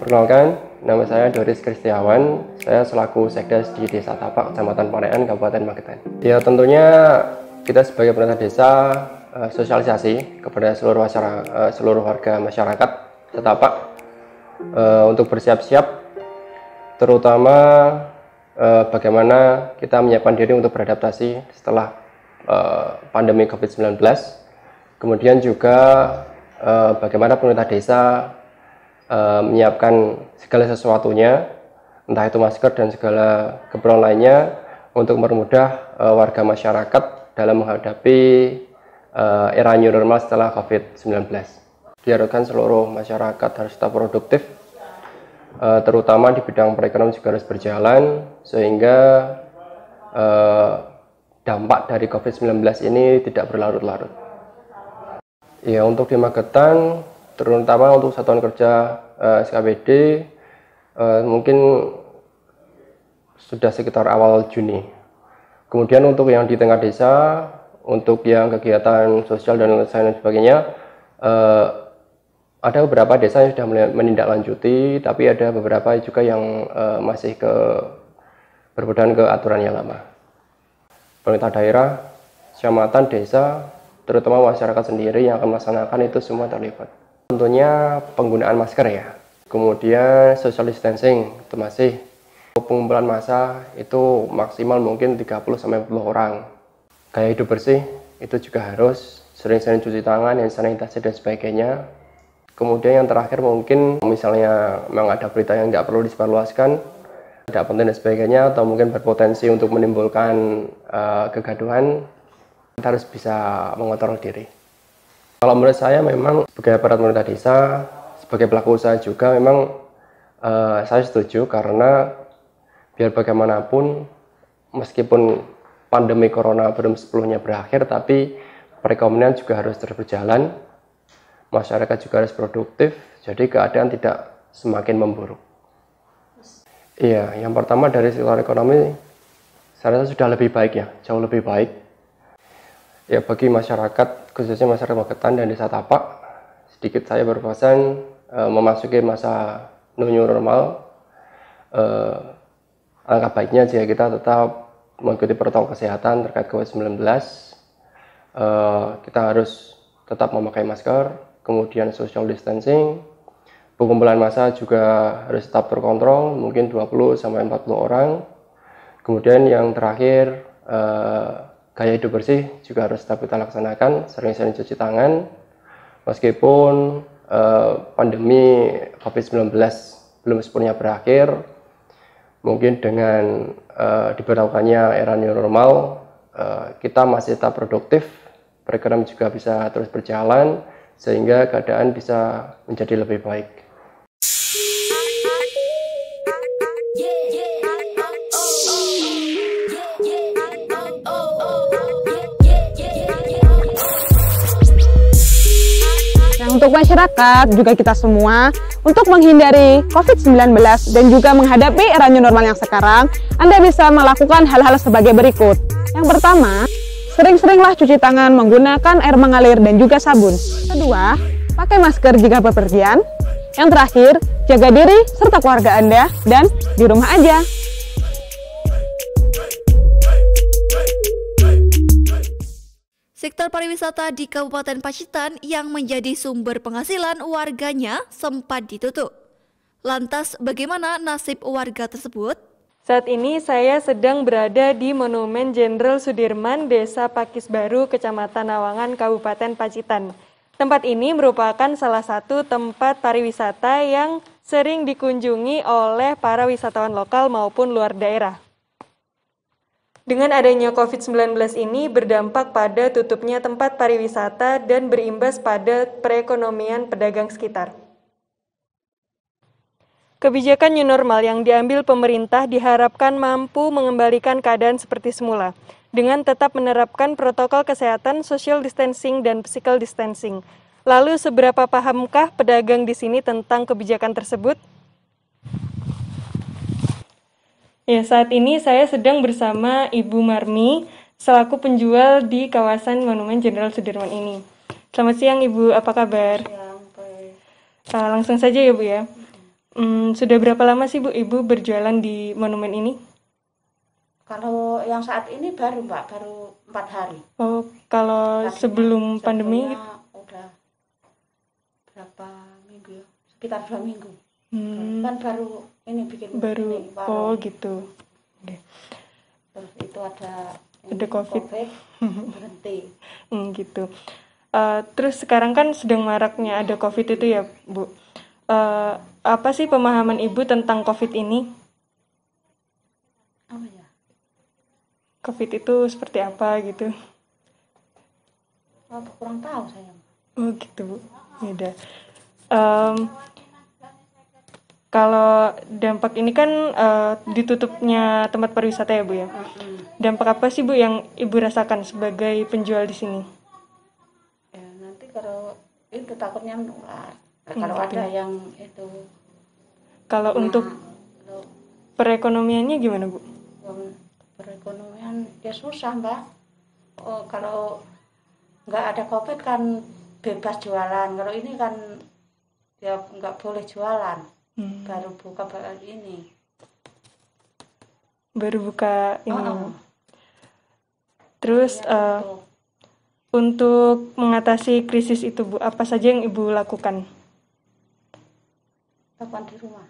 Perkenalkan, nama saya Doris Kristiawan. Saya selaku Sekdes di Desa Tapak, Kecamatan Parean, Kabupaten Magetan. Ya tentunya kita sebagai pemerintah desa uh, sosialisasi kepada seluruh masyarakat, uh, seluruh warga masyarakat Tapak uh, untuk bersiap-siap, terutama bagaimana kita menyiapkan diri untuk beradaptasi setelah pandemi COVID-19. Kemudian juga uh, bagaimana pemerintah desa uh, menyiapkan segala sesuatunya, entah itu masker dan segala keperluan lainnya untuk mempermudah uh, warga masyarakat dalam menghadapi era new normal setelah COVID-19. Diharapkan seluruh masyarakat harus tetap produktif, terutama di bidang perekonomian juga harus berjalan, sehingga dampak dari COVID-19 ini tidak berlarut-larut. Ya untuk di Magetan, terutama untuk satuan kerja uh, eh, SKPD, uh, eh, mungkin sudah sekitar awal Juni. Kemudian untuk yang di tengah desa, untuk yang kegiatan sosial dan lain sebagainya, uh, ada beberapa desa yang sudah menindaklanjuti, tapi ada beberapa juga yang uh, masih ke berpedoman ke aturan yang lama. Pemerintah daerah, kecamatan, desa terutama masyarakat sendiri yang akan melaksanakan itu semua terlibat. Tentunya penggunaan masker ya, kemudian social distancing itu masih pengumpulan massa itu maksimal mungkin 30 sampai 40 orang. Gaya hidup bersih itu juga harus sering-sering cuci tangan, yang sanitasi dan sebagainya. Kemudian yang terakhir mungkin misalnya memang ada berita yang nggak perlu disebarluaskan, tidak penting dan sebagainya, atau mungkin berpotensi untuk menimbulkan uh, kegaduhan, harus bisa mengontrol diri. Kalau menurut saya memang sebagai aparat pemerintah desa, sebagai pelaku usaha juga memang uh, saya setuju karena biar bagaimanapun meskipun pandemi corona belum sepenuhnya berakhir tapi perekonomian juga harus terus berjalan, masyarakat juga harus produktif, jadi keadaan tidak semakin memburuk. Iya, yang pertama dari sektor ekonomi saya rasa sudah lebih baik ya, jauh lebih baik. Ya bagi masyarakat, khususnya masyarakat Magetan dan Desa Tapak, sedikit saya berpesan uh, memasuki masa new normal. Uh, alangkah baiknya jika kita tetap mengikuti protokol kesehatan terkait COVID-19. Uh, kita harus tetap memakai masker, kemudian social distancing, pengumpulan massa juga harus tetap terkontrol, mungkin 20 sampai 40 orang Kemudian yang terakhir eh, gaya hidup bersih juga harus tetap kita laksanakan, sering-sering cuci tangan. Meskipun eh, pandemi COVID-19 belum sepenuhnya berakhir, mungkin dengan eh, diberlakukannya era new normal, eh, kita masih tetap produktif, perekonomian juga bisa terus berjalan, sehingga keadaan bisa menjadi lebih baik. Untuk masyarakat, juga kita semua, untuk menghindari COVID-19 dan juga menghadapi era new normal yang sekarang, Anda bisa melakukan hal-hal sebagai berikut. Yang pertama, sering-seringlah cuci tangan menggunakan air mengalir dan juga sabun. Kedua, pakai masker jika bepergian. Yang terakhir, jaga diri serta keluarga Anda dan di rumah aja. Sektor pariwisata di Kabupaten Pacitan yang menjadi sumber penghasilan warganya sempat ditutup. Lantas bagaimana nasib warga tersebut? Saat ini saya sedang berada di Monumen Jenderal Sudirman, Desa Pakis Baru, Kecamatan Nawangan, Kabupaten Pacitan. Tempat ini merupakan salah satu tempat pariwisata yang sering dikunjungi oleh para wisatawan lokal maupun luar daerah. Dengan adanya COVID-19 ini berdampak pada tutupnya tempat pariwisata dan berimbas pada perekonomian pedagang sekitar. Kebijakan new normal yang diambil pemerintah diharapkan mampu mengembalikan keadaan seperti semula, dengan tetap menerapkan protokol kesehatan, social distancing, dan physical distancing. Lalu seberapa pahamkah pedagang di sini tentang kebijakan tersebut? Ya, saat ini saya sedang bersama Ibu Marmi selaku penjual di kawasan Monumen Jenderal Sudirman ini. Selamat siang Ibu, apa kabar? Siang, baik. Uh, langsung saja ya Bu ya. Hmm, sudah berapa lama sih Bu Ibu berjualan di monumen ini? Kalau yang saat ini baru Mbak, baru empat hari. Oh, kalau Tadinya sebelum pandemi? Udah berapa minggu ya? Sekitar dua minggu. Hmm. Kan baru ini bikin baru ini, oh gitu. Okay. terus itu ada ada covid, COVID. Berhenti. Hmm, gitu. Uh, terus sekarang kan sedang maraknya ada covid itu ya bu. Uh, apa sih pemahaman ibu tentang covid ini? Apa ya? Covid itu seperti apa gitu? Oh, kurang tahu saya? Oh gitu bu. Ya udah um, kalau dampak ini kan uh, ditutupnya tempat pariwisata ya Bu ya. Dampak apa sih Bu yang Ibu rasakan sebagai penjual di sini? Ya, nanti kalau itu takutnya menular. Nah, kalau hmm, ada yang itu Kalau nah, untuk kalau, perekonomiannya gimana Bu? Perekonomian ya susah Mbak. Oh, kalau nggak ada Covid kan bebas jualan. Kalau ini kan ya nggak boleh jualan hmm. baru buka baru ini baru buka ini oh, oh. terus ya, uh, untuk mengatasi krisis itu bu apa saja yang ibu lakukan lakukan di rumah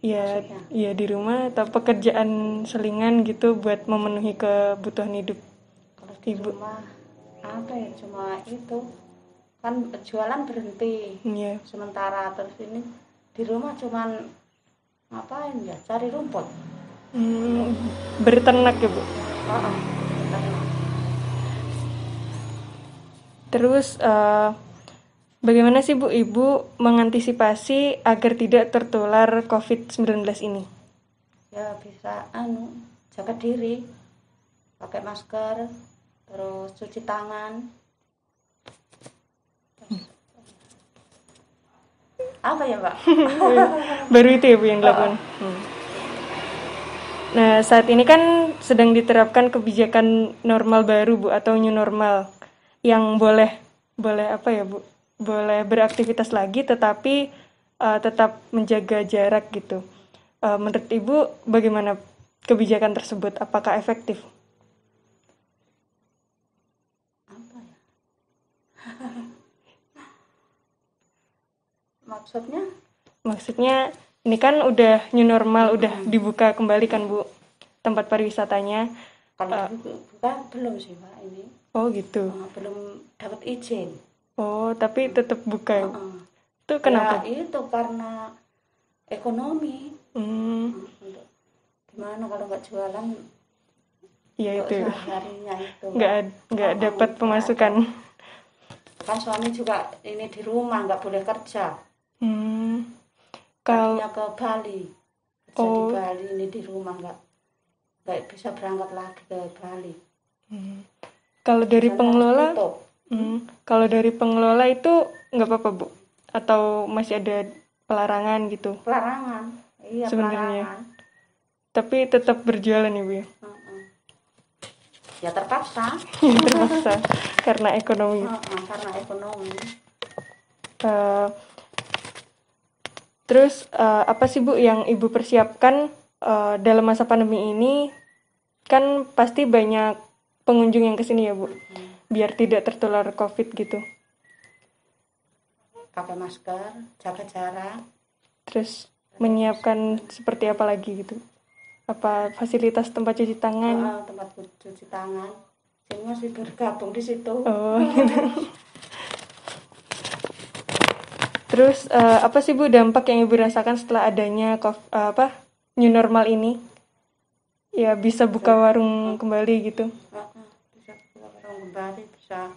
Iya, iya di rumah atau pekerjaan selingan gitu buat memenuhi kebutuhan hidup kalau di ibu. rumah apa ya cuma itu kan jualan berhenti yeah. sementara terus ini di rumah cuman ngapain ya? Cari rumput. Hmm, berternak ya bu? Uh terus uh, bagaimana sih bu ibu mengantisipasi agar tidak tertular covid 19 ini? Ya bisa anu jaga diri pakai masker terus cuci tangan apa ya mbak baru itu ya bu yang dilakukan hmm. Nah, saat ini kan sedang diterapkan kebijakan normal baru, Bu, atau new normal yang boleh boleh apa ya, Bu? Boleh beraktivitas lagi tetapi uh, tetap menjaga jarak gitu. Uh, menurut Ibu bagaimana kebijakan tersebut? Apakah efektif? Maksudnya? Maksudnya ini kan udah new normal, hmm. udah dibuka kembali kan Bu tempat pariwisatanya. Kalau uh, buka belum sih Pak ini. Oh gitu. Uh, belum dapat izin. Oh tapi tetap buka? Uh -uh. Itu kenapa? Ya, itu karena ekonomi. Hmm. Untuk gimana kalau nggak jualan? Iya itu. Harinya itu. Nggak nggak dapat pemasukan. Kan suami juga ini di rumah nggak boleh kerja. Hmm. Kalau ke Bali. Kerja oh. di Bali ini di rumah nggak nggak bisa berangkat lagi ke Bali. Hmm. kalau dari Sana pengelola hmm, kalau dari pengelola itu nggak apa-apa bu? Atau masih ada pelarangan gitu? Pelarangan. Iya sebenarnya. tapi tetap berjualan ya bu ya? Uh -uh. ya terpaksa. Ya terpaksa. Karena ekonomi. -uh, karena ekonomi. Uh, Terus uh, apa sih Bu yang Ibu persiapkan uh, dalam masa pandemi ini? Kan pasti banyak pengunjung yang ke sini ya Bu, hmm. biar tidak tertular COVID gitu. Pakai masker, jaga jarak. Terus menyiapkan seperti apa lagi gitu? Apa fasilitas tempat cuci tangan? Oh, tempat cuci tangan. Semua sih bergabung di situ. Oh, gitu. Terus uh, apa sih Bu dampak yang Ibu rasakan setelah adanya uh, apa new normal ini? Ya bisa buka warung kembali gitu. Bisa buka warung kembali, bisa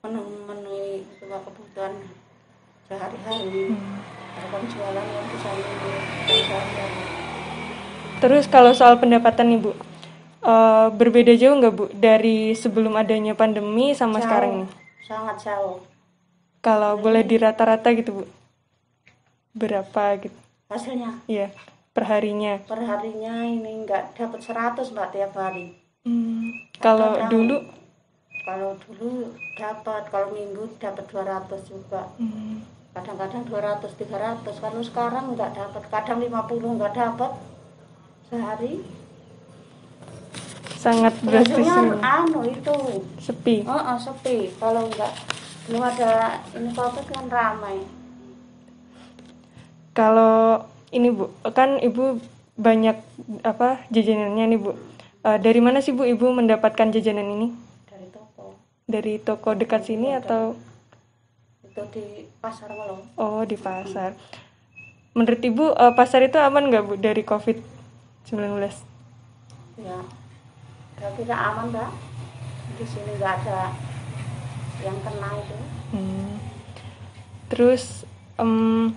memenuhi semua kebutuhan sehari-hari. Hmm. jualan yang bisa Terus kalau soal pendapatan Ibu, uh, berbeda jauh nggak Bu dari sebelum adanya pandemi sama jauh, sekarang? Sangat jauh kalau boleh dirata-rata gitu Bu. Berapa gitu? Hasilnya? Iya, perharinya. Perharinya ini enggak dapat 100 Mbak tiap hari. Hmm. Kalau dulu? Kalau dulu dapat, kalau minggu dapat 200 juga. Hmm. Kadang-kadang 200, 300. Kalau sekarang enggak dapat, kadang 50 enggak dapat sehari. Sangat drastis. anu itu. Sepi. Oh, oh sepi. Kalau enggak belum ada ini covid kan ramai. Kalau ini bu kan ibu banyak apa jajanannya nih bu. Uh, dari mana sih bu ibu mendapatkan jajanan ini? Dari toko. Dari toko dekat sini ya, atau? Itu di pasar malam. Oh di pasar. Menurut ibu uh, pasar itu aman nggak bu dari covid 19 ya kira-kira aman mbak. Di sini nggak ada yang kena itu. Hmm. terus um,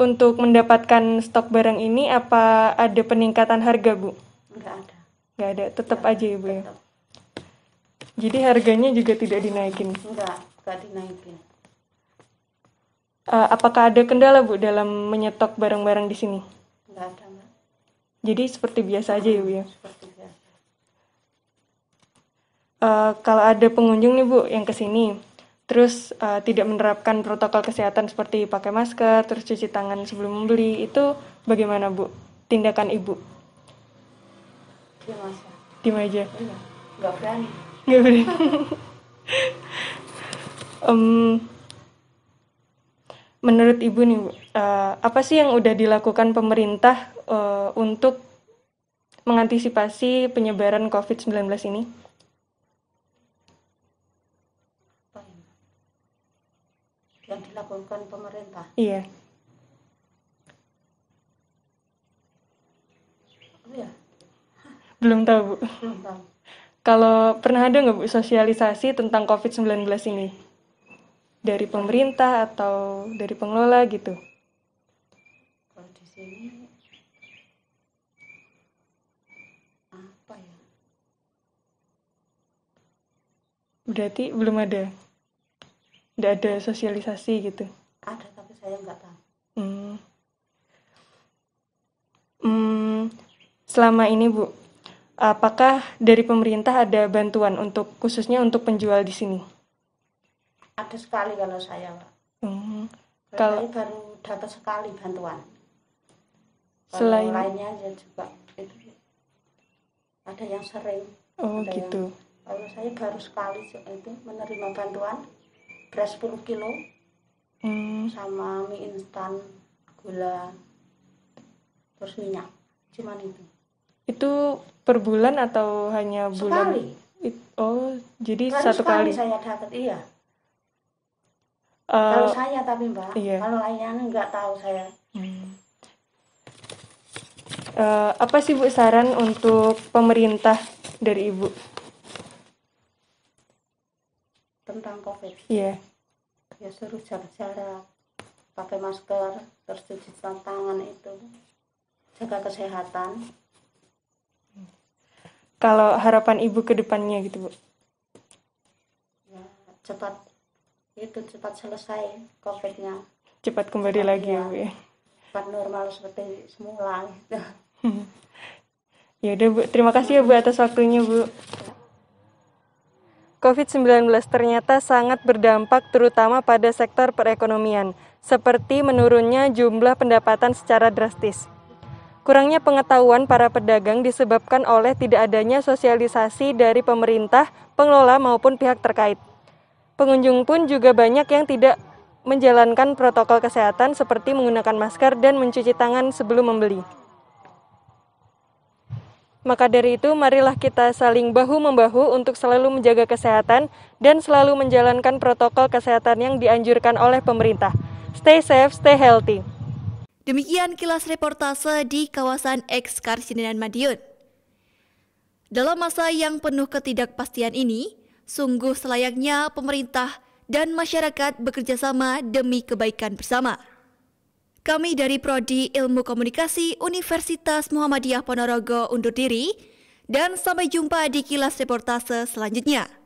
untuk mendapatkan stok barang ini apa ada peningkatan harga bu? Nggak ada. Nggak ada tetap aja ya bu ya? jadi harganya juga tidak dinaikin? Enggak enggak dinaikin. Uh, apakah ada kendala bu dalam menyetok barang-barang di sini? Enggak ada mbak. Jadi seperti biasa aja ya bu ya? Seperti uh, kalau ada pengunjung nih Bu yang ke sini, terus uh, tidak menerapkan protokol kesehatan seperti pakai masker, terus cuci tangan sebelum membeli, itu bagaimana Bu tindakan Ibu? Diam aja. Diam aja? Iya, nggak berani. Nggak berani. um, menurut Ibu nih Bu, uh, apa sih yang udah dilakukan pemerintah uh, untuk mengantisipasi penyebaran COVID-19 ini? Yang dilakukan pemerintah? Iya. Oh ya. Belum tahu, Bu. Belum tahu. Kalau pernah ada nggak Bu sosialisasi tentang COVID-19 ini? Dari pemerintah atau dari pengelola gitu? Kalau di sini apa ya? Berarti belum ada? Tidak ada sosialisasi gitu? Ada, tapi saya nggak tahu. Hmm. Hmm, selama ini Bu, apakah dari pemerintah ada bantuan untuk khususnya untuk penjual di sini? Ada sekali kalau saya, Pak. Hmm, Kalau saya baru dapat sekali bantuan. Kalau Selain- lainnya ya juga itu ada yang sering. Oh, ada gitu. Yang, kalau saya baru sekali se- itu menerima bantuan beras 10 kilo Hmm, sama mie instan, gula, terus minyak. Cuman itu. itu per bulan atau hanya bulan? Sekali. It- oh, jadi Baru satu sekali kali. saya dapat, iya. Eh, kalau saya tapi mbak, iya. kalau lainnya nggak tahu saya. eh, apa sih Bu saran untuk pemerintah dari Ibu? Tentang covid Iya. ya suruh jaga jarak pakai masker terus cuci tangan itu jaga kesehatan Kalau harapan Ibu ke depannya gitu Bu? ya cepat itu cepat selesai covidnya Cepat kembali lagi ya Bu ya. cepat normal seperti semula gitu. Ya udah Bu, terima kasih ya Bu atas waktunya Bu. COVID-19 ternyata sangat berdampak terutama pada sektor perekonomian, seperti menurunnya jumlah pendapatan secara drastis. Kurangnya pengetahuan para pedagang disebabkan oleh tidak adanya sosialisasi dari pemerintah, pengelola maupun pihak terkait. Pengunjung pun juga banyak yang tidak menjalankan protokol kesehatan seperti menggunakan masker dan mencuci tangan sebelum membeli. Maka dari itu, marilah kita saling bahu-membahu untuk selalu menjaga kesehatan dan selalu menjalankan protokol kesehatan yang dianjurkan oleh pemerintah. Stay safe, stay healthy. Demikian kilas reportase di kawasan X Karsidenan Madiun. Dalam masa yang penuh ketidakpastian ini, sungguh selayaknya pemerintah dan masyarakat bekerja sama demi kebaikan bersama. Kami dari Prodi Ilmu Komunikasi Universitas Muhammadiyah Ponorogo undur diri dan sampai jumpa di kilas reportase selanjutnya.